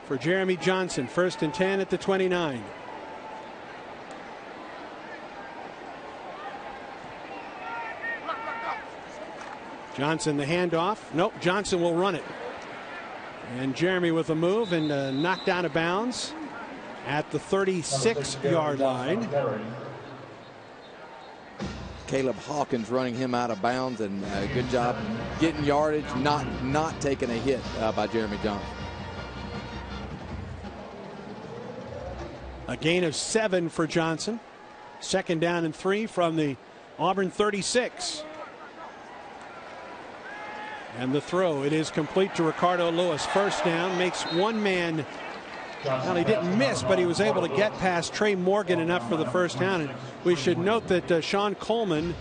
for Jeremy Johnson. First and 10 at the 29. Johnson the handoff. Nope, Johnson will run it. And Jeremy with a move and uh, knocked out of bounds at the 36 yard line. Caleb Hawkins running him out of bounds, and uh, good job getting yardage, not not taking a hit uh, by Jeremy Johnson. A gain of seven for Johnson. Second down and three from the Auburn 36. And the throw, it is complete to Ricardo Louis. First down, makes one man. Well, he didn't miss, but he was able to get past Trey Morgan enough for the first down. And we should note that uh, Shon Coleman,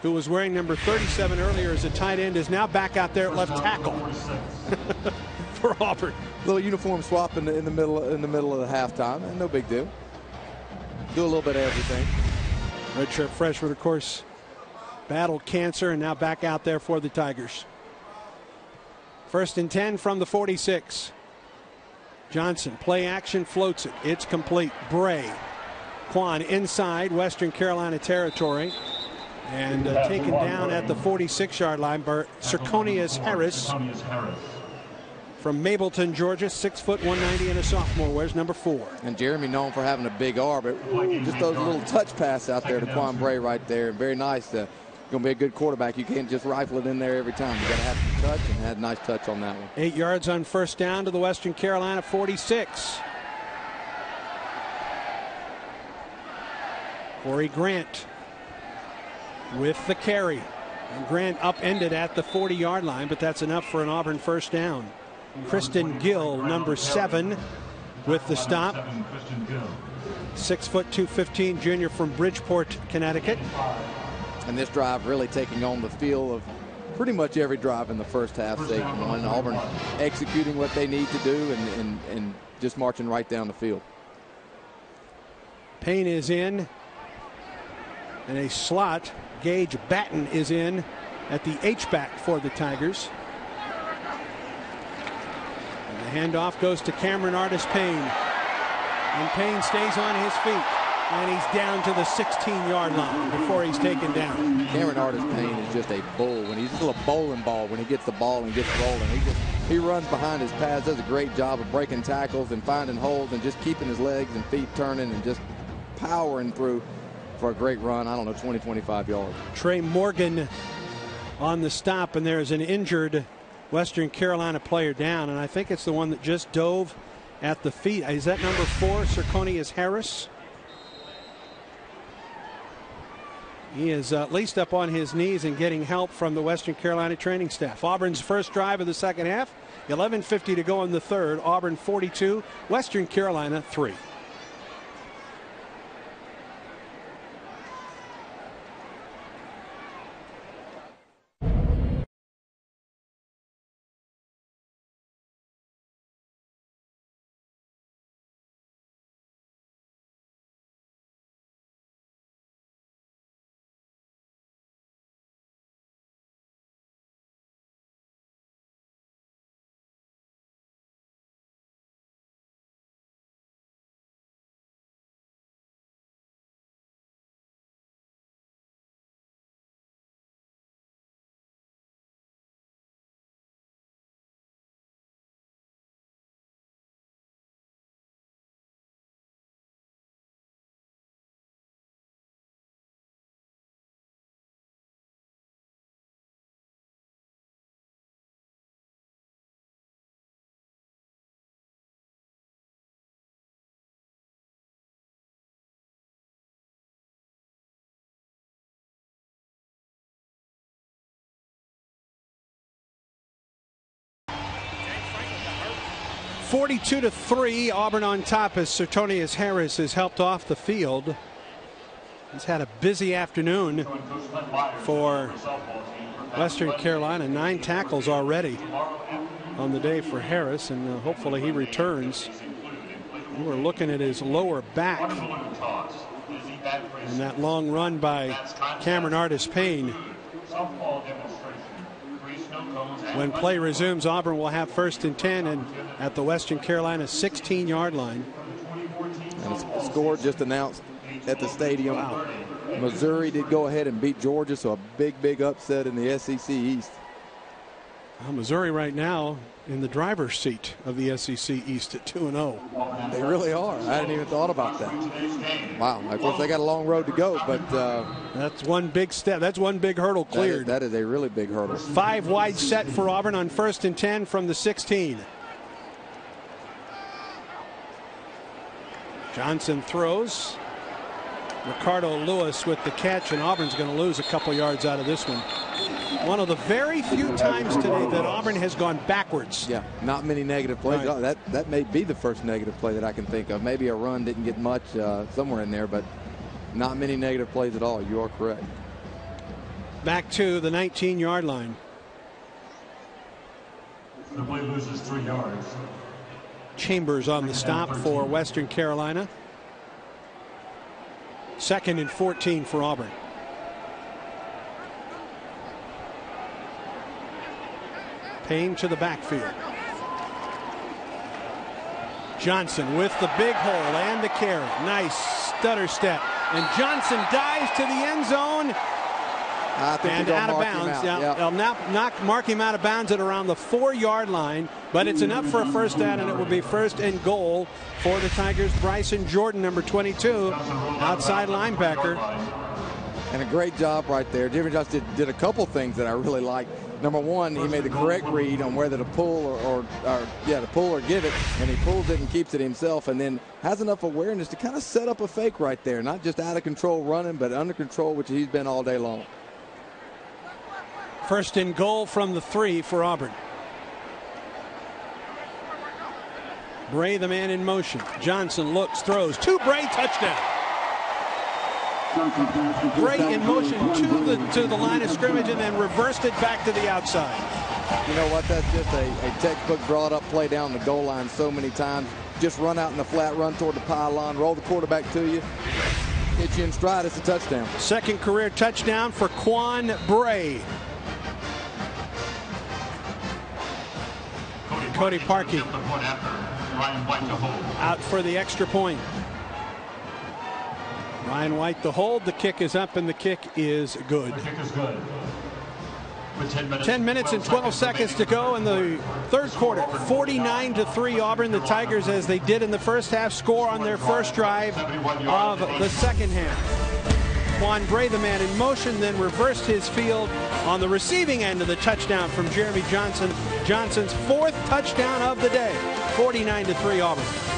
who was wearing number 37 earlier as a tight end, is now back out there at left tackle for Auburn. Little uniform swap in the, in the middle in the middle of the halftime, and no big deal. Do a little bit of everything. Redshirt freshman, of course, battled cancer and now back out there for the Tigers. First and 10 from the 46. Johnson, play action, floats it. It's complete. Bray Quan inside Western Carolina territory and uh, taken down at the 46 yard line by Circonius Harris from Mableton, Georgia, six foot 190 and a sophomore. Where's number four. And Jeremy known for having a big arm, but just those little touch pass out there to Quan Bray right there. Very nice. Uh, going to be a good quarterback. You can't just rifle it in there every time. You got to have some touch and had a nice touch on that one. Eight yards on first down to the Western Carolina 46. Corey Grant with the carry. And Grant upended at the 40 yard line, but that's enough for an Auburn first down. Kristen Gill, number seven, with the stop. Six foot 215 junior from Bridgeport, Connecticut. And this drive really taking on the feel of pretty much every drive in the first half. They won. Auburn executing what they need to do and, and, and just marching right down the field. Payne is in. And a slot. Gage Batten is in at the H-back for the Tigers. And the handoff goes to Cameron Artis Payne. And Payne stays on his feet. And he's down to the 16-yard line before he's taken down. Cameron Artis Payne is just a bull. When he's still a bowling ball when he gets the ball and gets rolling. He just he runs behind his pads, does a great job of breaking tackles and finding holes and just keeping his legs and feet turning and just powering through for a great run. I don't know, 20, 25 yards. Trey Morgan on the stop, and there's an injured Western Carolina player down, and I think it's the one that just dove at the feet. Is that number four, Circonius Harris? He is uh, at least up on his knees and getting help from the Western Carolina training staff. Auburn's first drive of the second half, 11.50 to go in the third. Auburn 42, Western Carolina 3. Forty-two to three, Auburn on top as Sertonius Harris is helped off the field. He's had a busy afternoon for Western Carolina. Nine tackles already on the day for Harris, and uh, hopefully he returns. We're looking at his lower back. And that long run by Cameron Artis Payne. When play resumes, Auburn will have first and 10 and at the Western Carolina 16 yard line. And a score just announced at the stadium. Wow. Missouri did go ahead and beat Georgia, so a big, big upset in the SEC East. Well, Missouri right now in the driver's seat of the SEC East at 2 0. They really are. I hadn't even thought about that. Wow. Of course, they got a long road to go, but. Uh, That's one big step. That's one big hurdle cleared. that is, that is a really big hurdle. Five wide set for Auburn on first and 10 from the 16. Johnson throws. Ricardo Louis with the catch, and Auburn's going to lose a couple yards out of this one. One of the very few times today that Auburn has gone backwards. Yeah, not many negative plays. Right. Oh, that that may be the first negative play that I can think of. Maybe a run didn't get much uh, somewhere in there, but not many negative plays at all. You are correct. Back to the 19 yard line. The play loses three yards. Chambers on the stop for Western Carolina. Second and 14 for Auburn. Payne to the backfield. Johnson with the big hole and the carry. Nice stutter step. And Johnson dives to the end zone. And out of bounds. out, Yeah, yeah. They'll now knock mark him out of bounds at around the four yard line, but it's enough for a first down, and it will be first and goal for the Tigers. Bryson Jordan, number 22, outside linebacker. And a great job right there. Jimmy Johnson did, did a couple things that I really liked. Number one, he made the correct read on whether to pull or, or, or yeah, to pull or give it, and he pulls it and keeps it himself, and then has enough awareness to kind of set up a fake right there, not just out of control running, but under control, which he's been all day long. First and goal from the three for Auburn. Bray, the man in motion. Johnson looks, throws to Bray, touchdown. Bray in motion to the to the line of scrimmage and then reversed it back to the outside. You know what? That's just a, a textbook brought up play down the goal line so many times. Just run out in the flat, run toward the pylon, roll the quarterback to you, hit you in stride. It's a touchdown. Second career touchdown for Quan Bray. Cody Parkey out for the extra point. Ryan White the hold. The kick is up and the kick is good. Kick is good. 10 minutes, 10 minutes and 12 seconds to go in the third quarter. 49 to 3 Auburn. The Tigers, as they did in the first half, score on their first drive of the second half. Juan Bray, the man in motion, then reversed his field on the receiving end of the touchdown from Jeremy Johnson. Johnson's fourth touchdown of the day. 49 to 3 Auburn.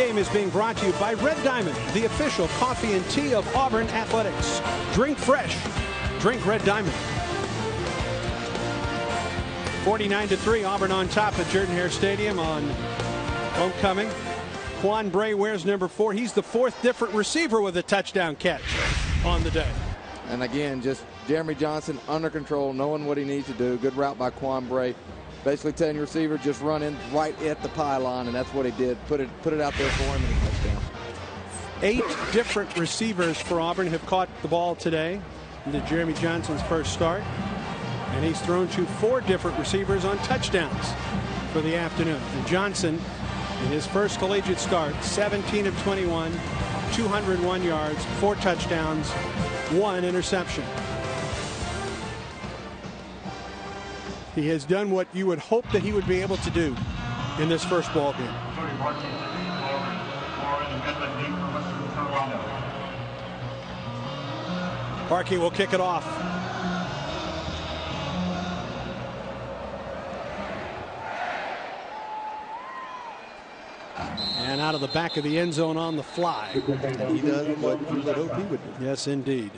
Game is being brought to you by Red Diamond, the official coffee and tea of Auburn Athletics. Drink fresh. Drink Red Diamond. 49 to 3, Auburn on top at Jordan Hare Stadium on homecoming. Quan Bray wears number four. He's the fourth different receiver with a touchdown catch on the day. And again, just Jeremy Johnson under control, knowing what he needs to do. Good route by Quan Bray. Basically telling your receiver just run in right at the pylon, and that's what he did. Put it put it out there for him, and he touchdown. Eight different receivers for Auburn have caught the ball today into Jeremy Johnson's first start. And he's thrown to four different receivers on touchdowns for the afternoon. And Johnson, in his first collegiate start, 17 of 21, 201 yards, four touchdowns, one interception. He has done what you would hope that he would be able to do in this first ball game. Cody Parkey, Auburn, Warren, and Edmund Meek from Western Carolina. Parkey will kick it off. And out of the back of the end zone on the fly. He does what hope he would do. Yes, indeed.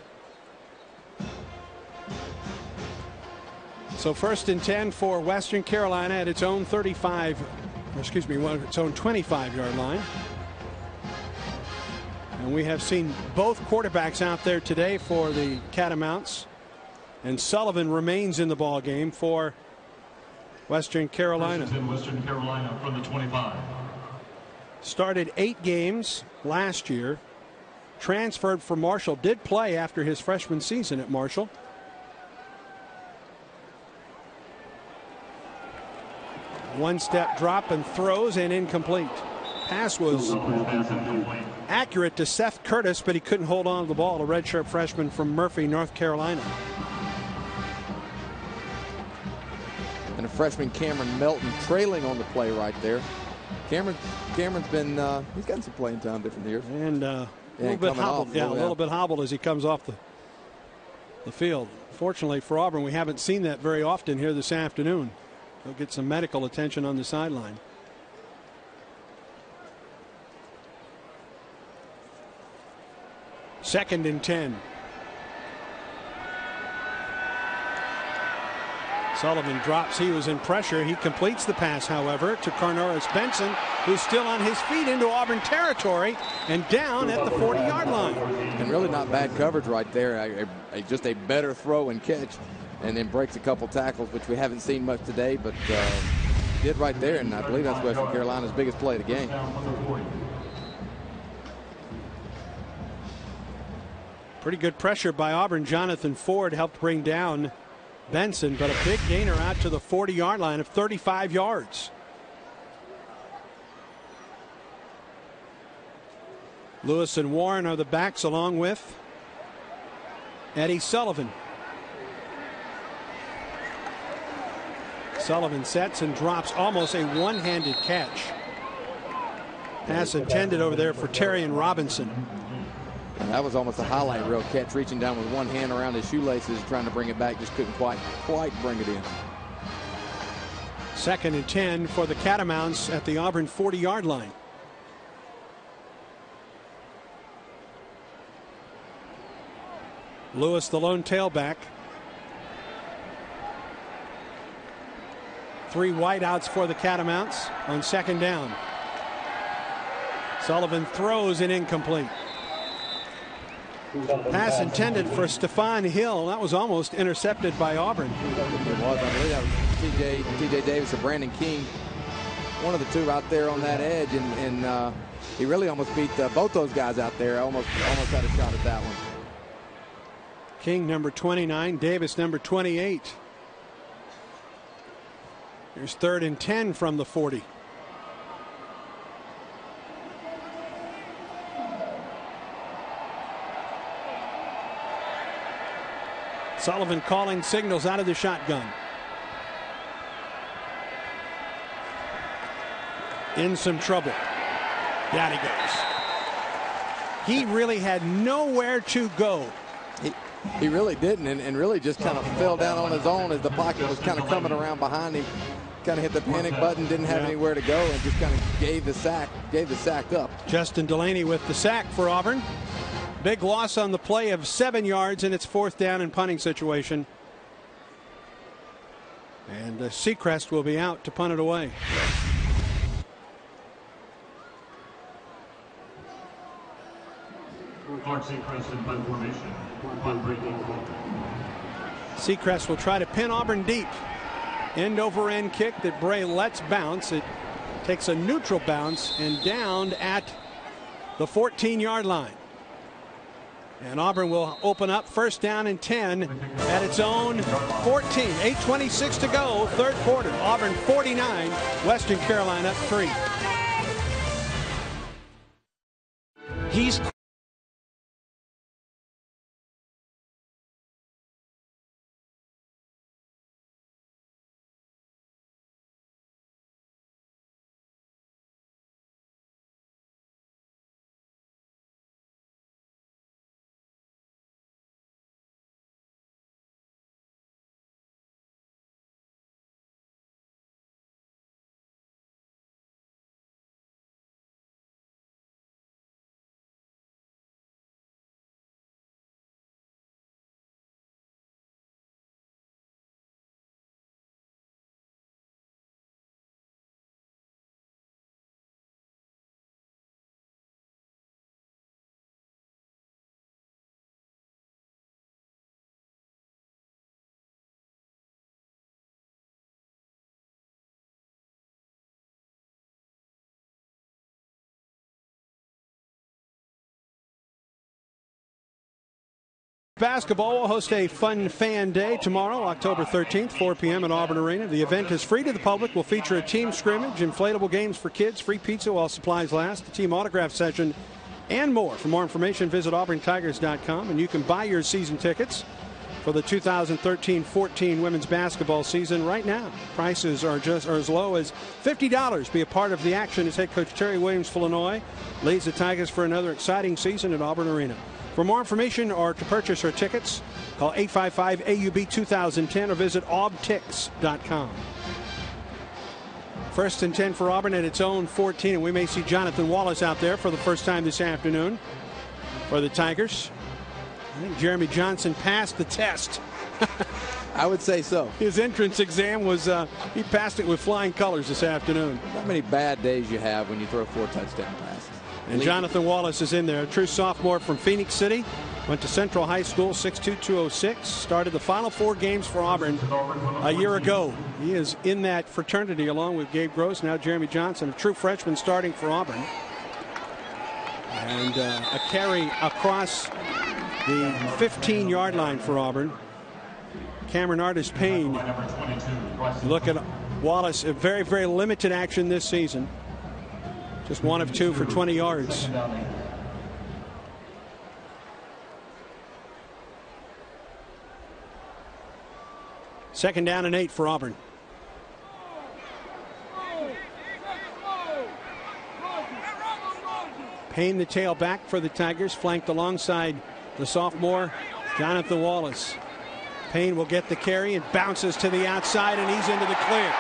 So first and 10 for Western Carolina at its own 35, or excuse me, well, its own 25 yard line. And we have seen both quarterbacks out there today for the Catamounts. And Sullivan remains in the ball game for Western Carolina. First and 10, Western Carolina from the 25. Started eight games last year. Transferred from Marshall. Did play after his freshman season at Marshall. One step drop and throws and incomplete. Pass was accurate to Seth Curtis, but he couldn't hold on to the ball. A redshirt freshman from Murphy, North Carolina. and a freshman Cameron Melton trailing on the play right there. Cameron, Cameron's been uh, he's gotten some playing time different years. And uh, a little bit hobbled. off, yeah, a little bit hobbled as he comes off the the field. Fortunately for Auburn, we haven't seen that very often here this afternoon. He'll get some medical attention on the sideline. Second and 10. Sullivan drops. He was in pressure. He completes the pass, however, to Carnoris Benson, who's still on his feet into Auburn territory and down at the 40 yard line. And really not bad coverage right there. Just a better throw and catch, and then breaks a couple tackles, which we haven't seen much today, but uh, did right there. And I believe that's Western Carolina's biggest play of the game. Pretty good pressure by Auburn. Jonathan Ford helped bring down Benson, but a big gainer out to the 40 yard line of 35 yards. Lewis and Warren are the backs along with Eddie Sullivan. Sullivan sets and drops almost a one handed catch. Pass intended over there for Terrion Robinson. And that was almost a highlight reel catch, reaching down with one hand around his shoelaces, trying to bring it back, just couldn't quite quite bring it in. Second and 10 for the Catamounts at the Auburn 40 yard line. Lewis, the lone tailback. Three wideouts for the Catamounts on second down. Sullivan throws an incomplete. Pass intended for Stefan Hill. That was almost intercepted by Auburn. It was, I believe that was TJ, TJ Davis or Brandon King. One of the two out there on that edge, and, and uh, he really almost beat uh, both those guys out there. Almost, almost had a shot at that one. King number 29, Davis number 28. Here's third and 10 from the 40. Sullivan calling signals out of the shotgun. In some trouble. Down he goes. He really had nowhere to go. He really didn't, and, and really just kind of fell down on his own as the pocket was kind of coming around behind him. Kind of hit the panic button, didn't have Yeah. anywhere to go, and just kind of gave the sack, gave the sack up. Justin Delaney with the sack for Auburn. Big loss on the play of seven yards in its fourth down and punting situation. And uh, Sechrist will be out to punt it away. Clark Sechrist in punt formation. Sechrist will try to pin Auburn deep. End over end kick that Bray lets bounce. It takes a neutral bounce and down at the 14 yard line. And Auburn will open up first down and 10 at its own 14. 8.26 to go, third quarter. Auburn 49, Western Carolina up three. He's Basketball will host a fun fan day tomorrow, October 13th, 4 p.m. at Auburn Arena. The event is free to the public. Will feature a team scrimmage, inflatable games for kids, free pizza while supplies last, a team autograph session, and more. For more information, visit auburntigers.com and you can buy your season tickets for the 2013-14 women's basketball season right now. Prices are just are as low as $50. Be a part of the action as head coach Terri Williams-Flournoy leads the Tigers for another exciting season at Auburn Arena. For more information or to purchase her tickets, call 855 AUB 2010 or visit aubtix.com. First and 10 for Auburn at its own 14, and we may see Jonathan Wallace out there for the first time this afternoon for the Tigers. I think Jeremy Johnson passed the test. I would say so. His entrance exam was, uh, he passed it with flying colors this afternoon. Not many bad days you have when you throw four touchdown passes. And Jonathan Wallace is in there, a true sophomore from Phenix City. Went to Central High School, 6'2", 206. Started the final four games for Auburn a year ago. He is in that fraternity along with Gabe Gross, now Jeremy Johnson, a true freshman starting for Auburn. And uh, a carry across the 15 yard line for Auburn. Cameron Artis Payne. Look at Wallace, a very, very limited action this season. Just one of two for 20 yards. Second down and eight for Auburn. Payne the tailback for the Tigers, flanked alongside the sophomore Jonathan Wallace. Payne will get the carry and bounces to the outside, and he's into the clear.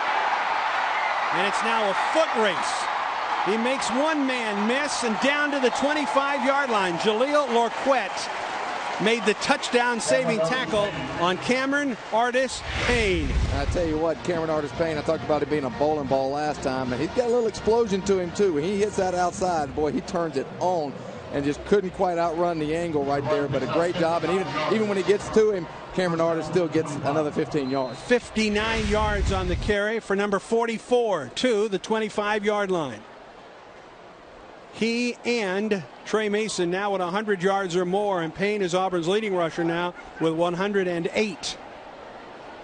And it's now a foot race. He makes one man miss and down to the 25 yard line. Jaleel Lorquette made the touchdown saving tackle on Cameron Artis Payne. I tell you what, Cameron Artis Payne, I talked about it being a bowling ball last time, and he's got a little explosion to him too. When he hits that outside, boy, he turns it on and just couldn't quite outrun the angle right there, but a great job. And even, even when he gets to him, Cameron Artis still gets another 15 yards. 59 yards on the carry for number 44 to the 25 yard line. He and Tre Mason now at 100 yards or more, and Payne is Auburn's leading rusher now with 108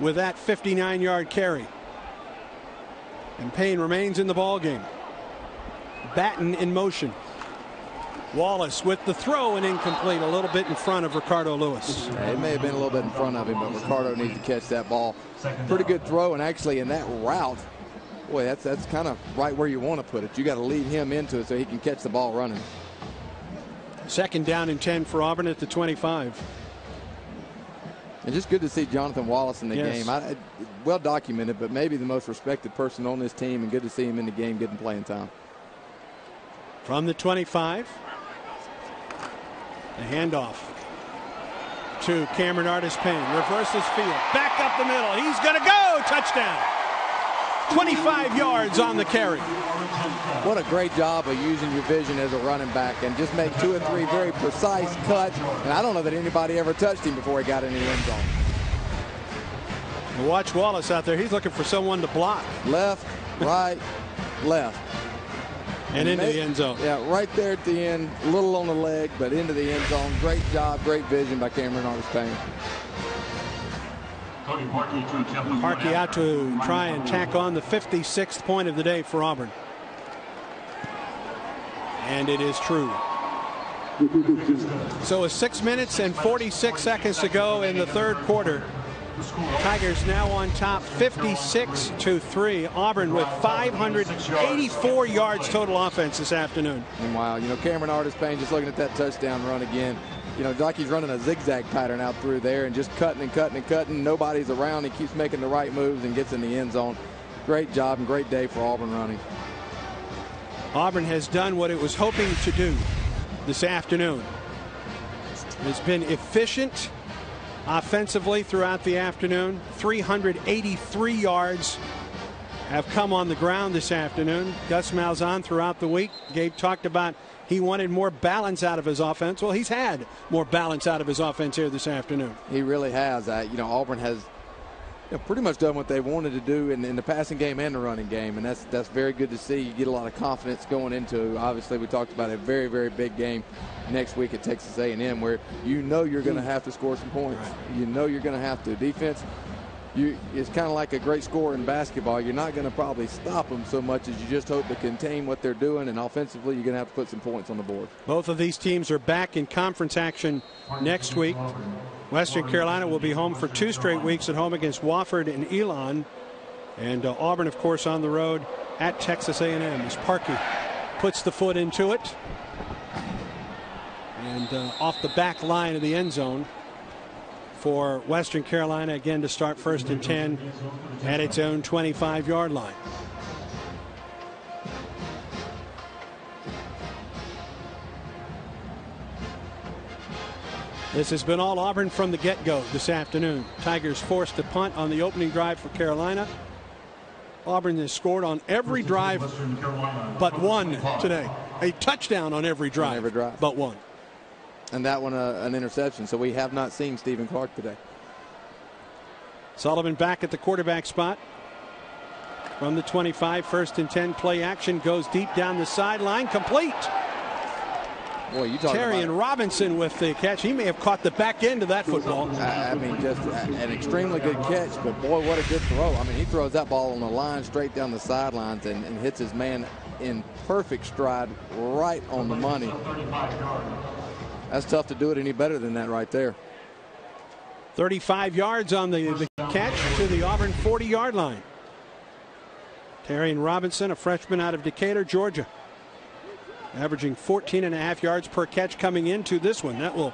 with that 59 yard carry. And Payne remains in the ball game. Batten in motion. Wallace with the throw and incomplete, a little bit in front of Ricardo Louis. It may have been a little bit in front of him, but Ricardo needs to catch that ball. Pretty good throw, and actually in that route, boy, that's that's kind of right where you want to put it. You got to lead him into it so he can catch the ball running. Second down and 10 for Auburn at the 25. And just good to see Jonathan Wallace in the Yes. game. I, well documented, but maybe the most respected person on this team, and good to see him in the game getting playing time. From the 25. The handoff to Cameron Artis Payne. Reverses field. Back up the middle. He's going to go. Touchdown. 25 yards on the carry. What a great job of using your vision as a running back and just make two or three very precise cuts. And I don't know that anybody ever touched him before he got in the end zone. Watch Wallace out there. He's looking for someone to block. Left, right, left. And into ma- the end zone. Yeah, right there at the end, a little on the leg, but into the end zone. Great job, great vision by Cameron Artis Payne. Parkey out to try and tack on the 56th point of the day for Auburn. And it is true. So with six minutes and 46 seconds to go in the third quarter. Tigers now on top 56 to 3. Auburn with 584 yards total offense this afternoon. And wow, you know, Cameron Artis Payne just looking at that touchdown run again. You know, like he's running a zigzag pattern out through there and just cutting and cutting and cutting. Nobody's around. He keeps making the right moves and gets in the end zone. Great job and great day for Auburn running. Auburn has done what it was hoping to do this afternoon. It's been efficient offensively throughout the afternoon. 383 yards have come on the ground this afternoon. Gus Malzahn throughout the week. Gabe talked about he wanted more balance out of his offense. Well, he's had more balance out of his offense here this afternoon. He really has. Uh, you know, Auburn has you know, pretty much done what they wanted to do in, in the passing game and the running game, and that's that's very good to see. You get a lot of confidence going into. Obviously, we talked about a very very big game next week at Texas A&M, where you know you're going to have to score some points. You know you're going to have to defense. You, it's kind of like a great score in basketball. You're not going to probably stop them so much as you just hope to contain what they're doing, and offensively, you're going to have to put some points on the board. Both of these teams are back in conference action next week. Western Carolina will be home for two straight weeks at home against Wofford and Elon. And uh, Auburn, of course, on the road at Texas A&M as Parkey puts the foot into it. And uh, off the back line of the end zone for Western Carolina again to start first and 10 at its own 25 yard line. This has been all Auburn from the get go this afternoon. Tigers forced to punt on the opening drive for Carolina. Auburn has scored on every drive but one today. A touchdown on every drive, On every drive. but one. And that one, uh, an interception. So we have not seen Stephen Clark today. Sullivan back at the quarterback spot. From the 25, first and 10 play action goes deep down the sideline, complete. Boy, you talking Terrion Robinson with the catch. He may have caught the back end of that football. I I mean, just an extremely good catch, but boy, what a good throw. I mean, he throws that ball on the line straight down the sidelines and, and hits his man in perfect stride right on the money. That's tough to do it any better than that right there. 35 yards on the, the catch to the Auburn 40 yard line. Terrion Robinson, a freshman out of Decatur, Georgia, averaging 14 and a half yards per catch coming into this one. That will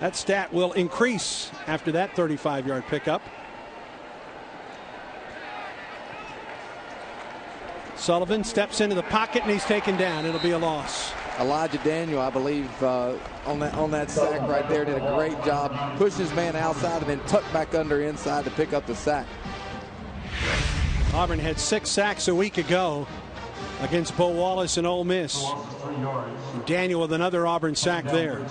that stat will increase after that 35 yard pickup. Sullivan steps into the pocket and he's taken down. It'll be a loss. Elijah Daniel, I believe, uh, on that on that sack right there, did a great job. Pushed his man outside and then tucked back under inside to pick up the sack. Auburn had six sacks a week ago against Bo Wallace and Ole Miss. Daniel with another Auburn sack there.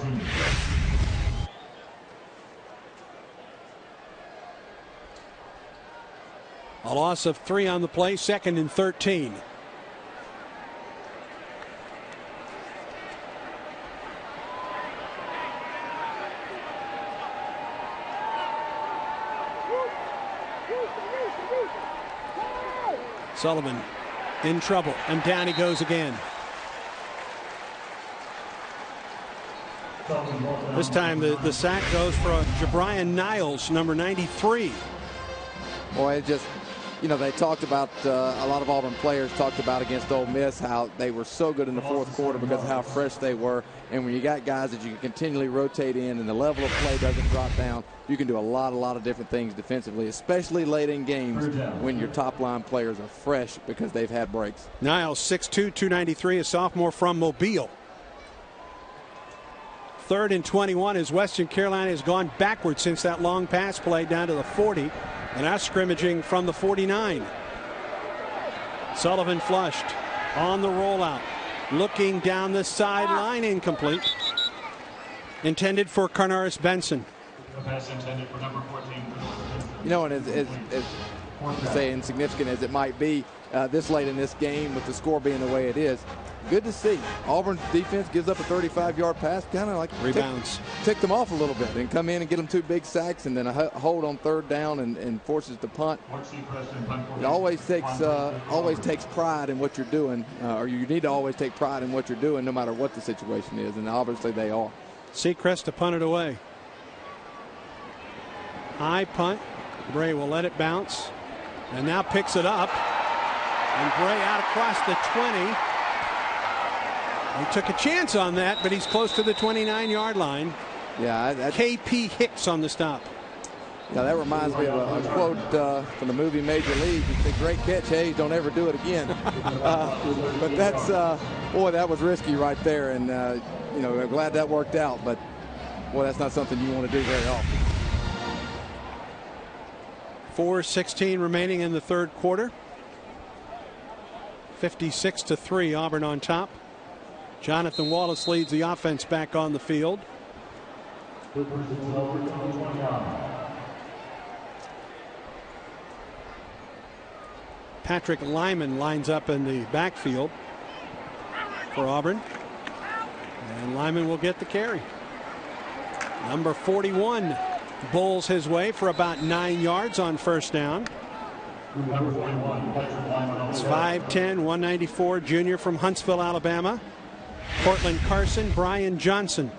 A loss of three on the play, second and 13. Sullivan in trouble, and down he goes again. This time the, the sack goes for Jabrian Niles, number 93. Boy, it just, you know, they talked about, uh, a lot of Auburn players talked about against Ole Miss how they were so good in the fourth quarter because of how fresh they were. And when you got guys that you can continually rotate in and the level of play doesn't drop down, you can do a lot, a lot of different things defensively, especially late in games when your top line players are fresh because they've had breaks. Niles, 6'2, 293, a sophomore from Mobile. Third and 21 as Western Carolina has gone backwards since that long pass play down to the 40, and now scrimmaging from the 49. Sullivan flushed on the rollout, looking down the sideline, incomplete. Intended for Carnaris Benson. The pass intended for number 14. You know, and as, as, as say insignificant as it might be uh, this late in this game with the score being the way it is, good to see. Auburn's defense gives up a 35-yard pass, kind of like tick- Rebounds. tick them off a little bit, and come in and get them two big sacks, and then a hold on third down and, and forces the punt. It always takes uh, always takes pride in what you're doing, uh, or you need to always take pride in what you're doing, no matter what the situation is, and obviously they are. Sechrist to punt it away. High punt. Bray will let it bounce. And now picks it up. And Bray out across the 20. He took a chance on that, but he's close to the 29 yard line. Yeah, That, KP Hicks on the stop. Yeah, that reminds me of a, a quote uh, from the movie Major League. He said, "Great catch, Hayes. Don't ever do it again." uh, but that's uh, boy, that was risky right there, and uh, you know, I'm glad that worked out. But boy, that's not something you want to do very often. 4.16 remaining in the third quarter. 56 to 3, Auburn on top. Jonathan Wallace leads the offense back on the field. Patrick Lyman lines up in the backfield for Auburn. And Lyman will get the carry. Number 41 Bowles his way for about nine yards on first down. It's 5'10, 194 junior from Huntsville, Alabama. Portland Carson, Brian Johnson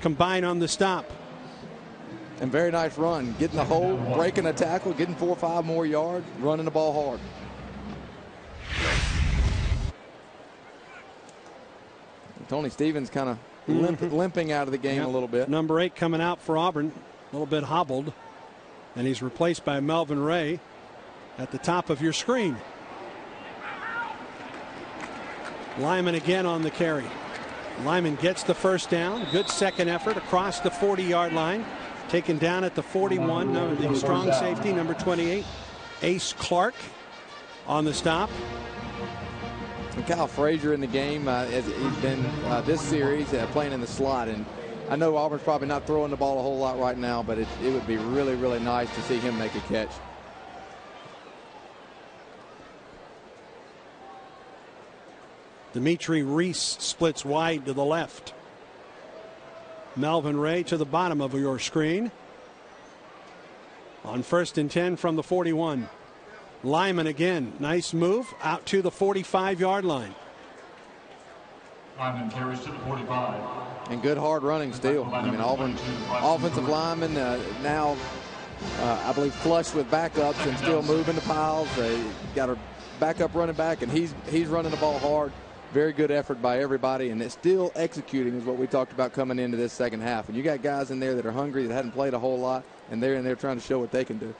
combined on the stop. And very nice run. Getting the hole, breaking a tackle, getting four or five more yards, running the ball hard. Tony Stevens kind of limp, Mhm. limping out of the game Yep. a little bit. Number eight coming out for Auburn, a little bit hobbled, and he's replaced by Melvin Ray at the top of your screen. Lyman again on the carry. Lyman gets the first down. Good second effort across the 40 yard line. Taken down at the 41. Number, the strong safety, number 28, Ace Clark on the stop. Kyle Frazier in the game uh, has he's been uh, this series uh, playing in the slot, and I know Auburn's probably not throwing the ball a whole lot right now, but it, it would be really, really nice to see him make a catch. Dimitri Reese splits wide to the left. Melvin Ray to the bottom of your screen. On first and 10 from the 41. Lyman again. Nice move out to the 45 yard line. Lyman carries to the 45. And good hard running still. I mean, Auburn offensive lineman uh, now, uh, I believe, flush with backups and still moving the piles. They got a backup running back, and he's he's running the ball hard. Very good effort by everybody, and it's still executing is what we talked about coming into this second half. And you got guys in there that are hungry that hadn't played a whole lot, and they're in there trying to show what they can do.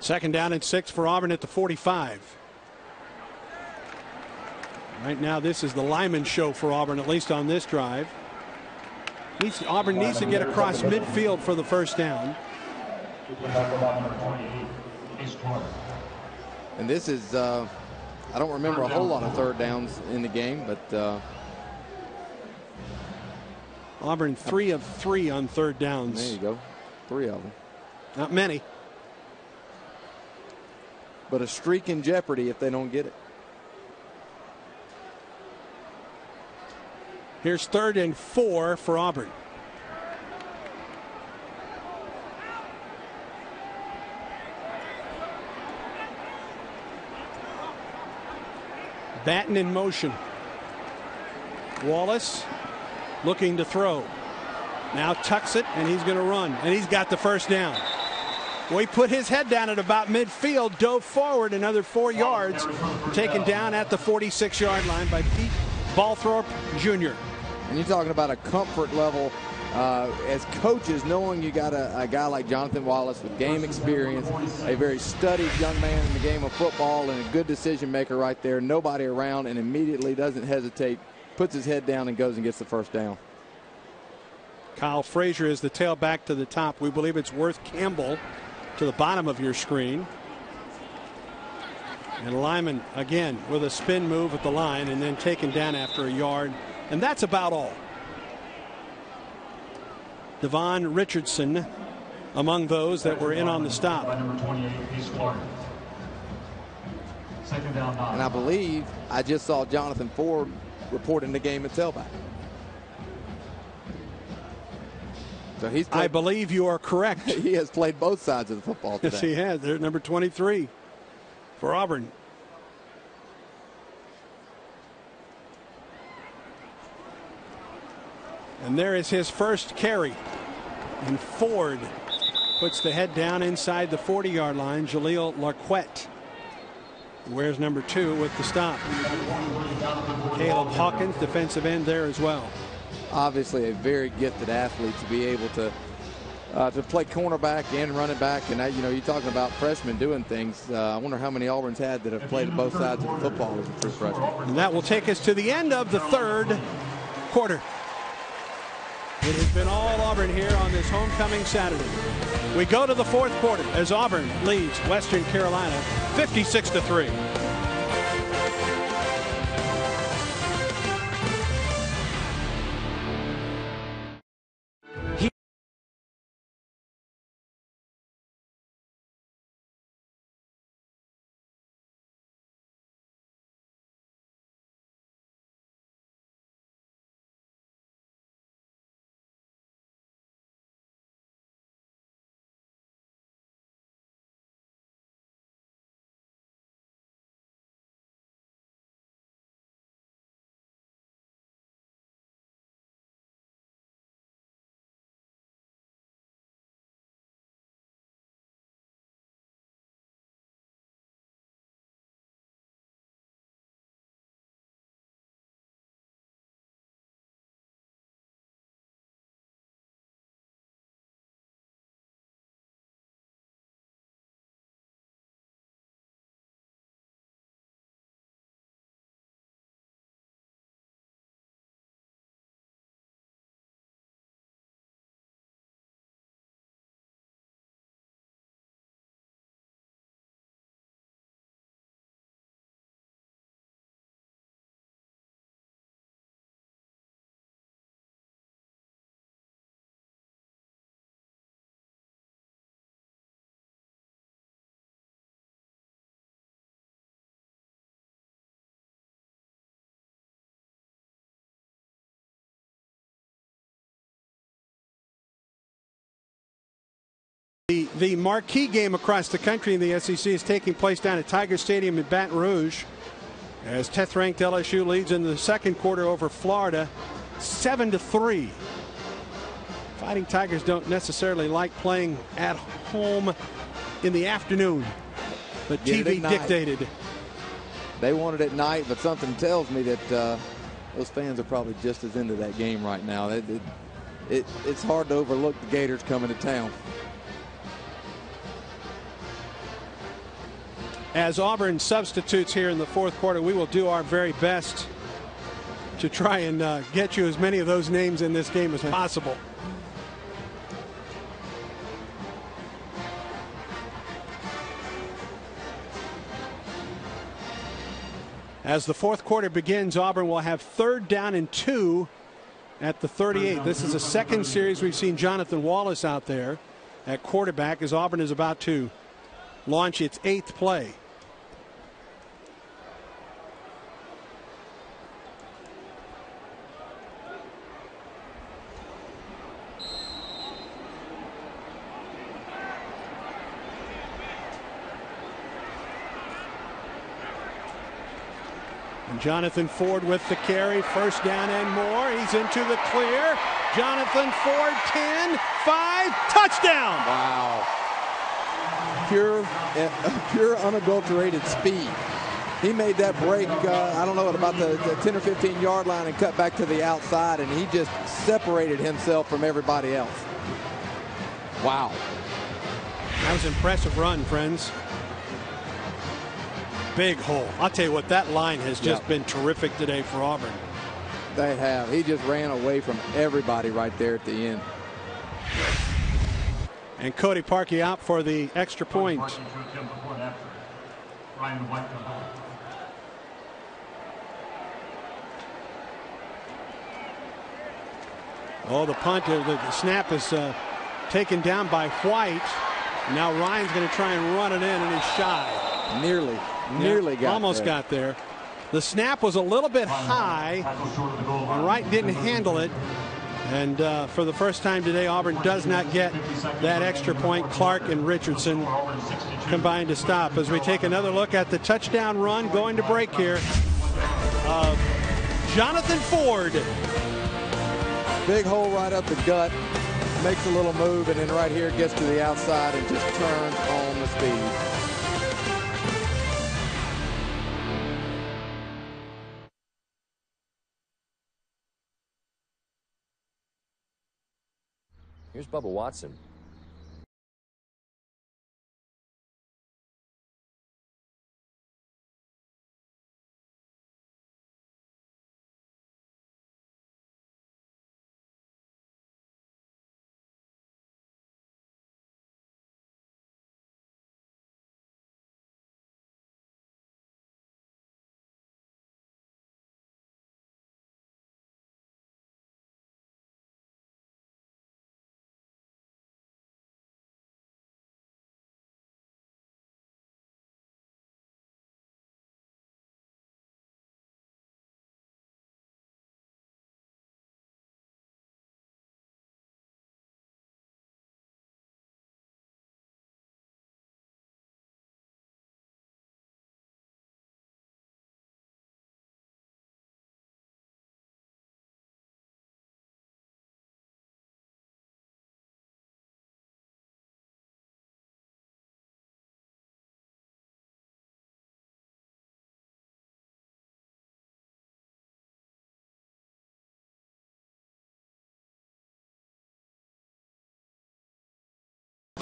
Second down and six for Auburn at the 45. Right now, this is the Lyman show for Auburn, at least on this drive. Needs, Auburn needs to get across midfield for the first down. And this is, uh, I don't remember a whole lot of third downs in the game, but uh, Auburn three of three on third downs. there you go, three of them. Not many. But a streak in jeopardy if they don't get it. Here's third and four for Auburn. Batten in motion. Wallace looking to throw. Now tucks it and he's going to run. And he's got the first down. Well, he put his head down at about midfield, dove forward another four yards, taken down at the 46 yard line by Pete Balthorpe Jr. And you're talking about a comfort level uh, as coaches, knowing you got a, a, guy like Jonathan Wallace with game experience, a very studied young man in the game of football, and a good decision maker right there. Nobody around, and immediately doesn't hesitate, puts his head down, and goes and gets the first down. Kyle Frazier is the tailback to the top. We believe it's Worth Campbell to the bottom of your screen. And Lyman again with a spin move at the line and then taken down after a yard. And that's about all. Devon Richardson among those that were in on the stop. And I believe I just saw Jonathan Ford reporting the game at tailback. So he's I believe you are correct. he has played both sides of the football today. Yes, he has. They're number 23 for Auburn. And there is his first carry. And Ford puts the head down inside the 40 yard line. Jaleel Larquette wears number two with the stop. Caleb Hawkins, defensive end there as well. Obviously, a very gifted athlete to be able to uh, to play cornerback and running back. And, you know, you're talking about freshmen doing things. Uh, I wonder how many Auburn's had that have played both sides of the football as a true freshman. And that will take us to the end of the third quarter. It has been all Auburn here on this homecoming Saturday. We go to the fourth quarter as Auburn leads Western Carolina 56 to 3. The, the marquee game across the country in the SEC is taking place down at Tiger Stadium in Baton Rouge as 10th ranked LSU leads in the second quarter over Florida 7 to 3. Fighting Tigers don't necessarily like playing at home in the afternoon. The Get TV dictated. They want it at night, but something tells me that uh, those fans are probably just as into that game right now. It, it, it, it's hard to overlook the Gators coming to town. As Auburn substitutes here in the fourth quarter, we will do our very best to try and uh, get you as many of those names in this game as possible. As the fourth quarter begins, Auburn will have third down and two at the 38. This is the second series we've seen Jonathan Wallace out there at quarterback as Auburn is about to launch its eighth play. Jonathan Ford with the carry, first down and more. He's into the clear. Jonathan Ford, 10, 5, touchdown. Wow. Pure, uh, pure unadulterated speed. He made that break, uh, I don't know, at about the, the 10 or 15 yard line and cut back to the outside, and he just separated himself from everybody else. Wow. That was an impressive run, friends. Big hole. I'll tell you what, that line has just Yeah. been terrific today for Auburn. They have. He just ran away from everybody right there at the end. And Cody Parkey out for the extra point. Ryan White to hold. Oh, the punt, uh, the, the snap is uh, taken down by White. Now Ryan's going to try and run it in, and he's shy. Nearly, Yeah, nearly got almost there. got there. The snap was a little bit high, and White didn't handle it. And uh, for the first time today, Auburn does not get that extra point. Clark and Richardson combined to stop. As we take another look at the touchdown run going to break here. Uh, Jonathan Ford. Big hole right up the gut. Makes a little move, and then right here gets to the outside and just turns on the speed. Here's Bubba Watson.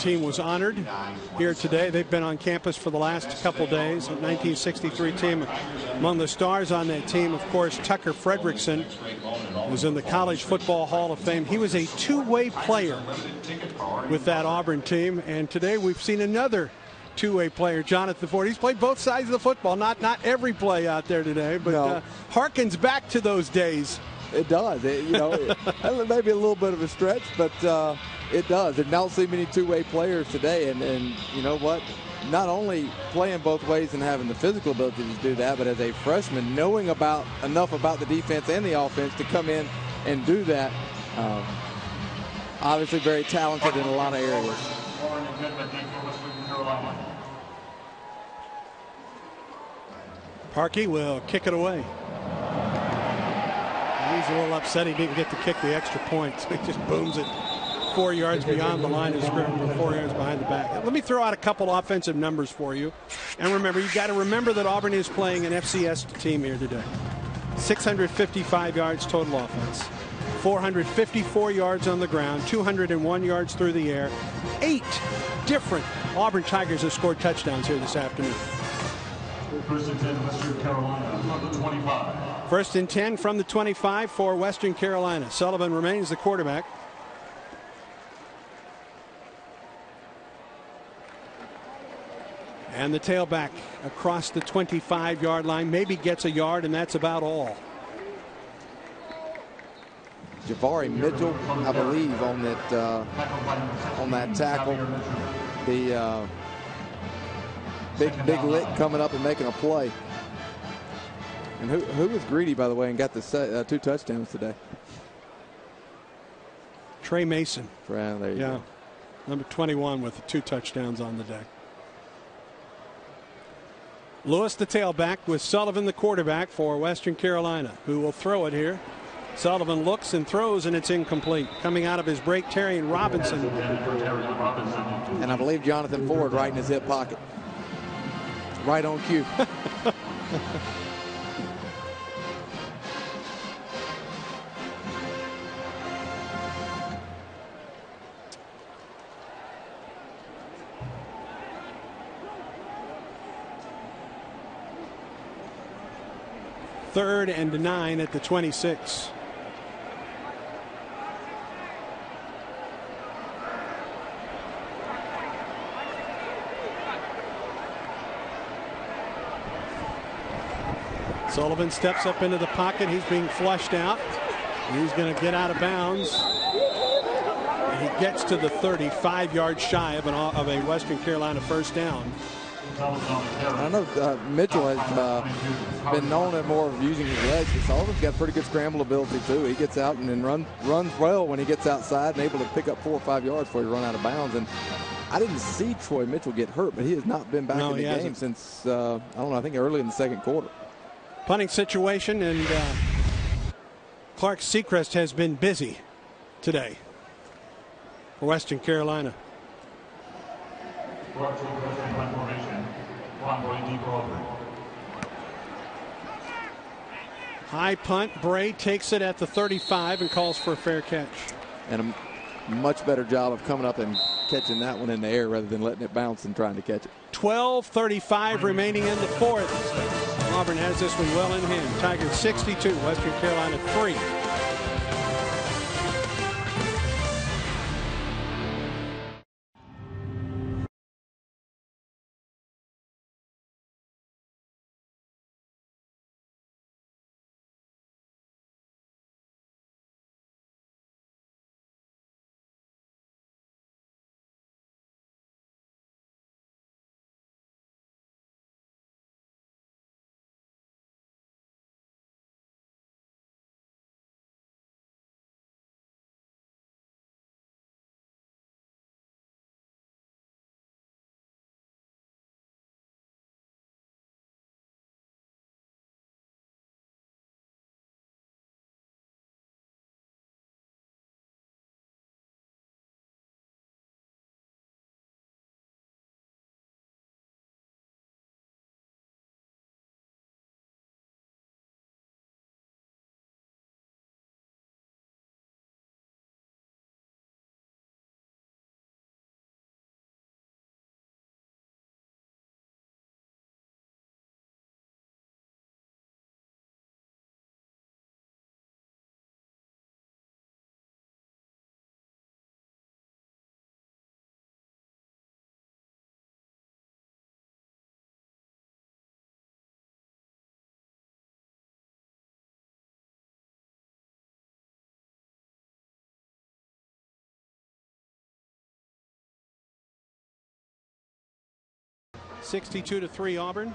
Team was honored here today. They've been on campus for the last couple days. A 1963 team. Among the stars on that team, of course, Tucker Frederickson was in the College Football Hall of Fame. He was a two-way player with that Auburn team, and today we've seen another two-way player, Jonathan Ford. He's played both sides of the football. Not not every play out there today, but No. uh, harkens back to those days. It does. It, you know, maybe a little bit of a stretch, but uh, it does. And don't see many two-way players today. And, and you know what? Not only playing both ways and having the physical ability to do that, but as a freshman, knowing about enough about the defense and the offense to come in and do that. Um, obviously, very talented in a lot of areas. Parkey will kick it away. He's a little upset he didn't get to kick the extra point, so he just booms it four yards beyond the line of scrimmage, or four yards behind the back. Let me throw out a couple offensive numbers for you. And remember, you've got to remember that Auburn is playing an FCS team here today. 655 yards total offense. 454 yards on the ground, 201 yards through the air. Eight different Auburn Tigers have scored touchdowns here this afternoon. First and 10, Western Carolina from the 25. First and 10 from the 25 for Western Carolina. Sullivan remains the quarterback. And the tailback across the 25 yard line maybe gets a yard, and that's about all. Javari Mitchell, I believe, on that uh, on that tackle. The uh, big big lick coming up and making a play. And who who was greedy, by the way, and got the set, uh, two touchdowns today? Tre Mason. There you Yeah. go. Number 21 with two touchdowns on the day. Lewis, the tailback, with Sullivan, the quarterback for Western Carolina, who will throw it here. Sullivan looks and throws, and it's incomplete. Coming out of his break, Terrion Robinson. And I believe Jonathan Ford right in his hip pocket. Right on cue. Third and nine at the 26. Sullivan steps up into the pocket. He's being flushed out. He's going to get out of bounds. He gets to the 35 yards shy of, an, of a Western Carolina first down. I know uh, Mitchell has uh, been known at more of using his legs, but Sullivan's got pretty good scramble ability too. He gets out and then run, runs well when he gets outside and able to pick up four or five yards before he run out of bounds. And I didn't see Troy Mitchell get hurt, but he has not been back No, in the game hasn't. since uh, I don't know. I think early in the second quarter. punting situation, and uh, Clark Sechrist has been busy today for Western Carolina. Brought to you by Western Punt Formation. Ron Boy deep over. High punt. Bray takes it at the 35 and calls for a fair catch. And a much better job of coming up and catching that one in the air rather than letting it bounce and trying to catch it. 12:35 remaining in the fourth. Auburn has this one well in hand. Tigers 62, Western Carolina 3. Sixty-two to three Auburn.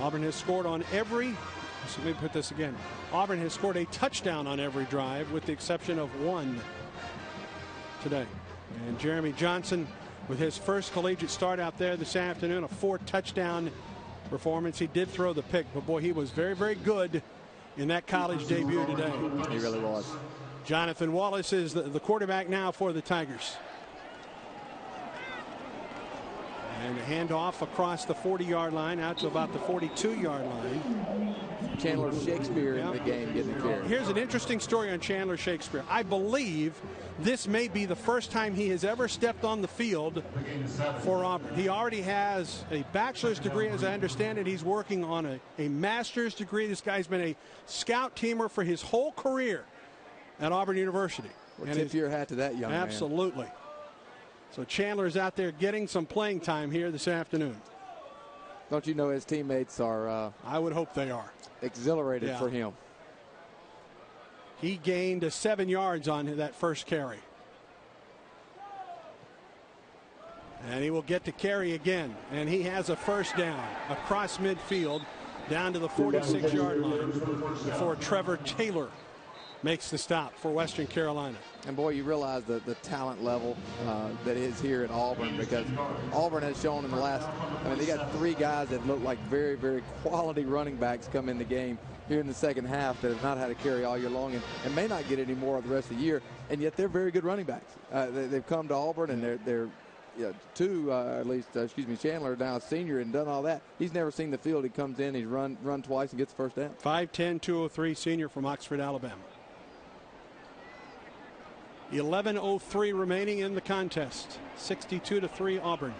Auburn has scored on every. So let me put this again. Auburn has scored a touchdown on every drive, with the exception of one today. And Jeremy Johnson with his first collegiate start out there this afternoon, a four touchdown performance. He did throw the pick, but boy, he was very, very good in that college debut today. He really was. Jonathan Wallace is the, the quarterback now for the Tigers. And a handoff across the 40 yard line out to about the 42 yard line. Chandler Shakespeare in the game getting the carry. Here's an interesting story on Chandler Shakespeare. I believe this may be the first time he has ever stepped on the field for Auburn. He already has a bachelor's degree, as I understand it. He's working on a, a master's degree. This guy's been a scout teamer for his whole career at Auburn University. Well, And tip your hat to that young man. Absolutely. So Chandler's out there getting some playing time here this afternoon. Don't you know his teammates are? Uh, I would hope they are exhilarated Yeah. for him. He gained seven yards on that first carry. And he will get to carry again. And he has a first down across midfield down to the 46 yard line before Trevor Taylor makes the stop for Western Carolina. And boy, you realize the, the talent level uh, that is here at Auburn because Auburn has shown in the last, I mean, they got three guys that look like very, very quality running backs come in the game here in the second half that have not had to carry all year long and, and may not get any more of the rest of the year. And yet they're very good running backs. Uh, they, they've come to Auburn and they're, they're yeah, two, uh, at least, uh, excuse me, Chandler now a senior and done all that. He's never seen the field. He comes in, he's run, run twice and gets the first down. 5'10, 203 senior from Oxford, Alabama. 11.03 remaining in the contest. 62 to 3 Auburn.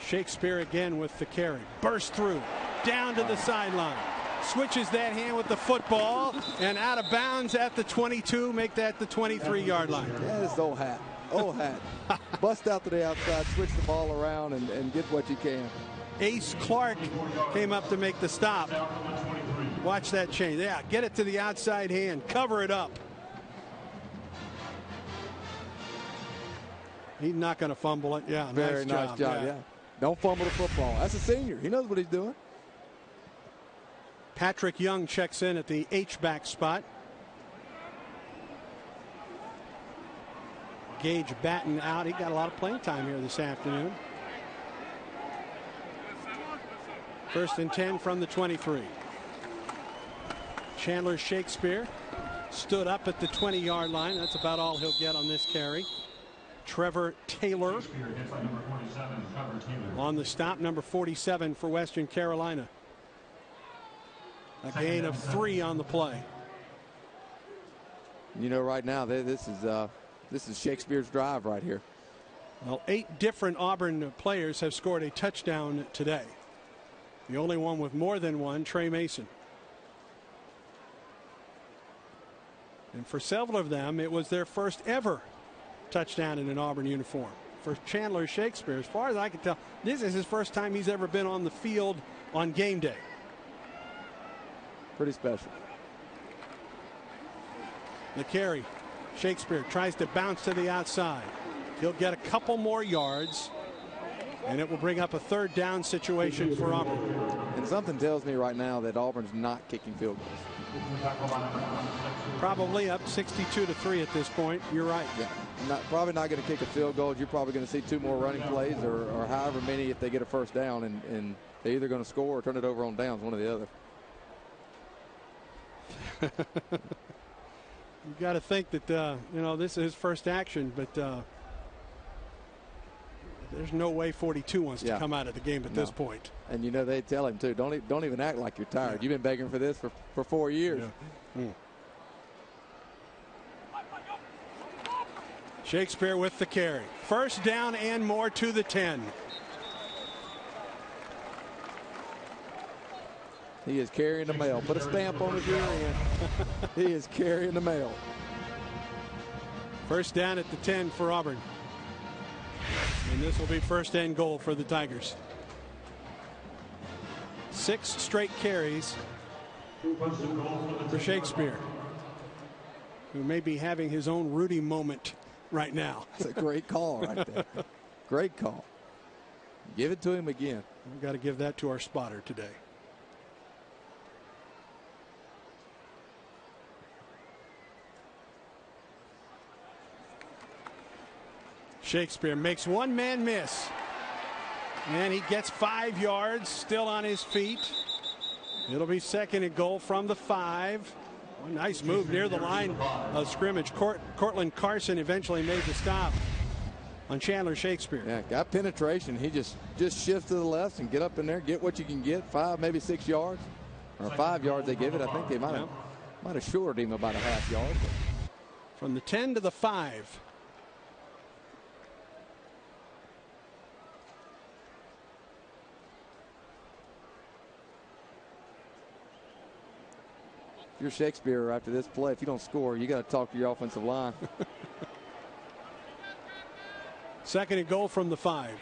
Shakespeare again with the carry. Burst through. Down to the sideline. Switches that hand with the football and out of bounds at the 22. Make that the 23 yard line. That is old hat. Old hat. Bust out to the outside, switch the ball around, and, and get what you can. Ace Clark came up to make the stop. Watch that change. Yeah, get it to the outside hand. Cover it up. He's not going to fumble it. Yeah, Very nice nice job. Yeah. Don't fumble the football. That's a senior. He knows what he's doing. Patrick Young checks in at the H-back spot. Gage Batten out. He got a lot of playing time here this afternoon. First and 10 from the 23. Chandler Shakespeare stood up at the 20 yard line. That's about all he'll get on this carry. Trevor Taylor on the stop, number 47 for Western Carolina. A gain of three on the play. You know, right now, this is uh, this is Shakespeare's drive right here. Well, eight different Auburn players have scored a touchdown today. The only one with more than one, Tre Mason. And for several of them, it was their first ever touchdown in an Auburn uniform. For Chandler Shakespeare, as far as I can tell, this is his first time he's ever been on the field on game day. Pretty special. The carry. Shakespeare tries to bounce to the outside. He'll get a couple more yards, and it will bring up a third down situation for Auburn. And something tells me right now that Auburn's not kicking field goals. Probably up 62 to 3 at this point. You're right. Yeah. Not, probably not going to kick a field goal. You're probably going to see two more running plays or, or however many if they get a first down, and, and they're either going to score or turn it over on downs, one or the other. You got to think that uh, you know this is his first action, but uh, there's no way 42 wants Yeah. to come out of the game at this point. And you know they tell him too. Don't don't even act like you're tired. You've been begging for this for, for four years. Hmm. Shakespeare with the carry. First down and more to the 10. He is carrying the mail. Put a stamp on his rear end. he is carrying the mail. First down at the 10 for Auburn. And this will be first and goal for the Tigers. Six straight carries for Shakespeare, who may be having his own Rudy moment right now. It's a great call right there. great call. Give it to him again. We've got to give that to our spotter today. Shakespeare makes one man miss. And he gets five yards, still on his feet. It'll be second and goal from the five. A nice move near the line of scrimmage. Court, Cortland Carson eventually made the stop on Chandler Shakespeare. Yeah, got penetration. He just just shifts to the left and get up in there, get what you can get, five, maybe six yards, or five yards. They give it. I think they might have might have shorted him about a half yard. From the 10 to the 5. You're Shakespeare after this play, if you don't score, you got to talk to your offensive line. Second and goal from the five.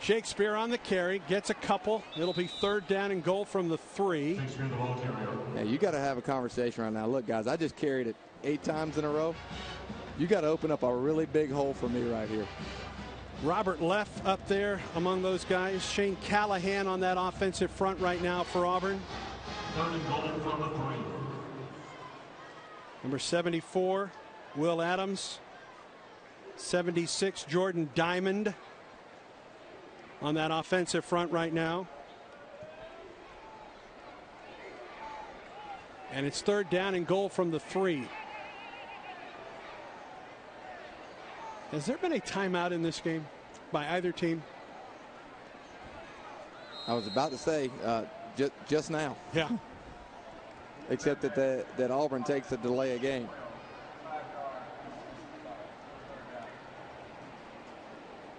Shakespeare on the carry, gets a couple. It'll be third down and goal from the three. Yeah, you got to have a conversation right now. Look, guys, I just carried it eight times in a row. You got to open up a really big hole for me right here. Robert Leff up there among those guys. Shane Callahan on that offensive front right now for Auburn. Number 74, Will Adams. 76, Jordan Diamond on that offensive front right now. And it's third down and goal from the three. Has there been a timeout in this game by either team? I was about to say uh, just just now. Yeah. Except that the, that Auburn takes a delay a game.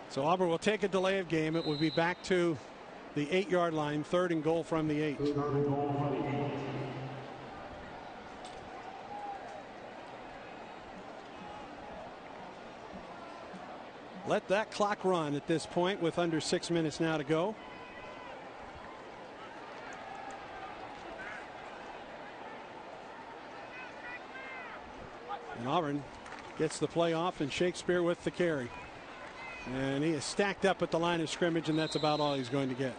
So Auburn will take a delay of game. It will be back to the eight yard line, third and goal from the eight. Let that clock run at this point with under six minutes now to go. And Auburn gets the play off and Shakespeare with the carry. And he is stacked up at the line of scrimmage, and that's about all he's going to get.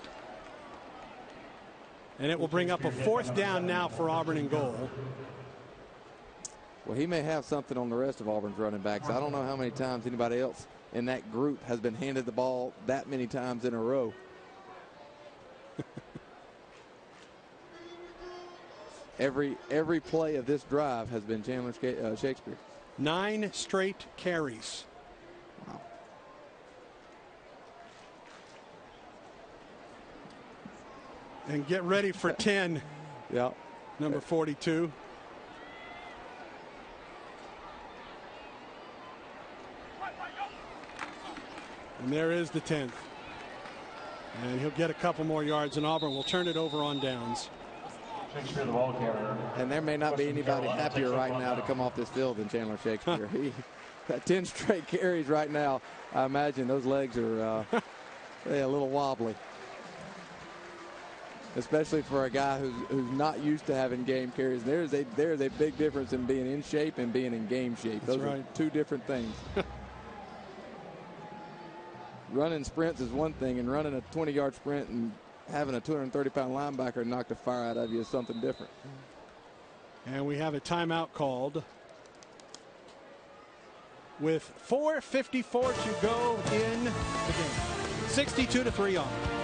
And it will bring up a fourth down now for Auburn and goal. Well, he may have something on the rest of Auburn's running backs. I don't know how many times anybody else in that group has been handed the ball that many times in a row. every every play of this drive has been Chandler uh, Shakespeare. Nine straight carries. Wow. And get ready for 10. yeah. Number 42. And there is the 10th. And he'll get a couple more yards, and Auburn will turn it over on downs. Shakespeare the ball carrier. And there may not be anybody happier right now to come off this field than Chandler Shakespeare. he got 10 straight carries right now. I imagine those legs are uh, a little wobbly. Especially for a guy who's, who's not used to having game carries. There's a, there's a big difference in being in shape and being in game shape. That's those right. are two different things. running sprints is one thing, and running a 20 yard sprint and having a 230 pound linebacker knock the fire out of you is something different. And we have a timeout called with 4.54 to go in the game. 62 to 3 on.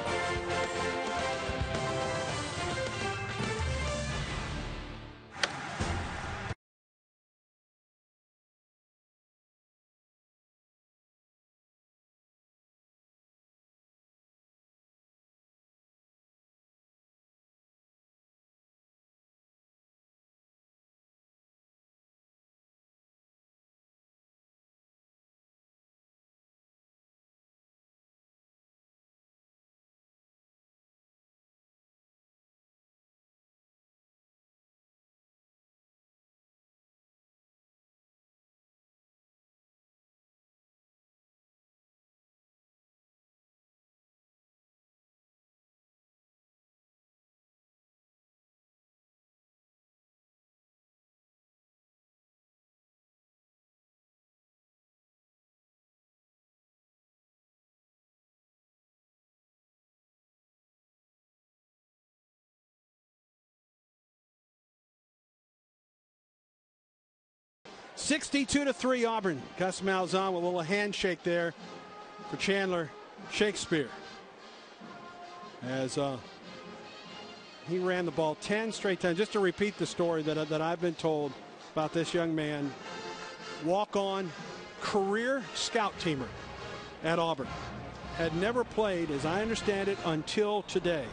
62 to 3 Auburn. Gus Malzahn with a little handshake there for Chandler Shakespeare. As uh, he ran the ball 10 straight times. Just to repeat the story that, that I've been told about this young man, walk on career scout teamer at Auburn. Had never played, as I understand it, until today.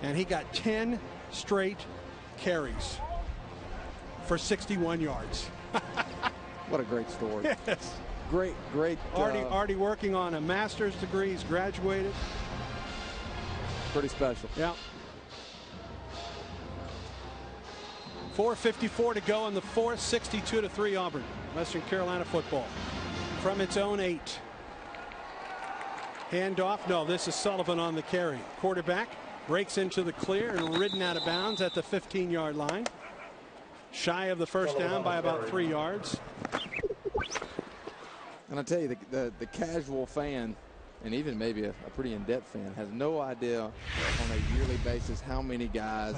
And he got 10 straight carries for 61 yards. what a great story. Yes. Great, great. Already, uh, already working on a master's degree. He's graduated. Pretty special. Yeah. 4.54 to go in the fourth, 62 to 3 Auburn. Western Carolina football from its own eight. Handoff. No, this is Sullivan on the carry. Quarterback breaks into the clear and ridden out of bounds at the 15 yard line. Shy of the first down by about three yards. And I tell you, the, the, the casual fan, and even maybe a, a pretty in-depth fan, has no idea on a yearly basis how many guys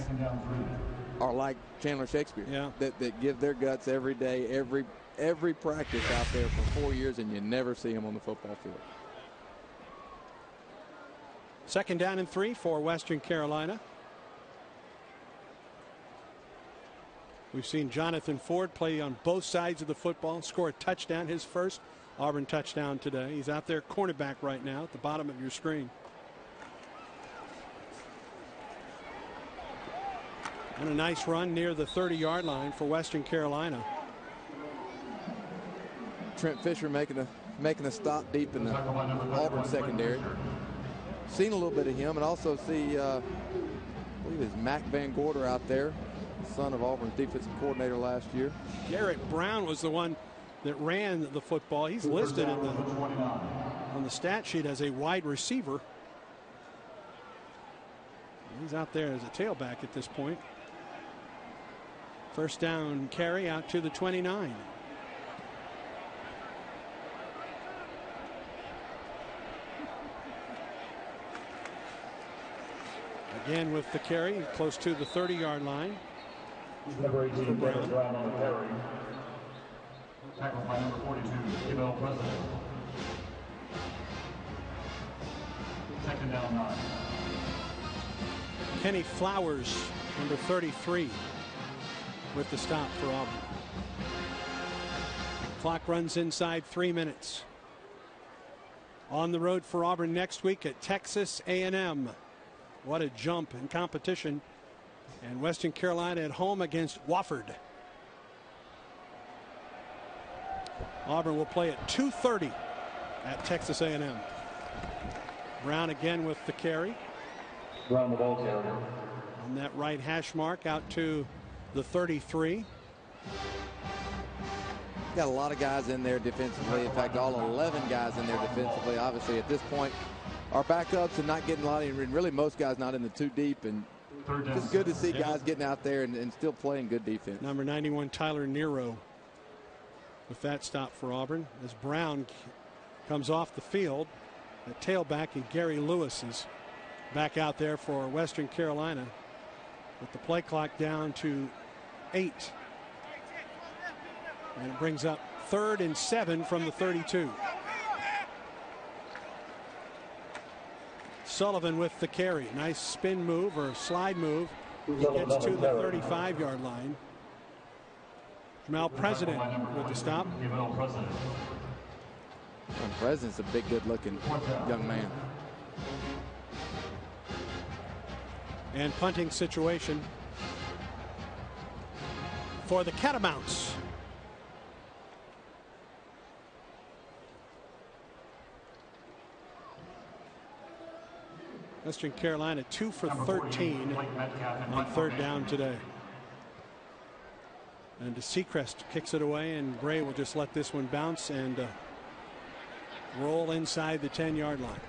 are like Chandler Shakespeare. Yeah. That, that give their guts every day, every every practice out there for four years, and you never see them on the football field. Second down and three for Western Carolina. We've seen Jonathan Ford play on both sides of the football, score a touchdown, his first Auburn touchdown today. He's out there cornerback right now at the bottom of your screen. And a nice run near the 30 yard line for Western Carolina. Trent Fisher making a making a stop deep in the Auburn secondary. Seen a little bit of him, and also see, uh, I believe it's Mac Van Gorder out there, son of Auburn's defensive coordinator last year. Garrett Brown was the one that ran the football. He's listed in the, on the stat sheet as a wide receiver. He's out there as a tailback at this point. First down carry out to the 29. Again with the carry close to the 30 yard line. Number 18, Brown. Brown on the carry. Tackled by number 42, Isabel President. Second down nine. Kenny Flowers, number 33, with the stop for Auburn. Clock runs inside three minutes. On the road for Auburn next week at Texas A&M. What a jump in competition. And Western Carolina at home against Wofford. Auburn will play at 2.30 at Texas A&M. Brown again with the carry. Brown the ball carrier. On that right hash mark out to the 33. Got a lot of guys in there defensively. In fact, all 11 guys in there defensively. Obviously, at this point, our backups and not getting a lot, of, and really most guys not in the too deep. And it's good to see Yeah. guys getting out there and, and still playing good defense. Number 91, Tyler Nero, with that stop for Auburn. As Brown comes off the field, at tailback, and Gary Lewis is back out there for Western Carolina, with the play clock down to eight. And it brings up third and seven from the 32. Sullivan with the carry. Nice spin move or slide move. He gets to the 35 yard line. Jamal President with the stop. President. And President's a big, good-looking young man. And punting situation for the Catamounts. Western Carolina two for 13 on third down today. And Sechrist kicks it away, and Bray will just let this one bounce and uh, roll inside the 10 yard line.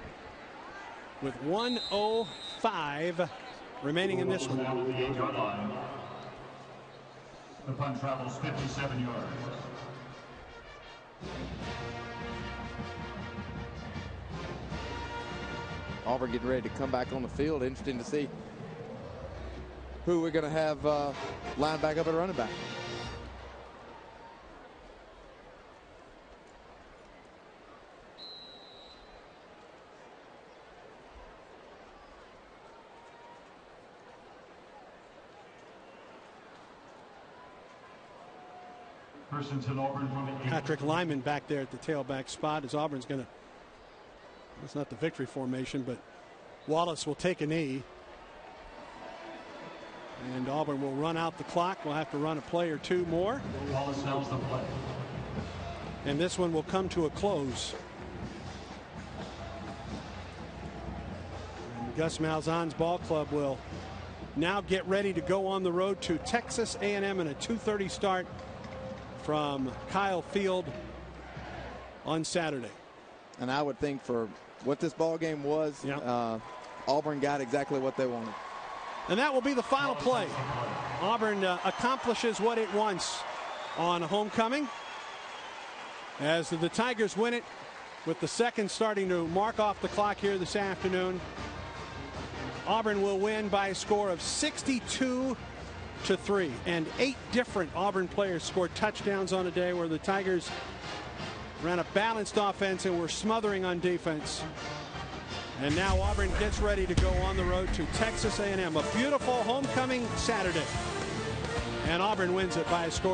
With 105 remaining in this one. The punt travels 57 yards. Auburn getting ready to come back on the field. Interesting to see who we're going to have uh, lined back up at running back. Patrick Lyman back there at the tailback spot as Auburn's going to it's not the victory formation, but Wallace will take a knee. And Auburn will run out the clock. We'll have to run a play or two more. Wallace knows the play. And this one will come to a close. And Gus Malzahn's ball club will now get ready to go on the road to Texas A&M in a 2:30 start from Kyle Field on Saturday. And I would think for what this ball game was, uh, Auburn got exactly what they wanted. And that will be the final play. Auburn uh, accomplishes what it wants on homecoming as the Tigers win it with the second starting to mark off the clock here this afternoon. Auburn will win by a score of 62 to 3 and eight different Auburn players scored touchdowns on a day where the Tigers ran a balanced offense and were smothering on defense. And now Auburn gets ready to go on the road to Texas A&M. A beautiful homecoming Saturday. And Auburn wins it by a score